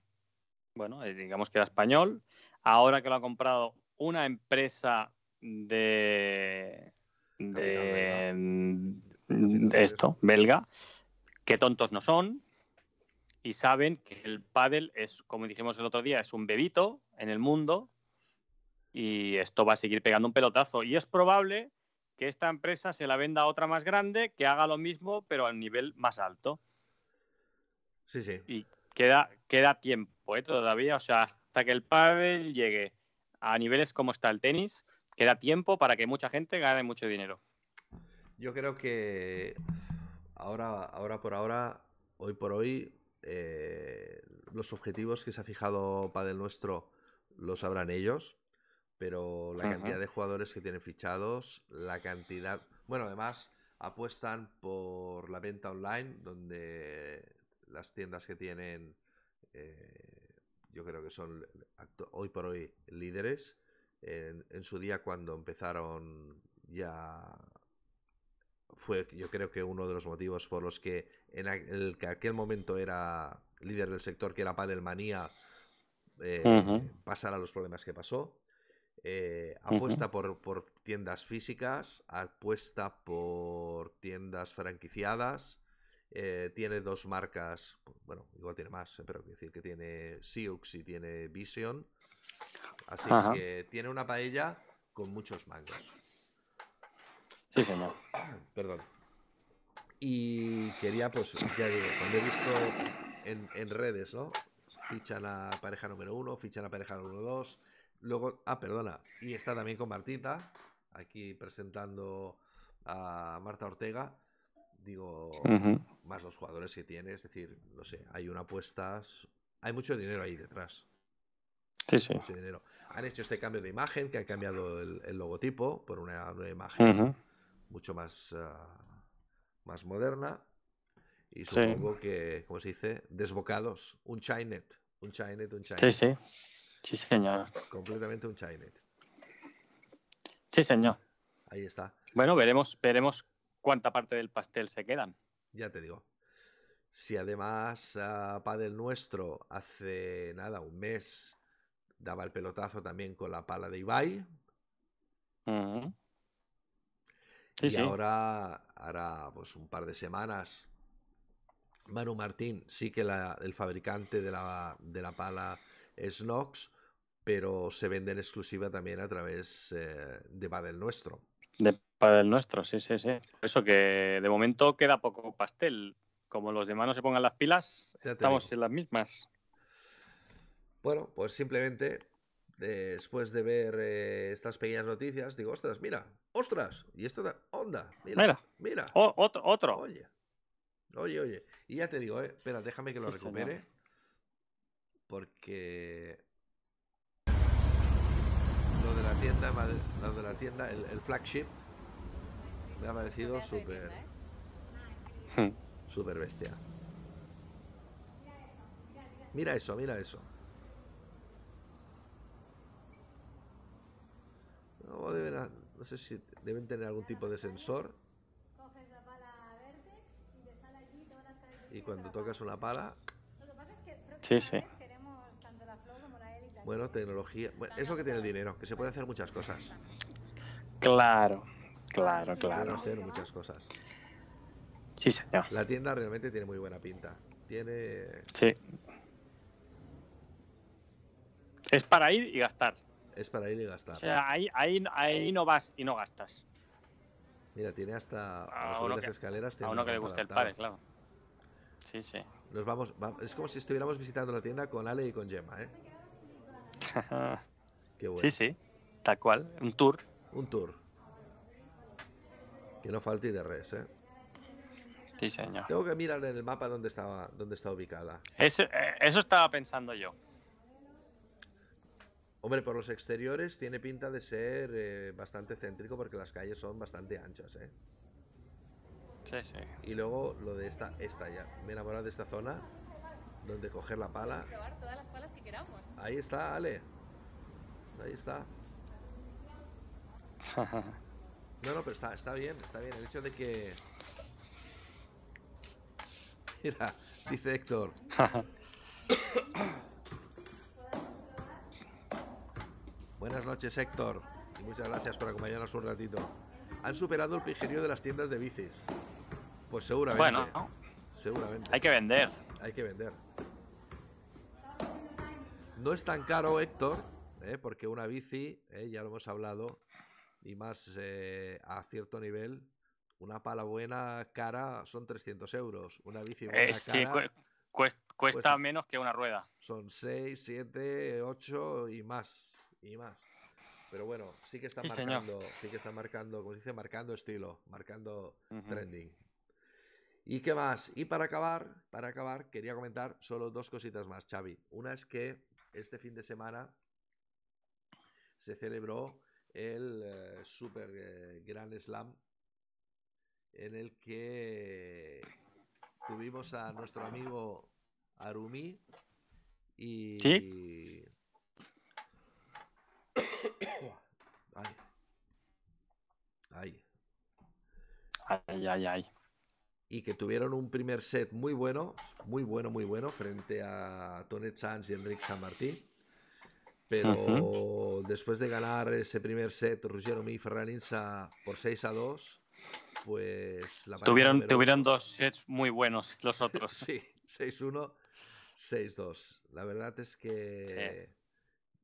bueno, eh, digamos que era español. Ahora que lo ha comprado una empresa de, de, de esto, belga, que tontos no son y saben que el pádel es, como dijimos el otro día, es un bebito en el mundo y esto va a seguir pegando un pelotazo. Y es probable que esta empresa se la venda a otra más grande que haga lo mismo pero a nivel más alto. Sí, sí. Y queda, queda tiempo ¿eh? todavía, o sea, hasta que el pádel llegue a niveles como está el tenis, queda tiempo para que mucha gente gane mucho dinero. Yo creo que ahora, ahora por ahora, hoy por hoy, eh, los objetivos que se ha fijado Padel Nuestro los sabrán ellos, pero la Ajá. cantidad de jugadores que tienen fichados, la cantidad... Bueno, además apuestan por la venta online, donde las tiendas que tienen, eh, yo creo que son hoy por hoy líderes. En, en su día cuando empezaron ya fue yo creo que uno de los motivos por los que en el que aquel momento era líder del sector que era Padelmanía eh, pasara los problemas que pasó Eh, apuesta por, por tiendas físicas apuesta por tiendas franquiciadas eh, tiene dos marcas bueno igual tiene más eh, pero quiero decir que tiene Siux y tiene Vision así Ajá. que tiene una paella con muchos mangos Sí, señor. Perdón. Y quería, pues, ya digo, cuando he visto en, en redes, ¿no? Fichan a pareja número uno, fichan a pareja número dos. Luego, ah, perdona. Y está también con Martita, aquí presentando a Marta Ortega. Digo, más los jugadores que tiene, es decir, no sé, hay una apuesta. Hay mucho dinero ahí detrás Sí, sí. mucho dinero. Han hecho este cambio de imagen, que han cambiado el, el logotipo por una nueva imagen mucho más, ah, más moderna. Y Sí. supongo que, como se dice, desbocados. Un Chinet. Un Chinet, un Chinet. Sí, sí. Sí, señor. Completamente un Chinet. Sí, señor. Ahí está. Bueno, veremos, veremos cuánta parte del pastel se quedan. Ya te digo. Si además ah, Padel Nuestro hace nada, un mes, daba el pelotazo también con la pala de Ibai. Ujú. Sí, y sí. ahora, ahora, pues un par de semanas, Manu Martín sí que la- el fabricante de la, de la pala es Nox, pero se vende en exclusiva también a través eh, de Badel Nuestro. De para el nuestro, sí, sí, sí. Por eso que de momento queda poco pastel. Como los demás no se pongan las pilas, Ya estamos en las mismas. Bueno, pues simplemente después de ver eh, estas pequeñas noticias, digo, ostras, mira, ostras, y esto da onda, mira, Mira. mira, O- otro, otro. oye, oye, oye, y ya te digo, eh, espera, déjame que lo Sí, señor. recupere, porque lo de la tienda, lo de la tienda, el, el flagship, me ha parecido súper, ¿eh? súper bestia. Mira eso, mira eso. No, deben ha- no sé si deben tener algún tipo de sensor Coges la pala Vertex y te sale allí todas las características. y cuando tocas una pala, Lo que pasa es que Sí, sí. bueno, tecnología, bueno, es lo que tiene el dinero, que se puede hacer muchas cosas. Claro, claro, Se pueden claro. hacer muchas cosas. Sí, señor. La tienda realmente tiene muy buena pinta. Tiene Sí. Es para ir y gastar. es para ir y gastar. O sea, ahí, ahí, ahí no vas y no gastas. Mira, tiene hasta A uno las que- escaleras. A tiene uno que le guste el padre, claro. Sí, sí. Nos vamos, va- es como si estuviéramos visitando la tienda con Ale y con Gemma, ¿eh? Qué bueno. sí, sí. Tal cual. Un tour. Un tour. Que no falte y de res, ¿eh? Sí, señor. Tengo que mirar en el mapa dónde estaba, dónde está ubicada. Eso, eh, eso estaba pensando yo. Hombre, por los exteriores tiene pinta de ser eh, bastante céntrico porque las calles son bastante anchas, ¿eh? Sí, sí. Y luego lo de esta, esta ya. Me he enamorado de esta zona donde coger la pala. Probar todas las palas que queramos. Ahí está, Ale. Ahí está. No, no, pero está, está bien, está bien. El hecho de que. Mira, dice Héctor. Buenas noches, Héctor. Y muchas gracias por acompañarnos un ratito. Han superado el pijerío de las tiendas de bicis. Pues seguramente. Bueno, ¿no? Seguramente. hay que vender. Hay que vender. No es tan caro, Héctor, ¿eh? porque una bici, ¿eh? ya lo hemos hablado, y más eh, a cierto nivel, una pala buena cara son 300 euros. Una bici buena Eh, sí, cara cu- cuest- cuesta Cuesta. menos que una rueda. son 6, 7, 8 y más. Y más. Pero bueno, sí que está Sí, señor. marcando, sí que está marcando, como se dice, marcando estilo, marcando trending. ¿Y qué más? Y para acabar, para acabar, quería comentar solo dos cositas más, Xavi. Una es que este fin de semana se celebró el eh, Super eh, Grand Slam en el que tuvimos a nuestro amigo Arumi y... Ay. Ay. Ay, ay, ay. y que tuvieron un primer set muy bueno, muy bueno, muy bueno, frente a Tonet Sanz y Enric San Martí. Pero después de ganar ese primer set, Omi y Ferran Insa por 6 a 2, pues la Tuvieron, número tuvieron dos sets muy buenos los otros. Sí, 6-1, 6-2. La verdad es que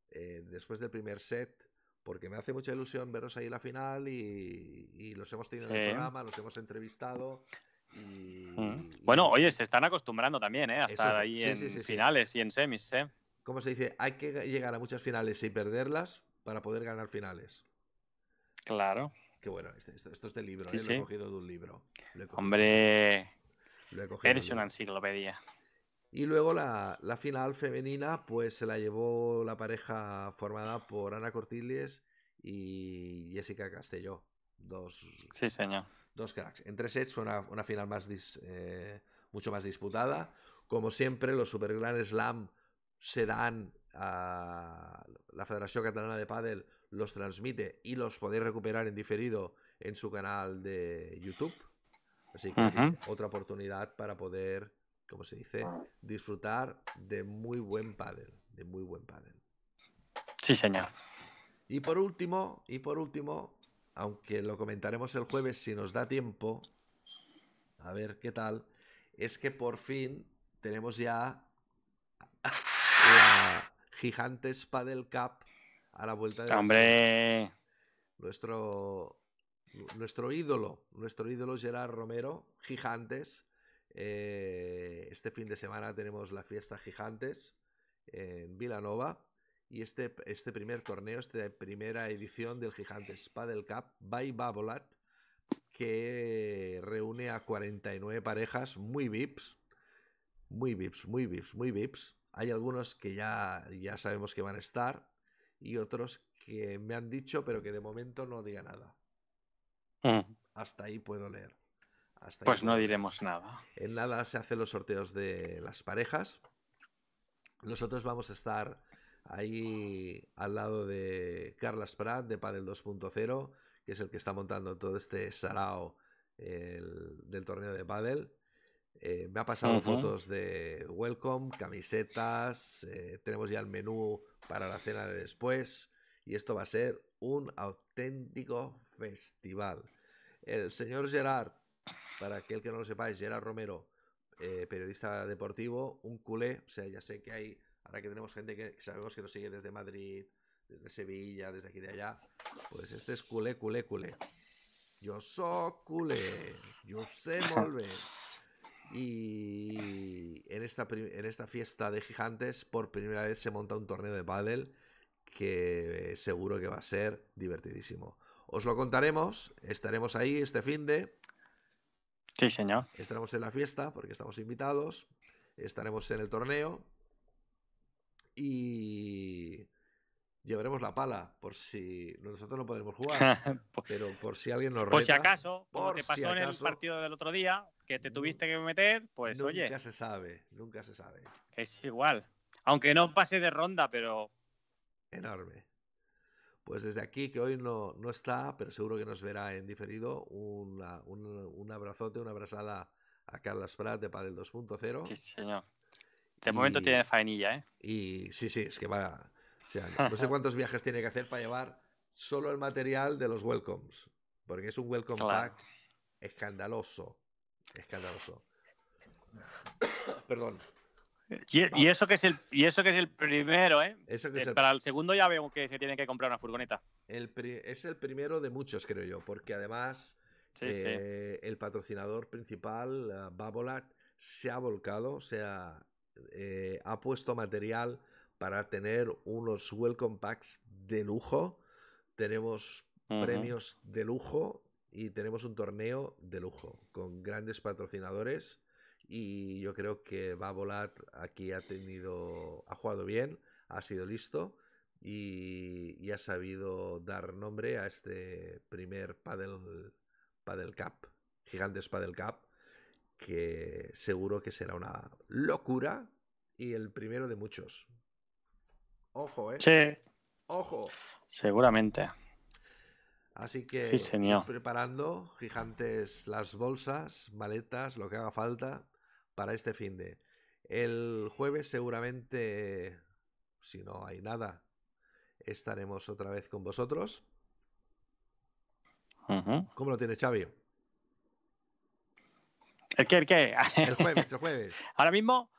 eh, después del primer set, porque me hace mucha ilusión veros ahí en la final y, y los hemos tenido en el programa, los hemos entrevistado. Y, Mm. y- Bueno, oye, se están acostumbrando también, ¿eh? A estar es- ahí sí, en finales y en semis, ¿eh? ¿Cómo se dice? Hay que llegar a muchas finales y perderlas para poder ganar finales. Claro. Que bueno, este- esto, esto es del libro, Sí, ¿eh? lo he sí. cogido de un libro. Lo he cogido- Hombre, lo he cogido de eres una enciclopedia. Y luego la, la final femenina, pues se la llevó la pareja formada por Ana Cortiles y Jessica Castelló. Dos, Sí, señor. dos cracks. En tres sets fue una, una final más dis- eh, mucho más disputada. Como siempre, los Super Grand Slam se dan a la Federación Catalana de Pádel, los transmite y los podéis recuperar en diferido en su canal de YouTube. Así que otra oportunidad para poder, como se dice, disfrutar de muy buen pádel, de muy buen pádel. Sí, señor. Y por último, y por último, aunque lo comentaremos el jueves si nos da tiempo, a ver qué tal, es que por fin tenemos ya Gigantes Paddle Cup a la vuelta de. Hombre, nuestro nuestro ídolo, nuestro ídolo Gerard Romero, Gigantes. Eh, este fin de semana tenemos la fiesta Gigantes en Vilanova y este, este primer torneo, esta primera edición del Gigantes Paddle Cup by Babolat, que reúne a 49 parejas muy VIPs, muy VIPs, muy VIPs, muy VIPs. Hay algunos que ya, ya sabemos que van a estar y otros que me han dicho, pero que de momento no diga nada. mm, Hasta ahí puedo leer. Hasta pues no diremos nada. En nada se hacen los sorteos de las parejas. Nosotros vamos a estar ahí al lado de Carlas Prat de Padel 2.0, que es el que está montando todo este sarao el- del torneo de Padel. Eh, me ha pasado fotos de welcome, camisetas, eh, tenemos ya el menú para la cena de después y esto va a ser un auténtico festival. El señor Gerard, para aquel que no lo sepáis, Gerard Romero, eh, periodista deportivo, un culé, o sea, ya sé que hay, ahora que tenemos gente que sabemos que nos sigue desde Madrid, desde Sevilla, desde aquí de allá, pues este es culé, culé, culé. Yo soy culé, yo sé bé. Y en esta, en esta fiesta de gigantes, por primera vez se monta un torneo de pádel que seguro que va a ser divertidísimo. Os lo contaremos, estaremos ahí este fin de, Sí, señor. estaremos en la fiesta porque estamos invitados, estaremos en el torneo y llevaremos la pala por si nosotros no podremos jugar, pero por si alguien nos Por si reta, acaso, como por te si pasó en el partido del otro día, que te tuviste que meter, pues nunca oye, se sabe, nunca se sabe. es igual. Aunque no pase de ronda, pero Enorme. Pues desde aquí, que hoy no, no está, pero seguro que nos verá en diferido, una- un, un abrazote, una abrazada a Carlas Prat de Padel 2.0. Sí, señor. De momento tiene faenilla, ¿eh? Y sí, sí, es que va. O sea, no sé cuántos viajes tiene que hacer para llevar solo el material de los welcomes. Porque es un welcome Claro. pack escandaloso. Escandaloso. Perdón. Y, y eso que es el, y eso que es el primero, ¿eh? Eso que Eh, es el, Para el segundo ya veo que se tiene que comprar una furgoneta. el pri- es el primero de muchos, creo yo. Porque además Sí, sí. eh, el patrocinador principal, eh, Babolat, se ha volcado, se ha, eh, ha puesto material para tener unos welcome packs de lujo. Tenemos premios de lujo y tenemos un torneo de lujo con grandes patrocinadores y yo creo que Babolat aquí ha tenido ha jugado bien ha sido listo y, y ha sabido dar nombre a este primer Paddle, Paddle Cup Gigantes Paddle Cup que seguro que será una locura y el primero de muchos ojo eh Sí, ojo seguramente. Así que Sí, señor. preparando, gigantes, las bolsas, maletas, lo que haga falta para este fin de. El jueves seguramente, si no hay nada, estaremos otra vez con vosotros. ¿Cómo lo tiene Xavi? ¿El qué? ¿El qué? El jueves, el jueves. Ahora mismo,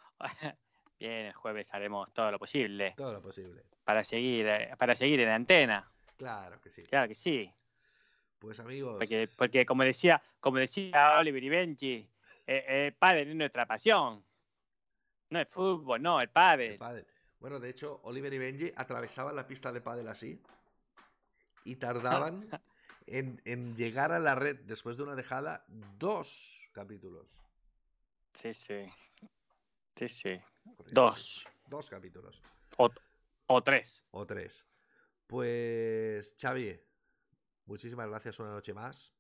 bien, el jueves haremos todo lo posible Todo lo posible. para seguir, eh, para seguir en antena. Claro que sí. Claro que sí. Pues amigos, Porque, porque como decía, como decía Oliver y Benji, eh, el pádel es nuestra pasión. No el fútbol, no, el el pádel. pádel. Bueno, de hecho, Oliver y Benji atravesaban la pista de pádel así y tardaban en, en llegar a la red después de una dejada dos capítulos. Sí, sí. Sí, sí. Dos. Dos capítulos. O, o tres. O tres. Pues, Xavi, muchísimas gracias una noche más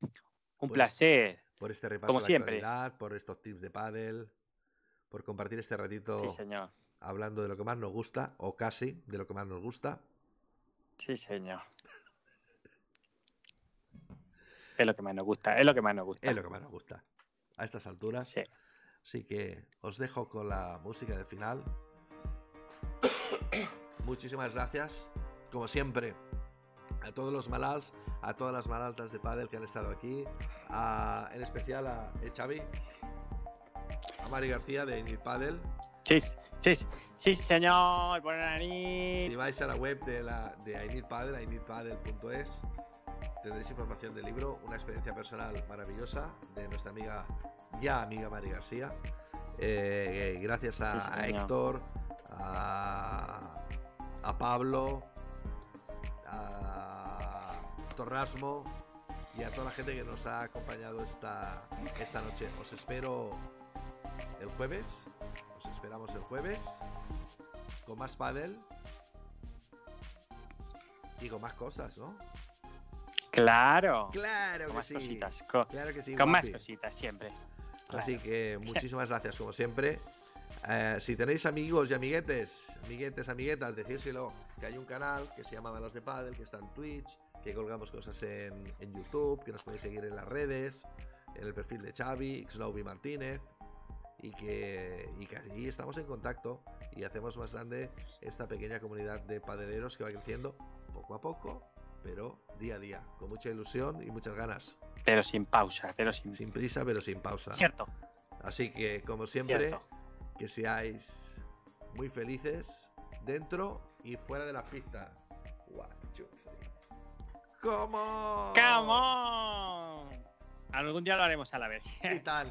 Un Pues, placer. por este repaso Como de la siempre. actualidad, por estos tips de pádel, por compartir este ratito Sí, señor. hablando de lo que más nos gusta, o casi de lo que más nos gusta. Sí, señor. Es lo que más nos gusta, es lo que más nos gusta. Es lo que más nos gusta a estas alturas. Sí. Así que os dejo con la música del final. Muchísimas gracias, como siempre, a todos los malals, a todas las malaltas de pádel que han estado aquí, a- en especial a eh, Xavi, a Mari García de Init Paddle. Sí, sí, sí, señor. Buenas Si vais a la web de, la, de I Need Paddle, initpaddle.es, tendréis información del libro, una experiencia personal maravillosa de nuestra amiga, ya amiga Mari García. Eh, eh, gracias a, Sí, a. Héctor, a, a Pablo, a Torrasmo y a toda la gente que nos ha acompañado esta, esta noche. Os espero el jueves. Os esperamos el jueves con más paddle y con más cosas, ¿no? Claro. Claro Con que más sí. cositas. co- Claro que sí. con más cositas, siempre. Así que muchísimas gracias como siempre. Eh, si tenéis amigos y amiguetes, amiguetes, amiguetas, decírselo que hay un canal que se llama Malas de Paddle, que está en Twitch, que colgamos cosas en, en YouTube, que nos podéis seguir en las redes, en el perfil de Xavi, Xlowby Martínez, y que, y que allí estamos en contacto y hacemos más grande esta pequeña comunidad de padeleros que va creciendo poco a poco, pero día a día, con mucha ilusión y muchas ganas. Pero sin pausa, pero sin. Sin prisa, pero sin pausa. Cierto. Así que, como siempre, Cierto. que seáis muy felices dentro y fuera de las pistas. One, two, three. ¡Come on! Algún día lo haremos a la vez. ¿Qué tal?